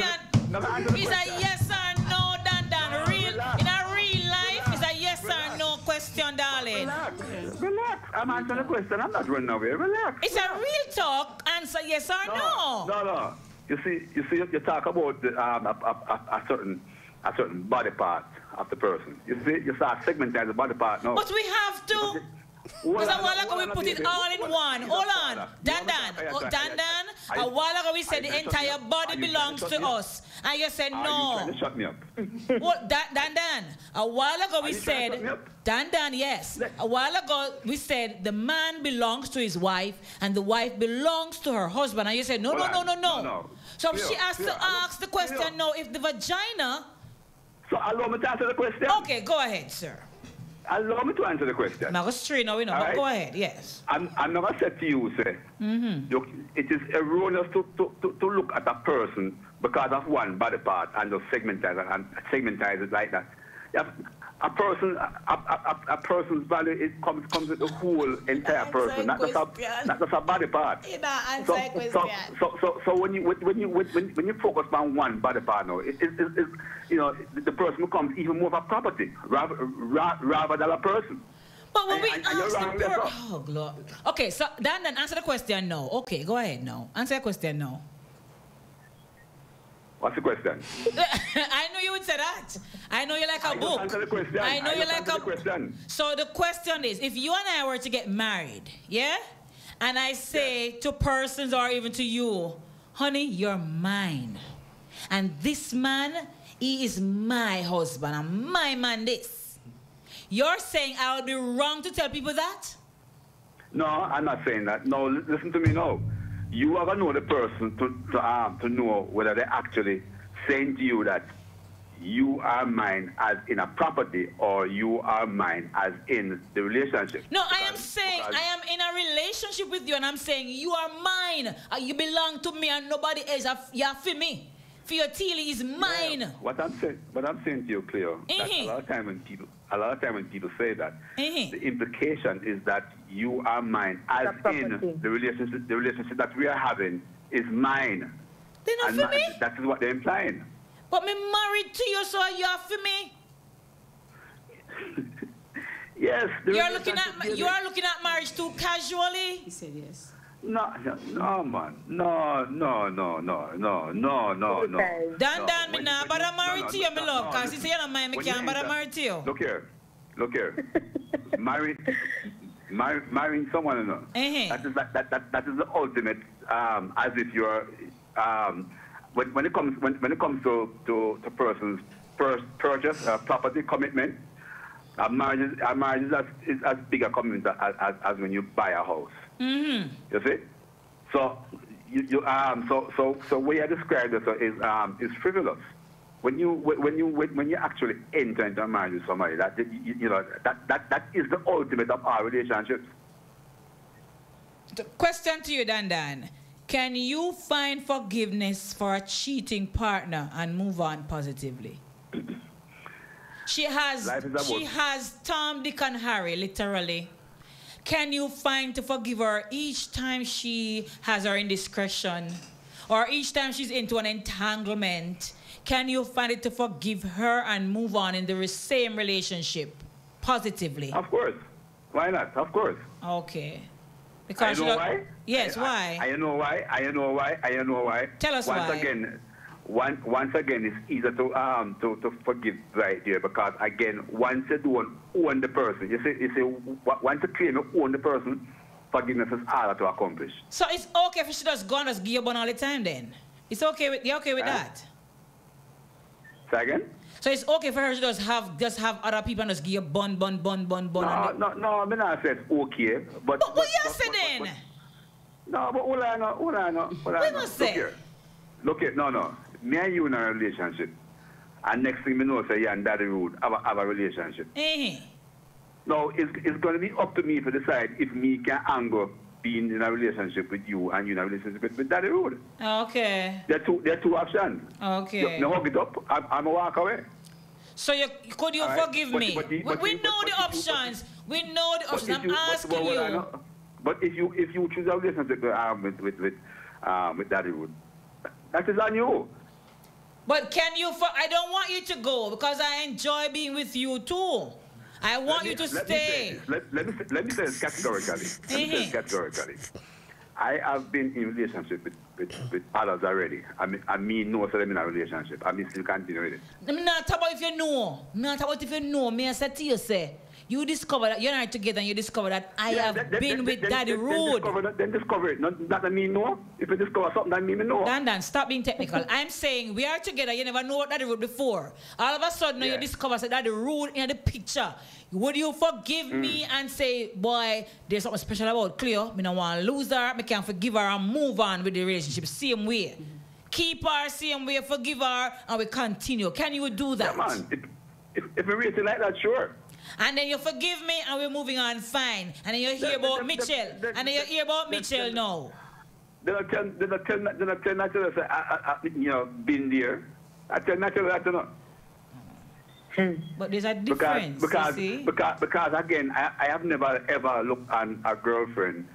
Is a yes or no, Dan Dan? Real in a real life, is a yes or no question, darling. Relax. Relax. I'm answering the question. I'm not running away. Relax. It's a real talk. Answer yes or no. No, no. You see, you see, you talk about the, um, a, a, a, a certain, a certain body part of the person. You see, you start segmenting the body part. No. But we have to. Because a while ago we put it all in one. Hold on. Dan Dan. Oh, Dan Dan. A while ago we said the entire body belongs to us. And you said you no. shut me up? What, Dan, Dan, Dan, a while ago we said, Dan, Dan, yes. A while ago we said the man belongs to his wife and the wife belongs to her husband. And you said, no, no, no, no, no. So she has to ask the question, no, if the vagina. So allow me to answer the question. Okay, go ahead, sir. Allow me to answer the question. I'm not going to straight now, you know, but right. go ahead, yes. I'm, I'm not going to say to you, sir, Mm-hmm. look, it is erroneous to, to, to, to look at a person because of one body part and just segmentize it and segmentize it like that. A person, a, a, a, person's value it comes comes with the whole entire person, not just a, not just a body part. You know, answer So, so, so, so, so when you when you when, when you focus on one body part now, it, it, it, you know the, the person becomes even more of a property rather rather than a person. But when And- we and- ask the per- Oh. Okay, so Dan, Dan, answer the question no. Okay, go ahead now. Answer the question no. What's the question? I know you would say that. I know you like a I book. answer the question. I know I you like a question. So the question is, if you and I were to get married, yeah, and I say to persons or even to you, honey, you're mine, and this man, he is my husband, and my man this. You're saying I would be wrong to tell people that? No, I'm not saying that. No, listen to me now. You are gonna know the person to to um to know whether they're actually saying to you that you are mine as in a property or you are mine as in the relationship. No, I am saying I am in a relationship with you, and I'm saying you are mine. Uh, you belong to me, and nobody else. You're for me. For your Tilly is mine. What I'm saying, what I'm saying to you, Cleo, that a Mhm. lot of time when people, a lot of time when people say that, Mhm. the implication is that you are mine, as in the relationship, the relationship that we are having is mine. They're not And for not- me. That is what they're implying. But me married to you, so you're for me. Yes. You're looking at you are looking at marriage too casually. He said yes. No, no, no, man. No, no, no, no, no, no, no, no. Dan no. Dan, me When- nah when bother you- married to no, you, me no, love. Cause you say you don't mind me when you can't bother enter- married to you. Look here, look here. Marry, marry, marrying someone, you know, Eh-heh. that is that, that, that, that is the ultimate. Um, as if you're, um, when, when it comes when, when it comes to to, to persons pur- purchase uh, property commitment, a marriage is, a marriage is as, is as big a commitment as, as, as when you buy a house. Mm-hmm. You see? So you, you um so so so way I describe this is um is frivolous. When you when you when you actually enter into a marriage with somebody, that you, you know that, that that is the ultimate of our relationships. The question to you, Dan Dan. Can you find forgiveness for a cheating partner and move on positively? she has Life is about- she has Tom, Dick, and Harry, literally. Can you find to forgive her each time she has her indiscretion? or each time she's into an entanglement, can you find it to forgive her and move on in the same relationship positively? Of course. Why not? Of course. Okay. Because I know why? Yes, I, why? I, I know why. I know why. I know why. Tell us once why. again, once once again, it's easier to um to, to forgive right there because again, once you don't own the person, you say you say once you claim you own the person, forgiveness is harder to accomplish. So it's okay if she just go and just give bun all the time then? It's okay with you okay with that? Say again? So it's okay for her to just have just have other people and just give you bun bun bun bun bun. No, no, no, I mean I said it's okay, but. But what you say then? No, but no, hold on, no, hold on. What no. you Look say? here. Look here, no, no. Me and you in a relationship. And next thing me know, say, yeah, and daddy rude, have a, have a relationship. Eh. Now, it's, it's going to be up to me to decide if me can angle being in a relationship with you and you in a relationship with, with daddy rude. Okay. There are two, there are two options. Okay. You, you hug it up, I'm, I'm a walk away. So you could you All right, forgive but- me? but the- we but we know but- the but options. we know the options. I'm you- asking but you. But if you if you choose a relationship with um, with with with, um, with Daddy Rude, that is on you. But can you? I don't want you to go because I enjoy being with you too. I want you to let Me stay. let, let me say, let me say this categorically. Let me say this categorically. I have been in relationship with, with, with others already. I mean, I mean, no, so them in a relationship. I mean, still continue with it. I'm not about if you know. I'm not about if you know. Me, I said to you, say, you discover that you're not together and you discover that I Yeah, have then- been then- with then- Daddy then- then Rude. discover that- Then discover it. Not, that I mean no. If you discover something, that mean me no. Dan, Dan, stop being technical. I'm saying we are together. You never know what Daddy Rude before. All of a sudden, you discover that Daddy Rude in the picture. Would you forgive Mm. me and say, boy, there's something special about Cleo. Me don't want to lose her. Me can forgive her and move on with the relationship same way. Keep her same way, forgive her, and we continue. Can you do that? Yeah, man. If, if, if you rate it like that, sure. And then you forgive me and we're moving on fine. And then you hear about Mitchell. And then you hear about Mitchell now. Then I tell, then I tell, then I tell natural, say, I, I, I, you know, been there. I tell natural that, you know. Hmm. But there's a Because, difference. because, you see? because, because again, I, I have never ever looked on a girlfriend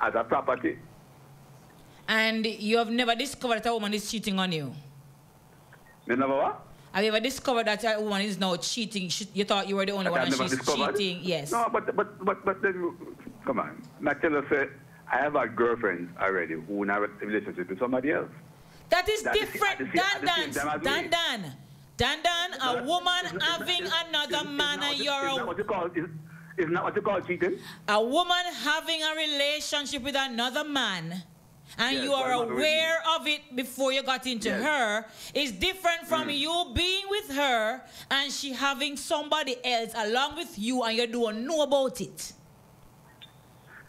as a property. And you have never discovered that a woman is cheating on you. You never what? Have you ever discovered that a woman is now cheating? She, you thought you were the only That one I and she's discovered? cheating? Yes. No, but but but but then, come on. Natural said, I have a girlfriend already who now in a relationship with somebody else. That is That is- different. same- Dan Dan, same time as Dan. Dan. Dan Dan, a woman having another man and you're a, what you call? Is, is not what you call cheating? a woman having a relationship with another man and Yes, you are aware of it before you got into Yes. her is different from Mm. you being with her and she having somebody else along with you and you don't know about it.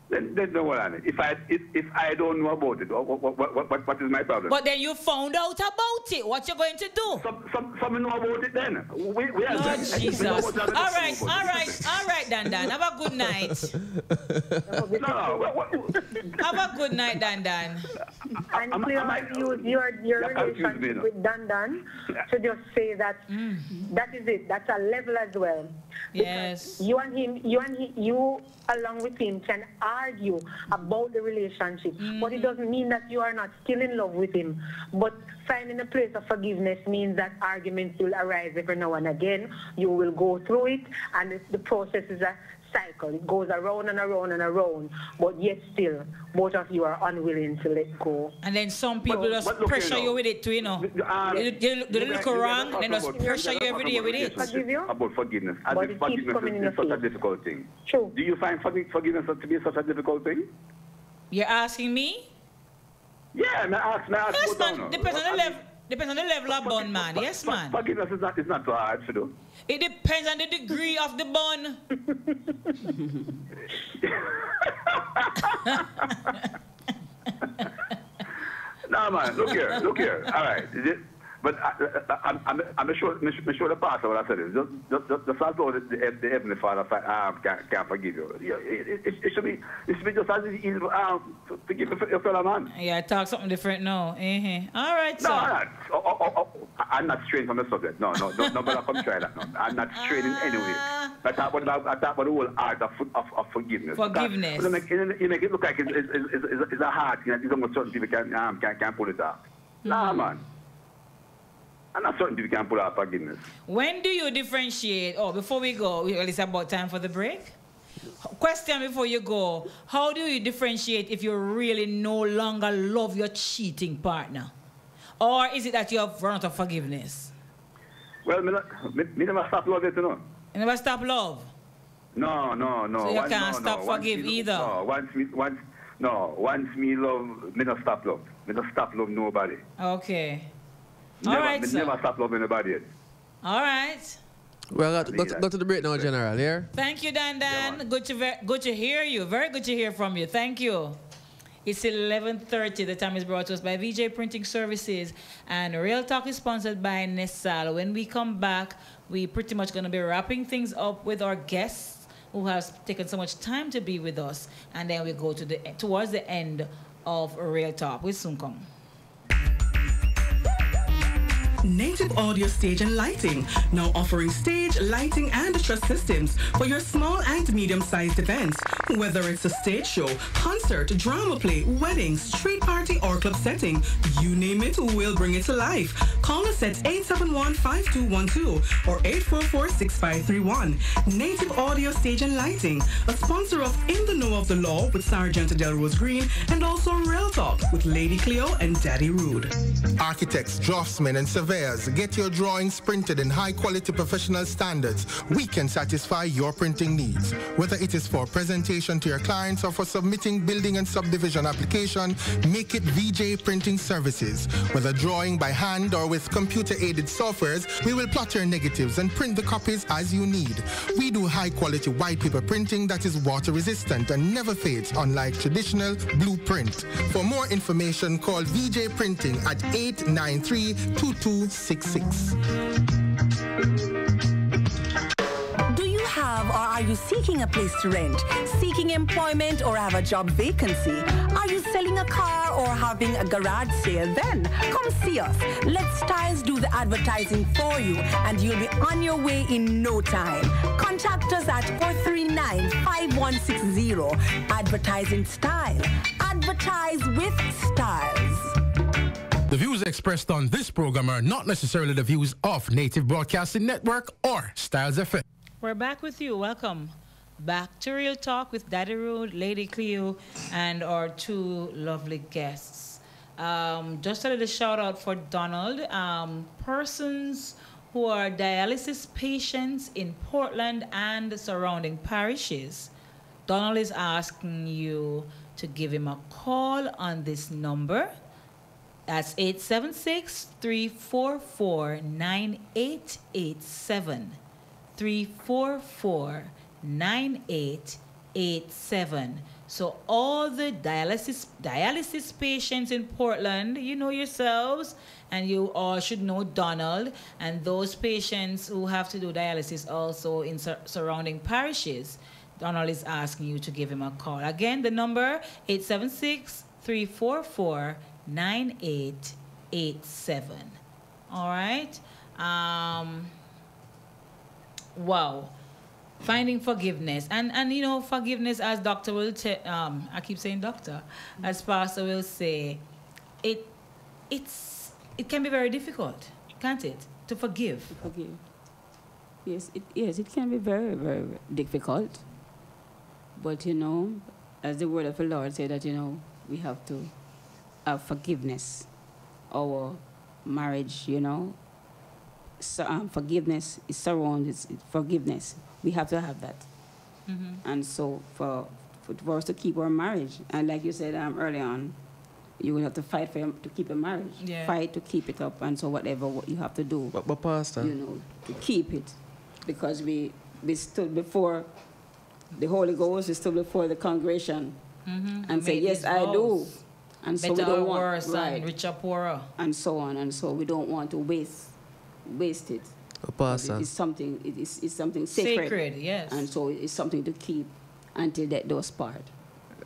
Then, then don't worry on it. If I if, if I don't know about it, what what, what, what, what is my problem? But then you found out about it. What you going to do? Some, some, some know about it then. We, we are Lord done. We Jesus. know All what I'm gonna right, do all about it. right, all right, Dan Dan. Have a good night. No, no. What, what, Have a good night, Dan Dan. And Cleo has used your, your You're confused me relationship now. with Dan Dan to just say that mm. that is it. That's a level as well. Yes. You and him, you and he, you along with him can argue about the relationship, but it mm. doesn't mean that you are not still in love with him. But finding a place of forgiveness means that arguments will arise every now and again. You will go through it, and the- the process is a cycle. It goes around and around and around, but yet still, both of you are unwilling to let go. And then some people just but look here pressure you with it too, you know. Um, you, you, you you do the guys- look you guys wrong, talk then just about- pressure you you guys every talk day about with it. Forgive you? About forgiveness. As But if forgiveness is, is such a difficult thing. True. Do you find forgiveness to be such a difficult thing? You're asking me? Yeah, man, ask, man, ask Yes, both of man. Depends on the I level. Depends on the level of bun, man. Yes, man. Forgiveness is not, is not so hard to do. It depends on the degree of the bun. No, man, look here, look here. All right. Is it, but I, I, I'm, sure, I'm sure the pastor what I said is just, just, just, just as though the, the, the heavenly Father um, can, can forgive you. Yeah, It, it, it should be, it should be just as easy um, to, to give your fellow man. Yeah, talk something different now. Uh-huh. All right, No, so. I'm not. Oh, oh, oh, oh. I'm not straying from the subject. No, no, no, no, but come try that. No, I'm not straying in any way. I talk about, I talk about the whole art of, of, of forgiveness. Forgiveness. You make, you make it look like it's, it's, it's, it's, a hard thing it's almost certain people can, um, can, can pull it off. Nah, man. And that's something you can pull out forgiveness. When do you differentiate? Oh, before we go, well, it's about time for the break. Question before you go: How do you differentiate if you really no longer love your cheating partner, or is it that you have run out of forgiveness? Well, me, me, me never stop love it, you know. You never stop love. No, no, no. So you Once- can't no, stop no. Forgive me- either. No, once me, once, no, once me love, me not stop love. Me not stop love nobody. Okay. Me All never, right, sir. never stop loving nobody. yet. All right. Well, go, go, to, go to the break now, General. Here. Thank you, Dan Dan. good to ver- good to hear you. Very good to hear from you. Thank you. It's 11:30. The time is brought to us by VJ Printing Services, and Real Talk is sponsored by Nessal. When we come back, we pretty much going to be wrapping things up with our guests who has taken so much time to be with us, and then we go to the towards the end of Real Talk. We soon come. Native Audio Stage and Lighting, now offering stage, lighting, and truss systems for your small and medium-sized events. Whether it's a stage show, concert, drama play, wedding, street party, or club setting, you name it, we'll bring it to life. Call us at 871-5212 or 844-6531. Native Audio Stage and Lighting, a sponsor of In the Know of the Law with Sergeant Delrose Green and also Real Talk with Lady Cleo and Daddy Rude. Architects, draftsmen, and surveyors, get your drawings printed in high quality professional standards. We can satisfy your printing needs. Whether it is for presentation to your clients or for submitting building and subdivision application, make it VJ Printing Services. Whether drawing by hand or with computer aided softwares, we will plot your negatives and print the copies as you need. We do high quality white paper printing that is water resistant and never fades, unlike traditional blueprint. For more information, call VJ Printing at 893 2266. Do you have or are you seeking a place to rent? Seeking employment or have a job vacancy? Are you selling a car or having a garage sale? Then come see us. Let Stylz do the advertising for you and you'll be on your way in no time. Contact us at 439-5160. Advertising Style. Advertise with Stylz. The views expressed on this program are not necessarily the views of Native Broadcasting Network or Stylz FM. We're back with you. Welcome back to Real Talk with Daddy Rude, Lady Cleo, and our two lovely guests. Um, just a little shout out for Donald. Um, persons who are dialysis patients in Portland and the surrounding parishes. Donald is asking you to give him a call on this number. That's 876 344 9887. 344 9887. So all the dialysis dialysis patients in Portland, you know yourselves, and you all should know Donald, and those patients who have to do dialysis also in sur- surrounding parishes. Donald is asking you to give him a call. Again, the number 876 344 9887. All right. Um, wow. Finding forgiveness. And, and you know, forgiveness, as doctor will tell, um, I keep saying doctor, as pastor will say, it, it's, it can be very difficult, can't it, to forgive? To Forgive. Yes, it, yes, it can be very, very difficult. But, you know, as the word of the Lord said that, you know, we have to have forgiveness. Our marriage, you know, so, um, forgiveness is surrounded, it's forgiveness. We have to have that. Mm-hmm. And so for, for, for us to keep our marriage, and like you said um, early on, you will have to fight for your, to keep a marriage. Yeah. Fight to keep it up, and so whatever what you have to do. But, but Pastor, you know, to keep it, because we we stood before the Holy Ghost, we stood before the congregation, Mhm. and say, "Yes, I do." Vows. And so we Better or don't want worse right, and richer poorer. and so on, and so we don't want to waste waste it. but Pastor, It's something. It is it's something sacred. Sacred, yes. And so it's something to keep until that does part.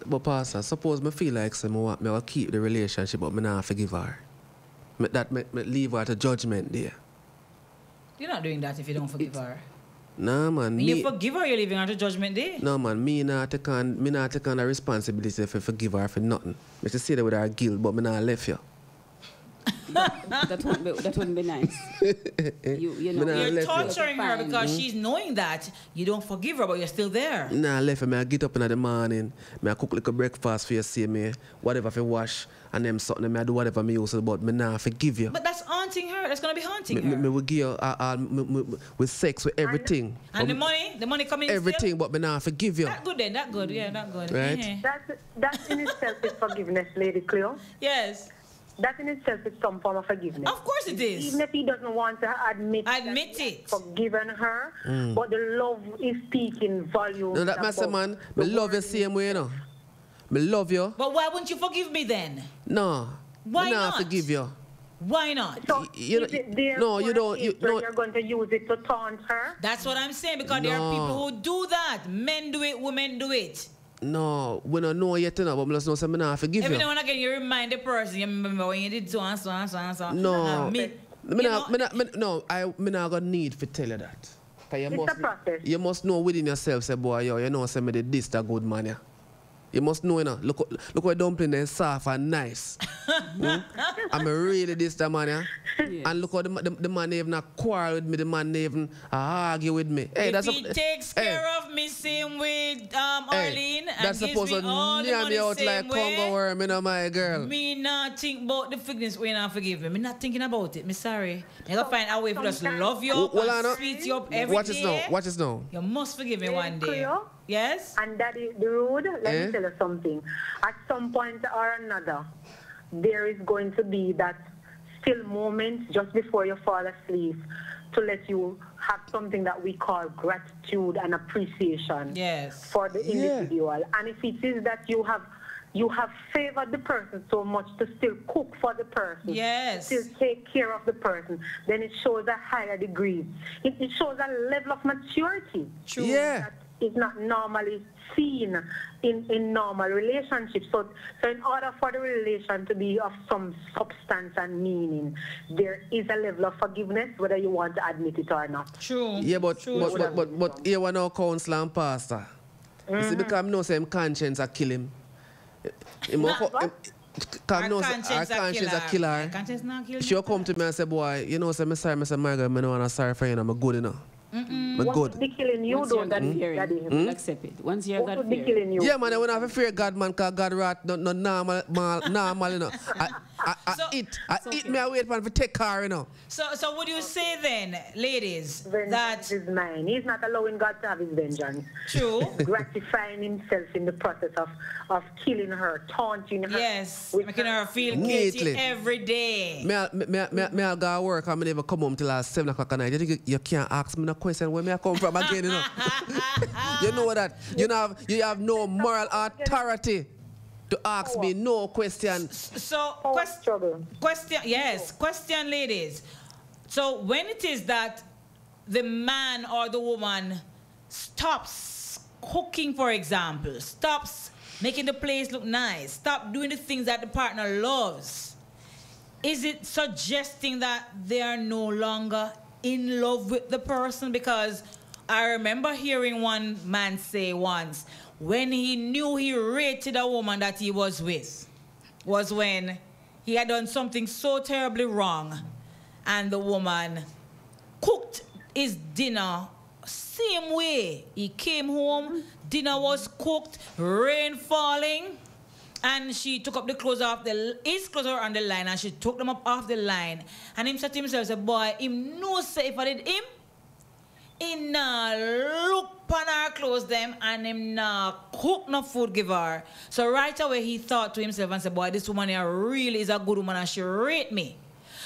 but Pastor, suppose me feel like say me want me will keep the relationship, but me not forgive her. Me, that me, me leave her to judgment there. You're not doing that if you don't forgive her. Nah, man. You me- forgive her, you're leaving her to judgment day. No man, me not take on me not take on the responsibility for forgive her for nothing. Me just say that with her guilt, but me not left you. That wouldn't be that wouldn't be nice. You you know Me nah You're left you. torturing her Fine. because Mhm. she's knowing that you don't forgive her, but you're still there. Nah, left me. I get up in the morning. Me I cook like a breakfast for you, see me. Whatever for wash and them something. Me I do whatever me use, but me nah forgive you. But that's haunting her. That's gonna be haunting Me, me, her. me will give you uh, uh, me, me, me- with sex with everything. And the Um, money, the money coming everything, Still? but me nah forgive you. That good then. That good. Yeah, that good. Right. Eh. That, that in itself is forgiveness, Lady Cleo. Yes. That in itself is some form of forgiveness. Of course it is. Even if he doesn't want to admit, admit it, forgiven her, Mm. but the love is speaking volumes. No, that me say, about man. Me love you same way, you know. Me love you. But why wouldn't you forgive me then? No. Why me not? forgive you. Why not? So You- is it there no, for you a don't- You, no. You're going to use it to taunt her. That's what I'm saying because there are people who do that. Men do it, women do it. No, we don't know yet, you know, but me just know say me nah forgive Every you. now and again, you remind the person, you remember when you did so and so and so and so. No. Uh, me, Me you nah, me nah, me, no, I me nah got need to tell you that. you It's must, a process. You must know within yourself, say boy, yo, you know, say me did this that good man, yeah. You must know, you know. Look, look what dumpling is soft and nice. Hmm? I'm really this the man, yeah. And look how the, the, the man even a quarrel with me, the man even a argue with me. Hey, if that's he a, takes hey, care of me same with um, hey, Arlene and that's gives supposed me to the near me out same like way, Congo worm, you know, my girl. Me not think about the forgiveness when I forgive me. Me not thinking about it. Me sorry. I gotta find a way for just love you up Well, I and know- sweet you up every Watch this now. Watch this now. You must forgive me one day. Cleo? Yes? And that is the road. Let Eh? me tell you something. At some point or another, there is going to be that still moment just before you fall asleep to let you have something that we call gratitude and appreciation Yes. for the Yeah. individual. And if it is that you have you have favored the person so much to still cook for the person, Yes. still take care of the person, then it shows a higher degree. It, it shows a level of maturity. True. Yeah. That is not normally seen in, in normal relationships. So, so in order for the relation to be of some substance and meaning, there is a level of forgiveness, whether you want to admit it or not. True. Yeah, but True, but, true. but but but here one now counselor and pastor. You see, Mhm. because I know say him conscience a kill him. Him Nah, go- him- Cause Our know conscience our a conscience a killer. killer. Conscience not kill She'll come to me and say, boy, you know, say, me sorry, me say, my girl, me no want to sorry for you, I'm a good enough. Mm-mm. Me What good. would be killing you, Once though, you're God Daddy? fearing, Daddy? you Hmm? will accept it. Once you're What God would be fearing. killing you? Yeah, man, I don't have a fear God, man, because God rat, no, no normal, mal, normal, you know. I, I, I eat, I eat me, I wait, man, for take car, you know. So, so would you say then, ladies, Vengeance that is mine. He's not allowing God to have his vengeance. True. Gratifying himself in the process of, of killing her, taunting her. yes, with making her feel guilty every day? May I- me, me, me, me, I go to work and me never come home till like 7 o'clock at night. You, think you, you can't ask me no question where may I come from again, you know. you know that. You know, have, you have no moral authority to ask me no question. So, oh, question, question, yes, oh. question, ladies. So, when it is that the man or the woman stops cooking, for example, stops making the place look nice, stop doing the things that the partner loves, is it suggesting that they are no longer in love with the person? Because I remember hearing one man say once, when he knew he rated a woman that he was with, was when he had done something so terribly wrong, and the woman cooked his dinner same way. He came home, dinner was cooked, rain falling, and she took up the clothes off the his clothes were on the line, and she took them up off the line. And him said to himself, "Say, boy, him no say if I did him, nah look upon her clothes them, and him nah cook no food give her." So right away he thought to himself and said, "Boy, this woman here really is a good woman, and she rate me."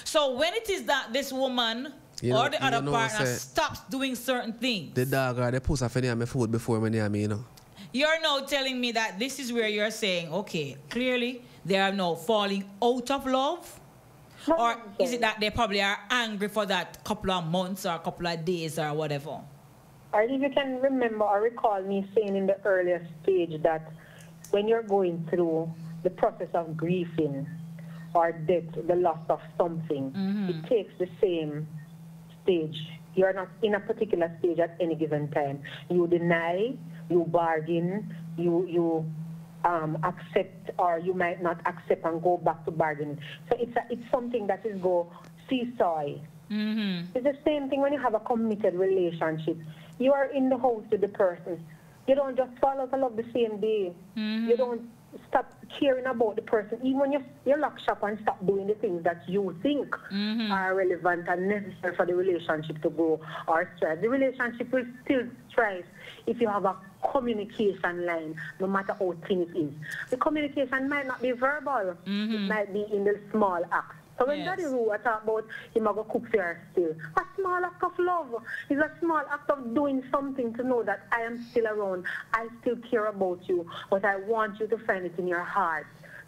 So when it is that this woman You know- or the you other know, partner say- stops doing certain things. The dog or the pussy for near me food before me near me, you know. You're now telling me that this is where you're saying, okay, clearly they are now falling out of love? Or is it that they probably are angry for that couple of months or a couple of days or whatever? Or if you can remember or recall me saying in the earlier stage that when you're going through the process of grieving or death, the loss of something, mm-hmm. it takes the same stage. You're not in a particular stage at any given time. You deny, you bargain, you you um, accept or you might not accept and go back to bargaining. So it's, a, it's something that is go seesaw. Mm-hmm. It's the same thing when you have a committed relationship. You are in the house with the person. You don't just fall out of love the same day. Mm-hmm. You don't stop caring about the person. Even when you, you lock shop and stop doing the things that you think Mm-hmm. are relevant and necessary for the relationship to grow or thrive. The relationship will still thrive if you have a communication line, no matter how thin it is. The communication might not be verbal. It mm-hmm. might be in the small acts. So when Yes. Daddy Rude I talk about him a go cook for her still, a small act of love. It's a small act of doing something to know that I am still around. I still care about you, but I want you to find it in your heart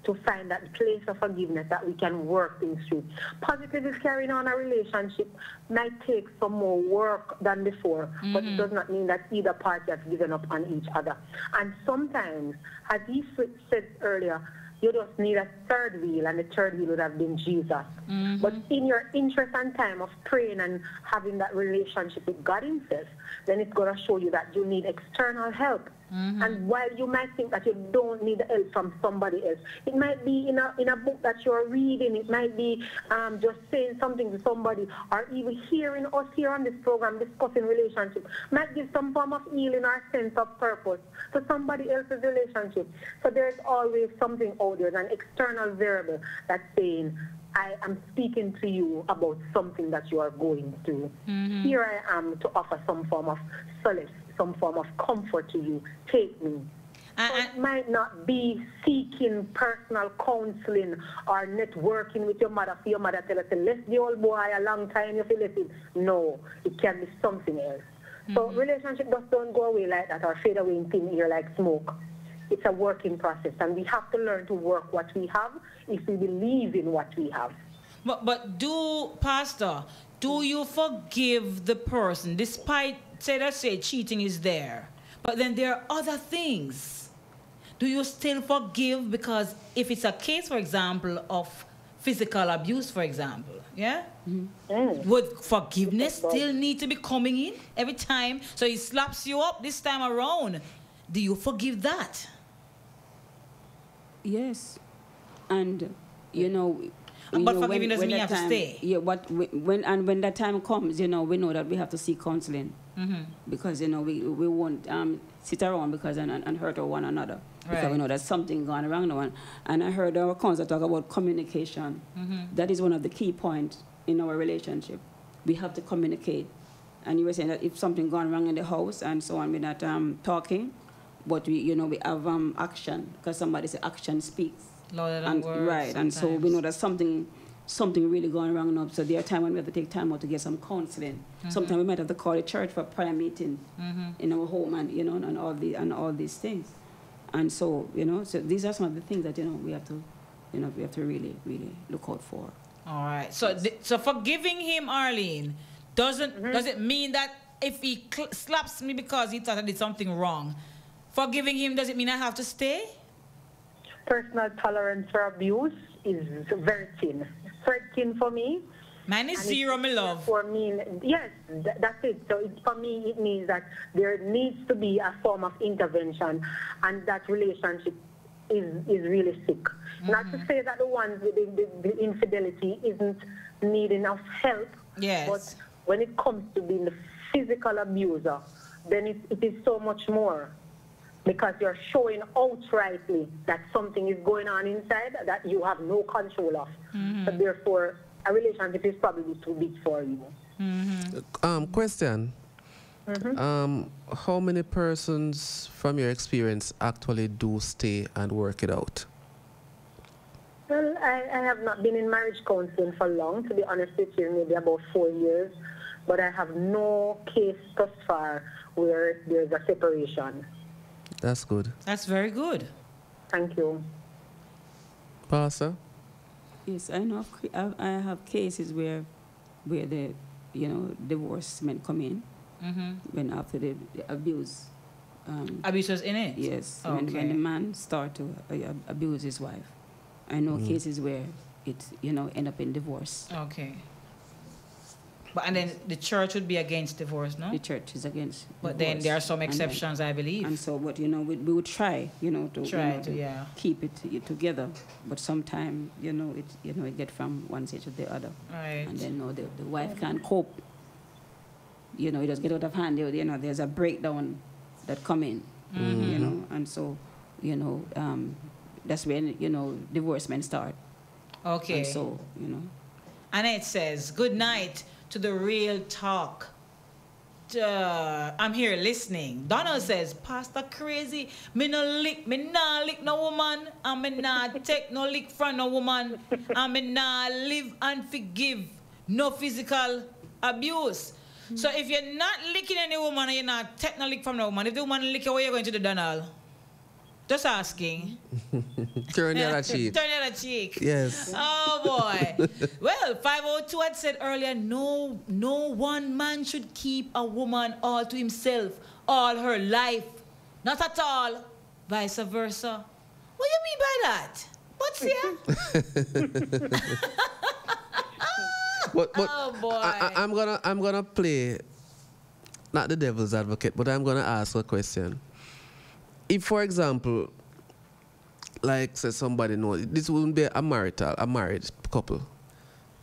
to find that place of forgiveness that we can work things through. Positively carrying on a relationship might take some more work than before, but it mm-hmm. does not mean that either party has given up on each other. And sometimes, as he said earlier, you just need a third wheel, and the third wheel would have been Jesus. Mm-hmm. But in your interest and time of praying and having that relationship with God Himself, then it's going to show you that you need external help. And while you might think that you don't need help from somebody else, it might be in a, in a book that you're reading, it might be um, just saying something to somebody, or even hearing us here on this program discussing relationship, might give some form of healing or sense of purpose to somebody else's relationship. So there's always something out there, an external variable that's saying, I am speaking to you about something that you are going through. Here I am to offer some form of solace, some form of comfort to you. Take me. So it might not be seeking personal counseling or networking with your mother for your mother tell us, let the old boy a long time you feel it. No, it can be something else. So mm-hmm. relationship just don't go away like that or fade away in thin air like smoke. It's a working process and we have to learn to work what we have if we believe in what we have. But but do Pastor, do you forgive the person despite say let's say cheating is there, but then there are other things. Do you still forgive because if it's a case, for example, of physical abuse, for example, yeah, mm-hmm. mm. would forgiveness still need to be coming in every time? So he slaps you up this time around. Do you forgive that? Yes, and you mm. know. you But know, forgiving doesn't mean you that have to stay. Yeah, what when and when that time comes, you know, we know that we have to seek counseling Mm-hmm. because you know we we won't um, sit around because and, and, hurt one another because we know there's something going wrong now. And, and I heard our counselor talk about communication. Mhm. That is one of the key points in our relationship. We have to communicate. And you were saying that if something gone wrong in the house and so on, we're not um, talking, but we, you know, we have um, action because somebody said action speaks. Louder than And, words right, and so we know that something, something really going wrong now. So there are times when we have to take time out to get some counseling. Mhm. Sometimes we might have to call a church for a prayer meeting Mhm. in our home, and you know, and all the and all these things. And so you know, so these are some of the things that you know we have to, you know, we have to really, really look out for. All right. So, th- so forgiving him, Arlene, doesn't Mm-hmm. does it mean that if he cl- slaps me because he thought I did something wrong, forgiving him does it mean I have to stay? Personal tolerance for abuse is very thin. Thin for me. Mine is And zero, my love. For me, yes, th- that's it. So it, for me, it means that there needs to be a form of intervention, and that relationship is is really sick. Not Mm-hmm. to say that the ones with the, the, the infidelity isn't needing of help. Yes. But when it comes to being the physical abuser, then it, it is so much more. Because you're showing outrightly that something is going on inside that you have no control of. So therefore, a relationship is probably too big for you. Um, question. Mhm. Um, how many persons from your experience actually do stay and work it out? Well, I, I have not been in marriage counseling for long, to be honest with you, maybe about four years. But I have no case thus far where there's a separation. That's good. That's very good. Thank you. Pastor? Yes, I know. Of, I, I have cases where, where the, you know, divorce men come in Mhm. when after the, the abuse. Um, Abuse was in it? Yes, when, when the man start to uh, abuse his wife. I know Mm. cases where it, you know, end up in divorce. Okay. But and then the church would be against divorce, no? The church is against. But then there are some And then- exceptions, I believe. And so, but you know, we, we would try, you know, to, you Try know, to, yeah. keep it to- together. But sometimes, you know, it you know it get from one side to the other. Right. And then, no, the, the wife can't cope. You know, it just get out of hand. You know, there's a breakdown that come in. You Mhm. know, and so, you know, um, that's when you know divorcement start. Okay. And so, you know. And it says, Good night to the real talk. Uh, I'm here listening. Donald says, Pastor crazy. Me no lick, me nah lick no woman. And me nah take no lick from no woman. And me nah live and forgive no physical abuse. So if you're not licking any woman and you're not taking no lick from no woman, if the woman lick you, where you going to do, Donald? Just asking. Turn the other cheek. Turn the other cheek. Yes. Oh boy. well, 502 had said earlier, no, no one man should keep a woman all to himself all her life. Not at all. Vice versa. What do you mean by that? What's here? But, but Oh, boy. I, I, I'm gonna I'm gonna play not the devil's advocate, but I'm gonna ask a question. If, for example, like say somebody knows this wouldn't be a marital, a married couple.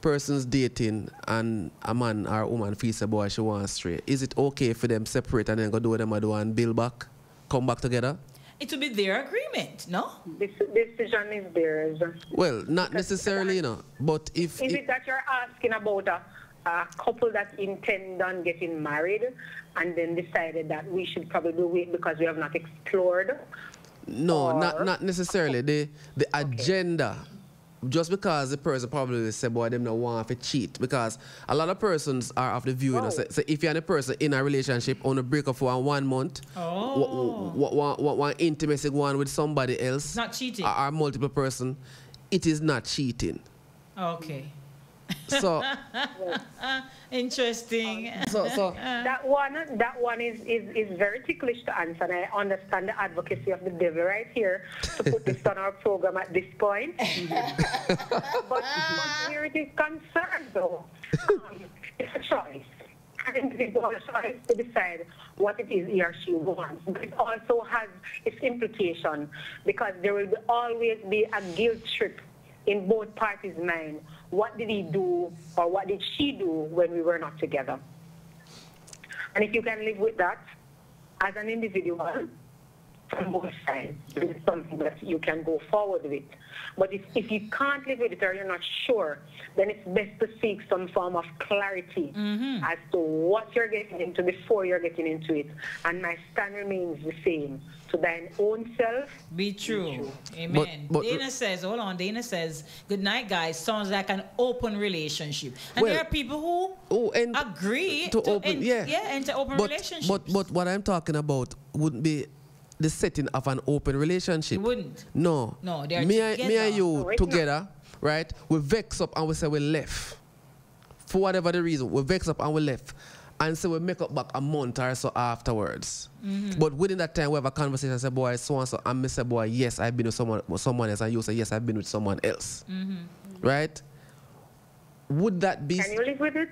Person's dating and a man or a woman feels a boy she wants straight. Is it okay for them separate and then go do what them a do and build back, come back together? it will be their agreement, no? This decision is theirs. Well, not necessarily, you know. But if, Is if it that you're asking about a, a couple that intend on getting married and then decided that we should probably wait because we have not explored? No, not Or- not necessarily. The the agenda. Just because the person probably say, boy, them not want to cheat. Because a lot of persons are of the view, you know, oh. say, say if you're a person in a relationship on a breakup for one month, Oh. what, what, what, one intimacy go on with somebody else, Not cheating. or, or multiple person, it is not cheating. Okay. So, Interesting. So, so that one, that one is, is, is very ticklish to answer, and I understand the advocacy of the devil right here to put this on our program at this point. but, but where it is concerned, though, um, it's a choice. An individual choice to decide what it is he or she wants. But it also has its implication because there will always be a guilt trip in both parties' mind. What did he do or what did she do when we were not together? And if you can live with that as an individual from both sides, it's something that you can go forward with. But if, if you can't live with it or you're not sure, then it's best to seek some form of clarity mm-hmm. as to what you're getting into before you're getting into it. And my stand remains the same. To thine own self, Be true. Amen. but- Dana says, hold on. Dana says, good night, guys. Sounds like an open relationship. And there are people who oh, and agree to open, en- yeah. yeah, enter open but, relationships. But, but what I'm talking about wouldn't be the setting of an open relationship. wouldn't. No. No, they are me, and, me and you oh, No, it's not. together, right? We vex up and we say we left. For whatever the reason, we vex up and we left. And so we make up back a month or so afterwards. Mhm. But within that time, we have a conversation and say, boy, so and so. And me say, boy, yes, I've been with someone, with someone else. And you say, yes, I've been with someone else. Mhm. Right? Would that be. can you live with it?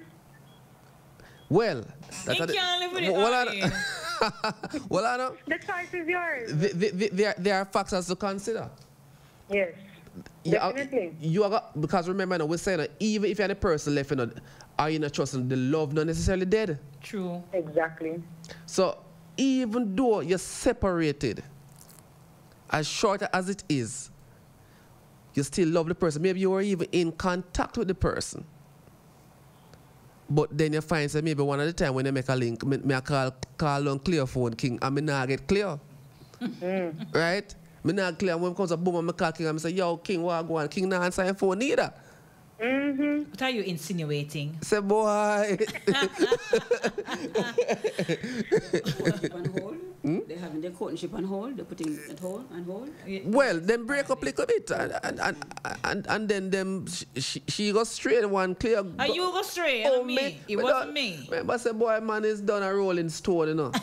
Well, He a- can't live with it. Well, I I, mean. well, I know. The choice is yours. th- th- th- there, there are factors to consider. Yes. You are- Definitely. You are, because remember, now, we're saying that even if you're the person left, you know, are you not trusting the love not necessarily dead? True. Exactly. So even though you're separated, as short as it is, you still love the person. Maybe you were even in contact with the person. But then you find say maybe one of the time when you make a link, me, me I call call on clear phone king and me not get clear. Mm-hmm. Right? Me not clear. When it comes to boom, I call king and I say, yo, king, what go on? King not answer your phone either. Mm-hmm. What are you insinuating? Say, boy. on hold. They're having their courtship on hold. They're putting it hold on hold. Well, then break up a little bit, and and and, and, and then them she, she go straight one clear. Are you go straight? Oh, me. me- It me wasn't don't- me. Remember, say boy, man is done a rolling stone, you know.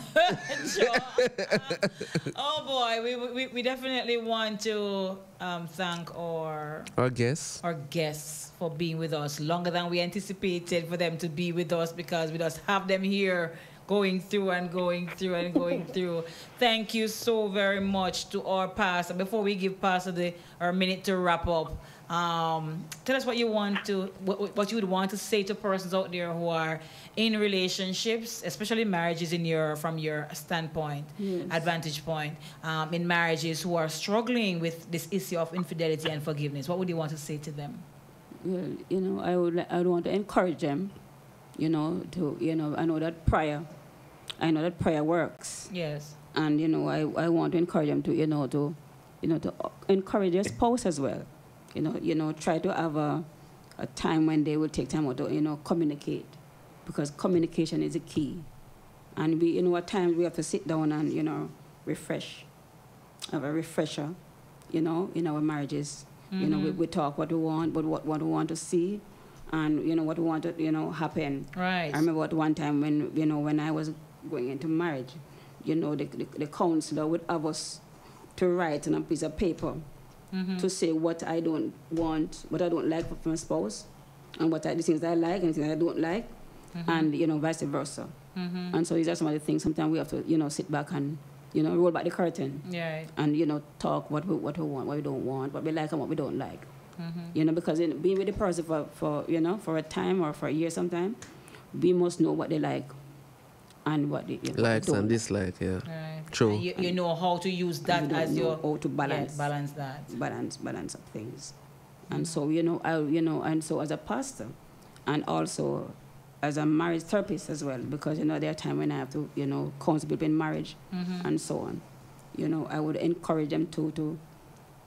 Oh boy, we, we, we definitely want to um, thank our Our guess. our guests for being with us longer than we anticipated for them to be with us because we just have them here going through and going through and going through. Thank you so very much to our pastor. Before we give pastor the our minute to wrap up, um, tell us what you want to what, what you would want to say to persons out there who are in relationships, especially marriages in your from your standpoint, Yes. advantage point, um, in marriages who are struggling with this issue of infidelity and forgiveness. What would you want to say to them? Well, you know, I would I would want to encourage them, you know, to you know, I know that prayer, I know that prayer works, Yes. and you know, I, I want to encourage them to you know to, you know, to encourage their spouse as well, you know, you know, try to have a, a time when they will take time out to you know communicate, because communication is the key, and we you know at times we have to sit down and you know refresh, have a refresher, you know, in our marriages. You know, we, Mhm. we talk what we want, but what, what we want to see, and you know what we want to you know happen. Right. I remember at one time when you know when I was going into marriage, you know the the, the counselor would have us to write on a piece of paper Mhm. to say what I don't want, what I don't like from my spouse, and what I, the things I like and the things I don't like, Mhm. and you know vice versa. Mhm. And so these are some of the things. Sometimes we have to you know sit back and you know roll back the curtain Yeah. and you know talk what we what we want, what we don't want, what we like and what we don't like. Mhm. You know, because in, being with the person for, for you know for a time or for a year sometime, we must know what they like and what they you know, Likes don't and dislike, yeah. Right. True. And You, you know how to use that don't as your how to balance yeah, balance that. balance balance of things and so you know I you know and so as a pastor and also as a marriage therapist as well because you know there are times when I have to you know counsel people in marriage Mhm. and so on you know I would encourage them to to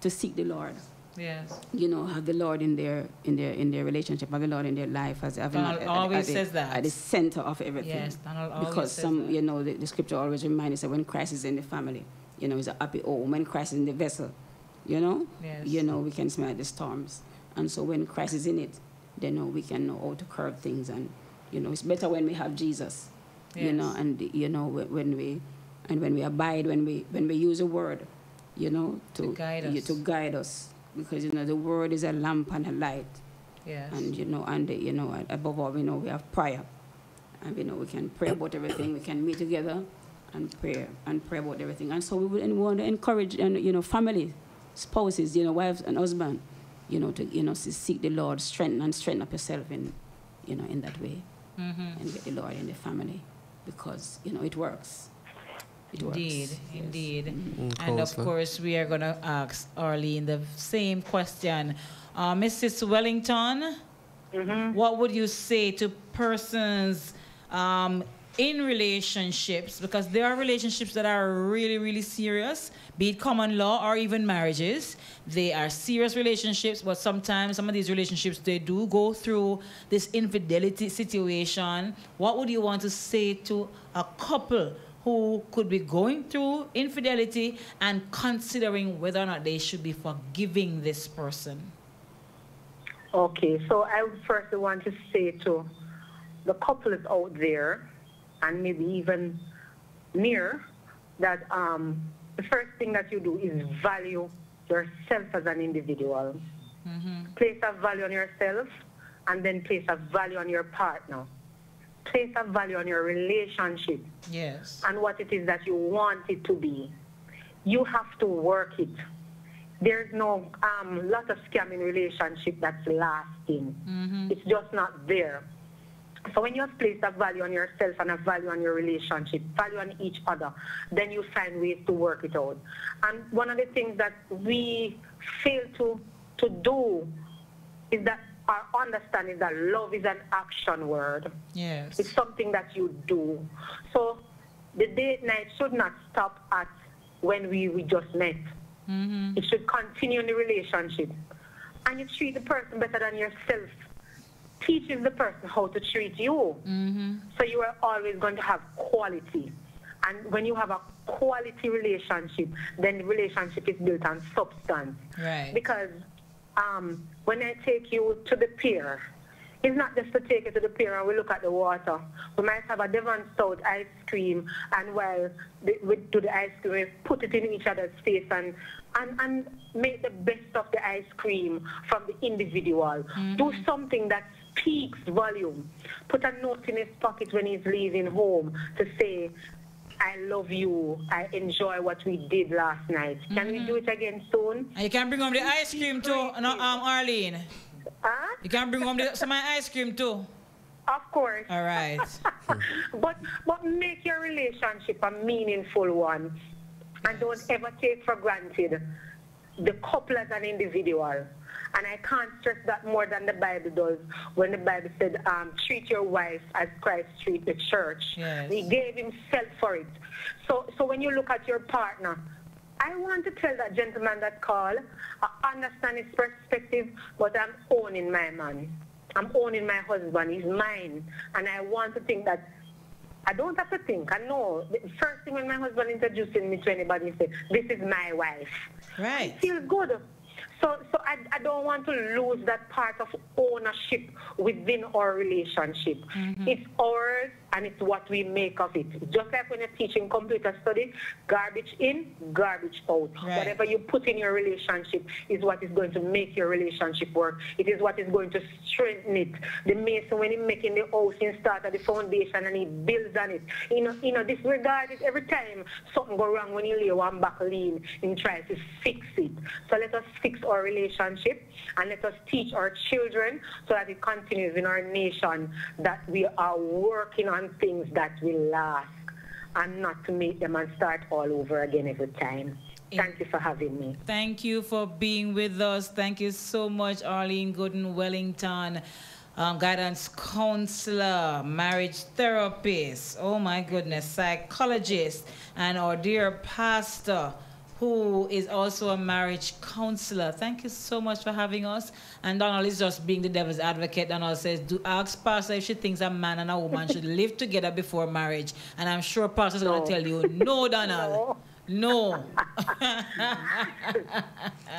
to seek the Lord Yes. you know have the Lord in their in their in their relationship have the Lord in their life as having Donald at- always at says that. at the center of everything Yes, Donald always because says some that. you know the, the scripture always reminds us that when Christ is in the family you know it's a happy home when Christ is in the vessel you know Yes. you know we can smell the storms and so when Christ is in it then know we can know how to curb things and you know it's better when we have Jesus you know and you know when we and when we abide when we when we use a word you know to, To guide you- us. to guide us because you know the word is a lamp and a light. Yes. and you know and you know above all we know we have prayer. And we know we can pray about everything. We can meet together and pray and pray about everything. And so we would and we want to encourage and you know family spouses you know wives and husband you know to you know to seek the lord strengthen and strengthen up yourself in you know in that way. Mhm. and get the lord in the family because you know it works it Indeed, works indeed. Mm, And of course, we are going to ask Arlene the same question. Uh, Mrs. Wellington, what would you say to persons um, in relationships? Because there are relationships that are really, really serious, be it common law or even marriages. They are serious relationships, but sometimes some of these relationships, they do go through this infidelity situation. What would you want to say to a couple who could be going through infidelity and considering whether or not they should be forgiving this person. Okay, so I would first want to say to the couples out there, and maybe even near, that um, the first thing that you do is value yourself as an individual. Place a value on yourself, and then place a value on your partner. Place a value on your relationship Yes. and what it is that you want it to be. You have to work it. There's no um, lot of scamming relationship that's lasting. It's just not there. So when you have placed a value on yourself and a value on your relationship, value on each other, then you find ways to work it out. And one of the things that we fail to to do is that our understanding that love is an action word. Yes. It's something that you do. So the date night should not stop at when we, we just met. It should continue in the relationship. And you treat the person better than yourself. Teaches the person how to treat you. So you are always going to have quality. And when you have a quality relationship, then the relationship is built on substance. Right. Because um, when I take you to the pier, it's not just to take you to the pier and we look at the water. We might have a Devon Stout ice cream and while we do the ice cream, we put it in each other's face and, and, and make the best of the ice cream from the individual. Mm-hmm. Do something that speaks volume. Put a note in his pocket when he's leaving home to say, I love you. I enjoy what we did last night. Can we do it again soon? And you can bring home the ice cream too, no, um, Arlene. Huh? You can bring home the, some ice cream too. Of course. All right. but but make your relationship a meaningful one, and don't ever take for granted the couple as an individual. And I can't stress that more than the Bible does when the Bible said, um, treat your wife as Christ treat the church. Yes. He gave himself for it. So, so when you look at your partner, I want to tell that gentleman that call, I understand his perspective, but I'm owning my man. I'm owning my husband. He's mine. And I want to think that I don't have to think. I know. The first thing when my husband introducing me to anybody, he said, this is my wife. Right. I feel good. So, so I, I don't want to lose that part of ownership within our relationship. Mm-hmm. It's ours and it's what we make of it. Just like when you're teaching computer studies, garbage in, garbage out. Right. Whatever you put in your relationship is what is going to make your relationship work. It is what is going to strengthen it. The mason, when he's making the house, he start at the foundation and he builds on it. You know, you know, disregard it every time something go wrong when you lay one back lean and try to fix it. So let us fix our relationship and let us teach our children so that it continues in our nation that we are working on things that will last and not to make them and start all over again every time. Thank you for having me. Thank you for being with us. Thank you so much, Arlene Gooden Wellington, um, guidance counselor, marriage therapist, oh my goodness, psychologist, and our dear pastor, who is also a marriage counselor. Thank you so much for having us. And Donald is just being the devil's advocate. Donald says, do ask Pastor if she thinks a man and a woman should live together before marriage. And I'm sure Pastor's gonna tell you, no, Donald. No.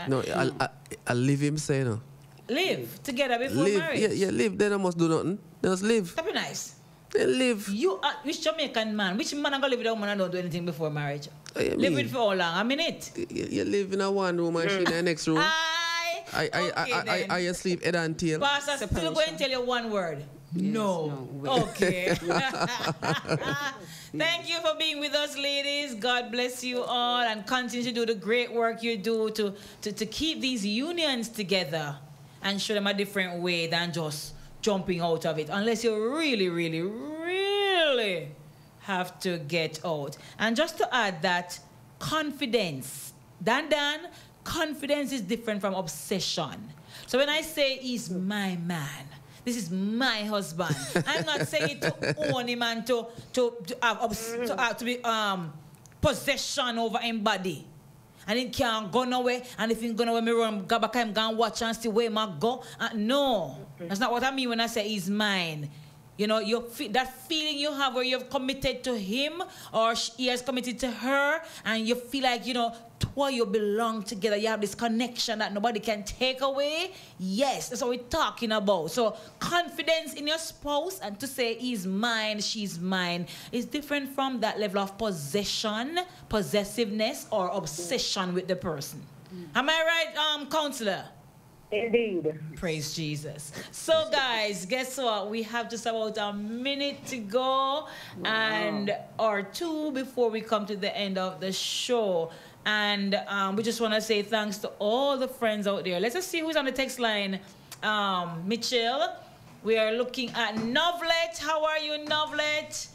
No, I, I, I leave him say no. live together before Live, marriage. yeah, yeah, live. Then I must do nothing. Just live. That'd be nice. Then live. You are which Jamaican man? Which man I gonna live with a woman and don't do anything before marriage? I live mean- with for how long? A minute. You, you live in a one room and she in the mm. next room. Aye. I, I, I, I, I, I, sleep head and tail. Pastor still going to tell you one word. no. Okay. Thank you for being with us, ladies. God bless you all and continue to do the great work you do to, to, to keep these unions together and show them a different way than just jumping out of it. Unless you're really, really, really have to get out. And just to add that confidence, Dan Dan, confidence is different from obsession. So when I say he's my man, this is my husband. I'm not saying it to own him and to to to have obs- to, have to be um possession over him body. And he can't go nowhere. And if he go nowhere, me run go back him go and watch and see where my go. Uh, no, that's not what I mean when I say he's mine. You know, that feeling you have where you've committed to him or he has committed to her, and you feel like you know, two you belong together. You have this connection that nobody can take away. Yes, that's what we're talking about. So confidence in your spouse and to say he's mine, she's mine is different from that level of possession, possessiveness, or obsession with the person. Am I right, um, counselor? Indeed. Praise Jesus. So, guys, guess what? We have just about a minute to go and or two before we come to the end of the show. And um, we just want to say thanks to all the friends out there. Let's just see who's on the text line. Um, Mitchell, we are looking at Novlet. How are you, Novlet?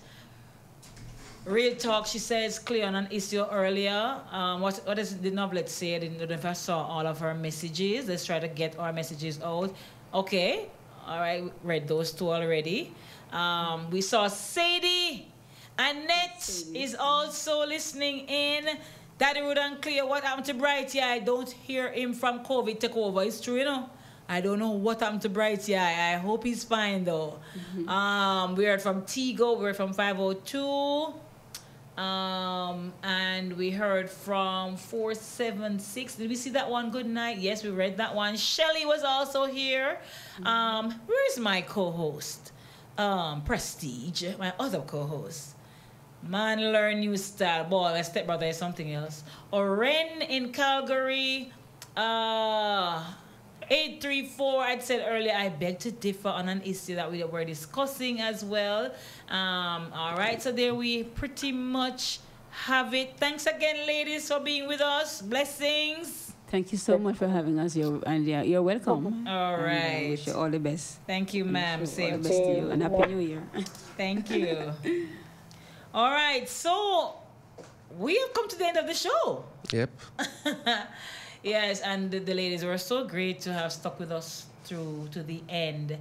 Real talk, she says, clear on an issue earlier. Um, what, what does the novelette say? I didn't know if I saw all of her messages. Let's try to get our messages out. Okay. All right. Read those two already. Um, we saw Sadie. Annette is also listening in. Daddy Rude and Cleo, what happened to Brighty? I don't hear him from COVID take over. It's true, you know. I don't know what happened to Brighty. I, I hope he's fine though. Um, we heard from Tigo. We heard from 502. Um, and we heard from 476. Did we see that one? Good night. Yes, we read that one. Shelly was also here. Um, where's my co-host? Um, Prestige, my other co-host. Man, learn new style. Boy, my stepbrother is something else. Oren in Calgary. Uh, 834, I'd said earlier, I beg to differ on an issue that we were discussing as well. Um, all right, so there we pretty much have it. Thanks again, ladies, for being with us. Blessings. Thank you so much for having us. You're, and yeah, you're welcome. All right. And, uh, wish you all the best. Thank you, ma'am. Wish you all Same the best to you. And Happy New Year. Thank you. All right, so we have come to the end of the show. Yep. yes, and the, the ladies were so great to have stuck with us through to the end.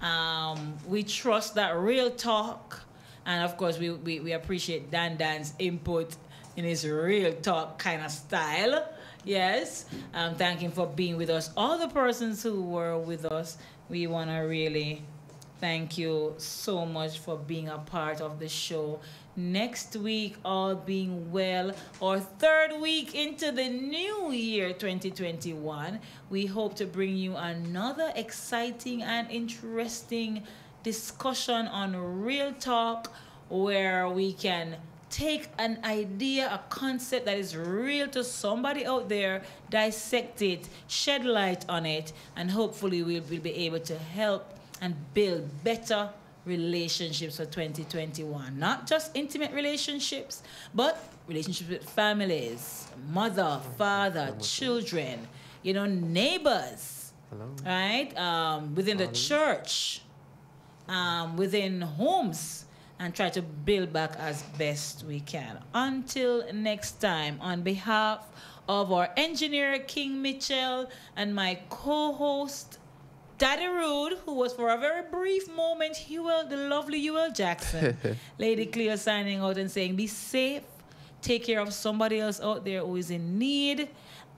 Um, we trust that real talk, and of course, we, we, we appreciate Dan Dan's input in his real talk kind of style. Yes, um, thank him for being with us. All the persons who were with us, we want to really thank you so much for being a part of the show. Next week, all being well, or third week into the new year 2021, we hope to bring you another exciting and interesting discussion on real talk where we can take an idea, a concept that is real to somebody out there, dissect it, shed light on it, and hopefully we'll, we'll be able to help and build better relationships for 2021. Not just intimate relationships, but relationships with families, mother, father, children, you know, neighbors, right? Um, within the church, um, within homes, and try to build back as best we can. Until next time, on behalf of our engineer, King Mitchell, and my co host, Daddy Rude, who was for a very brief moment, Huel, the lovely Huel Jackson. Lady Cleo signing out and saying, be safe, take care of somebody else out there who is in need,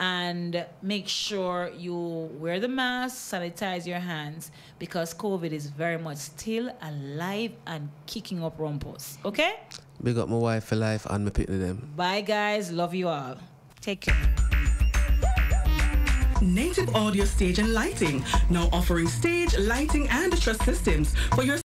and make sure you wear the mask, sanitize your hands, because COVID is very much still alive and kicking up rumpus. Okay? Big up my wife for life and my pitney them. Bye, guys. Love you all. Take care. Native Audio Stage and Lighting, now offering stage, lighting, and truss systems for your